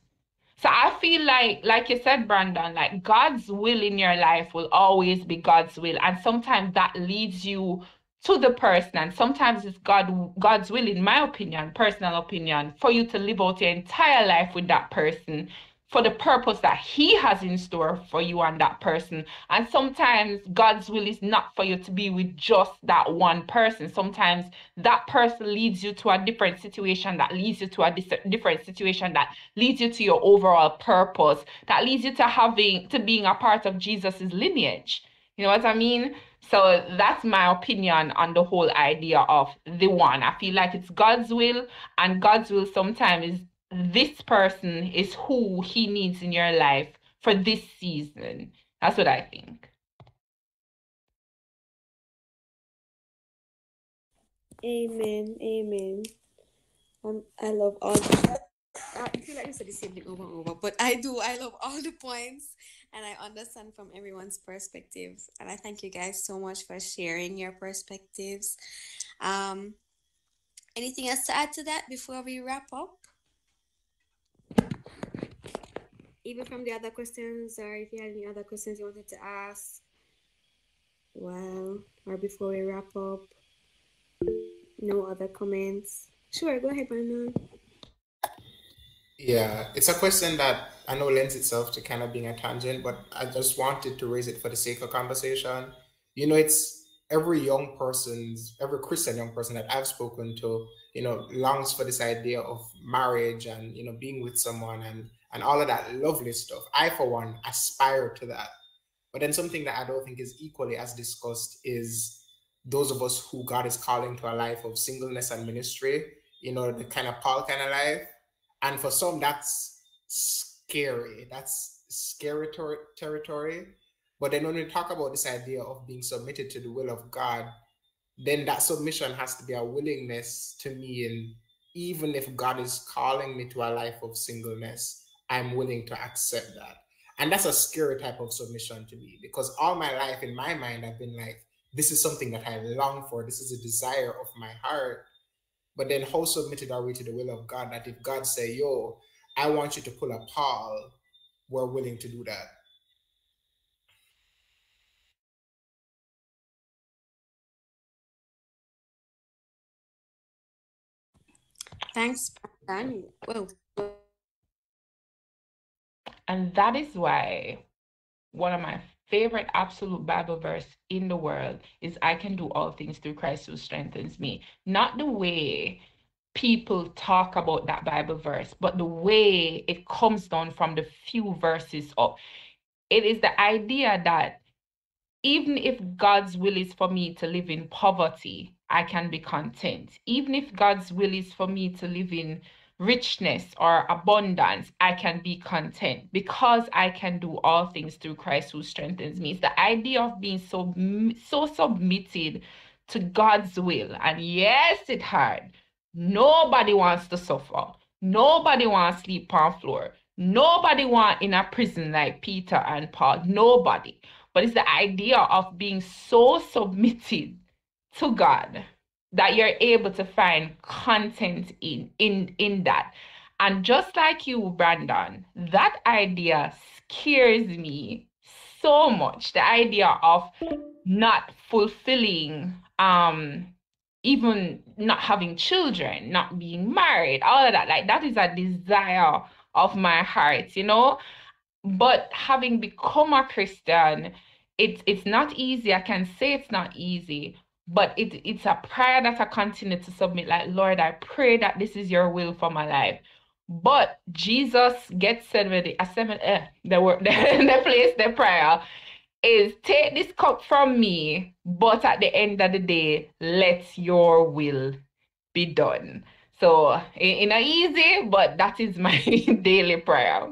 So I feel like, like you said, Brandon, like God's will in your life will always be God's will. And sometimes that leads you to the person. And sometimes it's God God's will, in my opinion, personal opinion, for you to live out your entire life with that person for the purpose that he has in store for you and that person. And sometimes God's will is not for you to be with just that one person. Sometimes that person leads you to a different situation that leads you to a dis- different situation that leads you to your overall purpose, that leads you to having to being a part of Jesus's lineage. You know what I mean? So that's my opinion on the whole idea of the one. I feel like it's God's will, and God's will sometimes is this person is who he needs in your life for this season. That's what I think.
Amen. Amen. Um, I love all. I feel like you said the same thing over and over, but I do. I love all the points, and I understand from everyone's perspective. And I thank you guys so much for sharing your perspectives. Um, anything else to add to that before we wrap up? Even from the other questions, or if you had any other questions you wanted to ask, well, or before we wrap up, no other comments. Sure, go ahead, Brandon.
Yeah, it's a question that I know lends itself to kind of being a tangent, but I just wanted to raise it for the sake of conversation. You know, it's every young person's, every Christian young person that I've spoken to, you know, longs for this idea of marriage and, you know, being with someone and and all of that lovely stuff. I, for one, aspire to that. But then something that I don't think is equally as discussed is those of us who God is calling to a life of singleness and ministry, you know, the kind of Paul kind of life. And for some, that's scary. That's scary ter- territory. But then when we talk about this idea of being submitted to the will of God, then that submission has to be a willingness to me. And even if God is calling me to a life of singleness, I'm willing to accept that. And that's a scary type of submission to me because all my life in my mind, I've been like, this is something that I long for. This is a desire of my heart. But then how submitted are we to the will of God that if God say, yo, I want you to pull a Paul, we're willing to do that.
Thanks,
And that is why one of my favorite absolute Bible verse in the world is I can do all things through Christ who strengthens me. Not the way people talk about that Bible verse, but the way it comes down from the few verses up. It is the idea that even if God's will is for me to live in poverty, I can be content. Even if God's will is for me to live in richness or abundance, I can be content because I can do all things through Christ who strengthens me. It's the idea of being so so submitted to God's will. And yes, it's hard. Nobody wants to suffer. Nobody wants to sleep on floor. Nobody want in a prison like Peter and Paul. Nobody. But it's the idea of being so submitted to God that you're able to find content in in in that. And just like you, Brandon, that idea scares me so much. The idea of not fulfilling um even not having children, not being married, all of that. Like that is a desire of my heart, you know. But having become a Christian, it's it's not easy. I can say it's not easy, but it it's a prayer that I continue to submit. Like Lord, I pray that this is your will for my life. But Jesus gets said with the assembly, eh, the word, [laughs] the, the place, the prayer is take this cup from me, but at the end of the day, let your will be done. So in, in a easy, but that is my [laughs] daily prayer.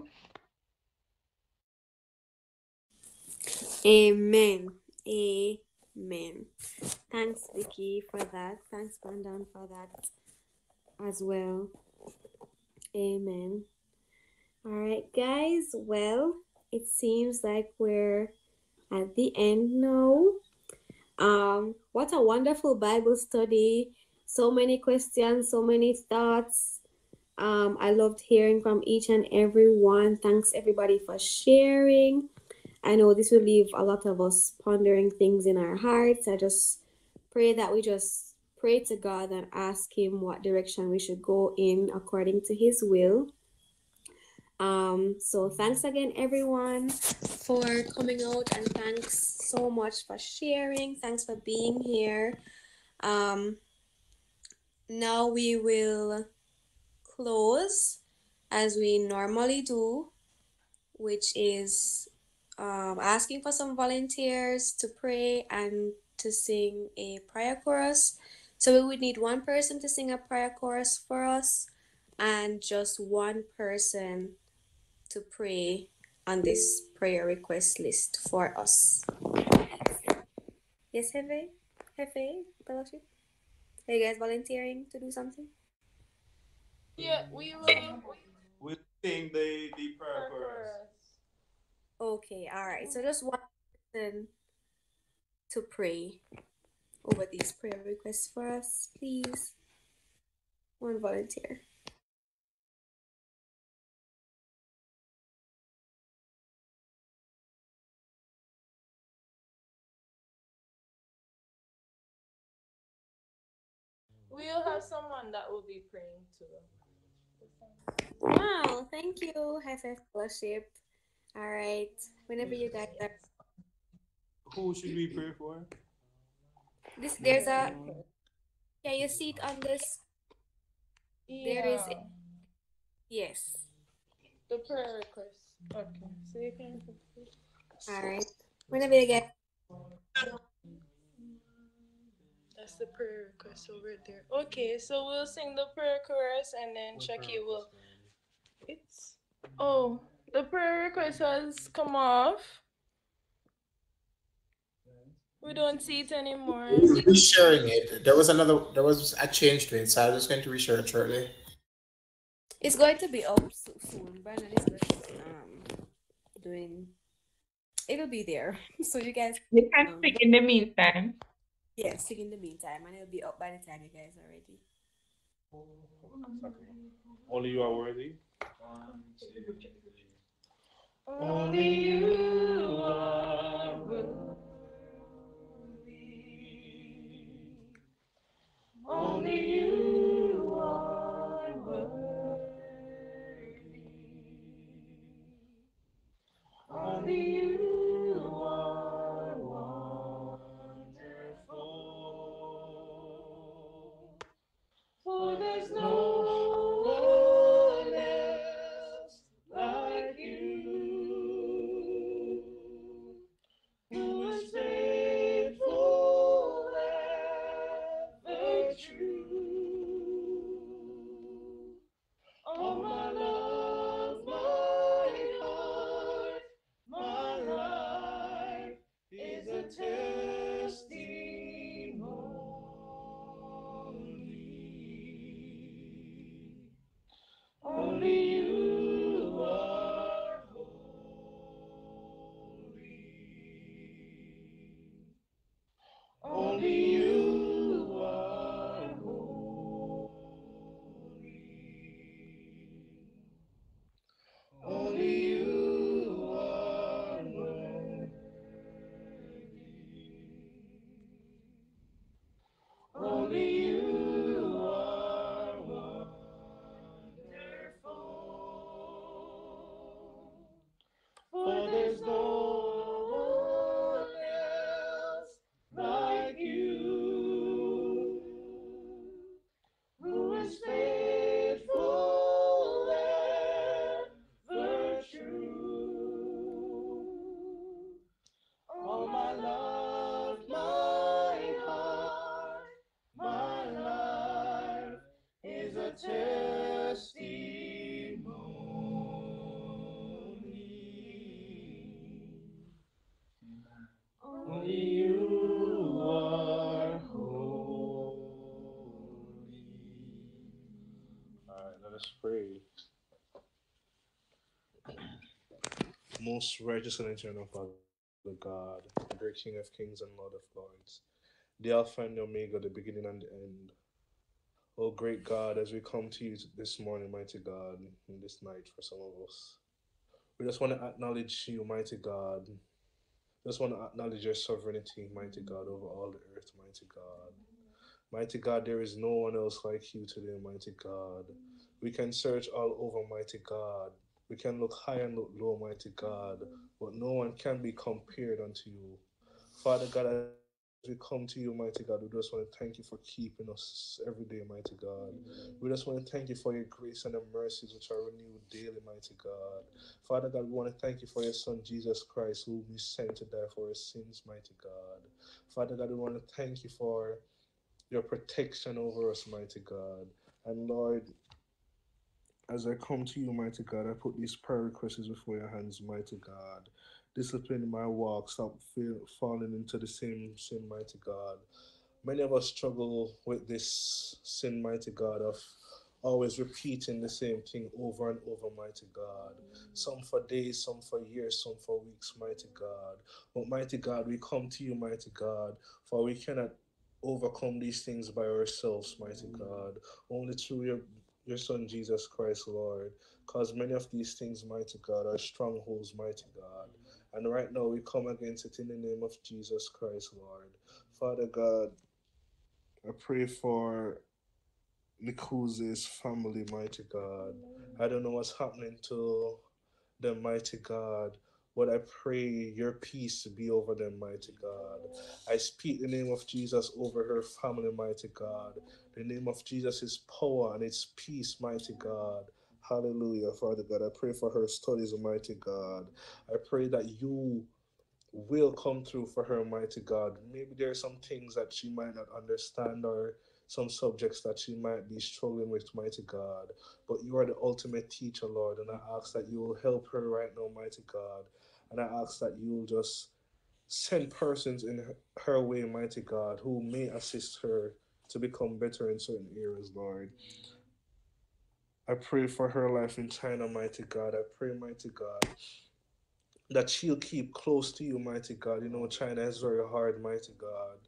Amen. Amen. Thanks, Vicky, for that. Thanks, Brandon, for that as well. Amen. All right, guys. Well, it seems like we're at the end now. Um, what a wonderful Bible study. So many questions, so many thoughts. Um, I loved hearing from each and every one. Thanks everybody for sharing. I know this will leave a lot of us pondering things in our hearts. I just pray that we just pray to God and ask Him what direction we should go in according to His will. Um, so thanks again, everyone, for coming out, and thanks so much for sharing. Thanks for being here. Um, now we will close as we normally do, which is um, asking for some volunteers to pray and to sing a prayer chorus. So we would need one person to sing a prayer chorus for us and just one person to pray on this prayer request list for us. Yes, Hefe? Hefe? Fellowship? Are you guys volunteering to do something?
Yeah, we will.
We'll sing the, the prayer chorus.
Okay, all right. So just one person to pray over these prayer requests for us, please. One volunteer.
We'll have someone that will be praying too.
Wow, thank you, Hefe Fellowship. All right, whenever you guys are.
Who should we pray for?
This there's a. Can you see it on this? There is.
Yeah.
Yes.
The prayer request. Okay, so you can.
All right. Whenever you get.
That's the prayer request over there. Okay, so we'll sing the prayer chorus and then Chucky will. It's oh, the prayer request has come off. We don't see it anymore.
Resharing it. There was another. There was a change to it, so I'm just going to reshare it shortly.
It's going to be up so soon. Brandon is just um doing. It'll be there, [laughs] so you guys.
You can
um,
speak in the meantime.
Yeah, sing in the meantime, and it'll be up by the time you guys are ready.
Only you are worthy.
Only you are worthy. Only you are worthy. Only you are wonderful. For there's no
Most righteous and eternal Father God, the great King of kings and Lord of lords, the Alpha and the Omega, the beginning and the end. Oh, great God, as we come to you this morning, mighty God, and this night for some of us, we just want to acknowledge you, mighty God. Just want to acknowledge your sovereignty, mighty God, over all the earth, mighty God. Mighty God, there is no one else like you today, mighty God. We can search all over, mighty God. We can look high and look low, mighty God, but no one can be compared unto you. Father God, as we come to you, mighty God, we just want to thank you for keeping us every day, mighty God. We just want to thank you for your grace and the mercies, which are renewed daily, mighty God. Father God, we want to thank you for your Son, Jesus Christ, who we sent to die for our sins, mighty God. Father God, we want to thank you for your protection over us, mighty God. And Lord, as I come to you, mighty God, I put these prayer requests before your hands, mighty God. Discipline my walk, stop fail, falling into the same sin, mighty God. Many of us struggle with this sin, mighty God, of always repeating the same thing over and over, mighty God. Some for days, some for years, some for weeks, mighty God. But mighty God, we come to you, mighty God, for we cannot overcome these things by ourselves, mighty God. Only through your your Son Jesus Christ, Lord. Because many of these things, mighty God, are strongholds, mighty God. And right now we come against it in the name of Jesus Christ, Lord. Father God, I pray for Nikuze's family, mighty God. I don't know what's happening to them, mighty God. But I pray your peace to be over them, mighty God. I speak the name of Jesus over her family, mighty God. The name of Jesus is power and it's peace, mighty God. Hallelujah, Father God. I pray for her studies, mighty God. I pray that you will come through for her, mighty God. Maybe there are some things that she might not understand or some subjects that she might be struggling with, mighty God. But you are the ultimate teacher, Lord, and I ask that you will help her right now, mighty God. And I ask that you will just send persons in her- way, mighty God, who may assist her to become better in certain areas, Lord. I pray for her life in China, mighty God. I pray, mighty God, that she'll keep close to you, mighty God. You know, China is very hard, mighty God.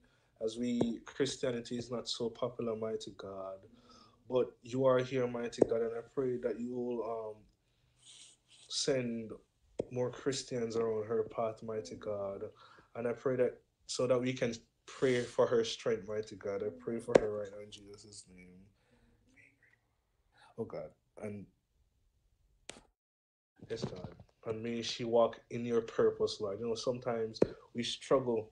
As we, Christianity is not so popular, mighty God. But you are here, mighty God, and I pray that you will um, send more Christians around her path, mighty God. And I pray that so that we can pray for her strength, mighty God. I pray for her right now in Jesus' name. Oh God. And yes, God. And may she walk in your purpose, Lord. You know, sometimes we struggle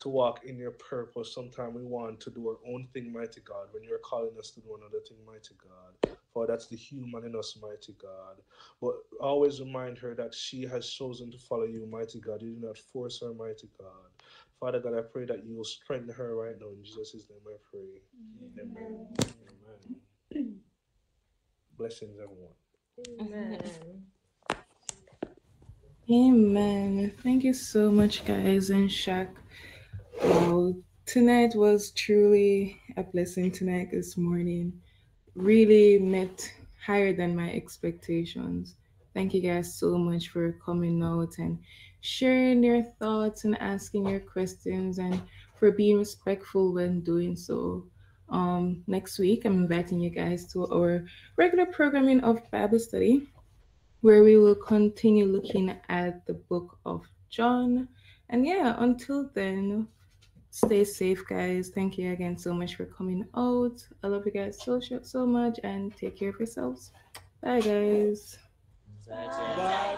to walk in your purpose. Sometimes we want to do our own thing, mighty God, when you're calling us to do another thing, mighty God. For that's the human in us, mighty God. But always remind her that she has chosen to follow you, mighty God. You do not force her, mighty God. Father God, I pray that you will strengthen her right now. In Jesus' name I pray. Amen. Amen. Blessings, everyone.
Amen.
Amen. Thank you so much, guys, and Shaq. Wow, tonight was truly a blessing. Tonight, this morning, really met higher than my expectations. Thank you guys so much for coming out and sharing your thoughts and asking your questions and for being respectful when doing so. Um, next week, I'm inviting you guys to our regular programming of Bible study where we will continue looking at the book of John. And yeah, until then, stay safe, guys. Thank you again so much for coming out. I love you guys so, so, much and take care of yourselves. Bye, guys.
Bye bye.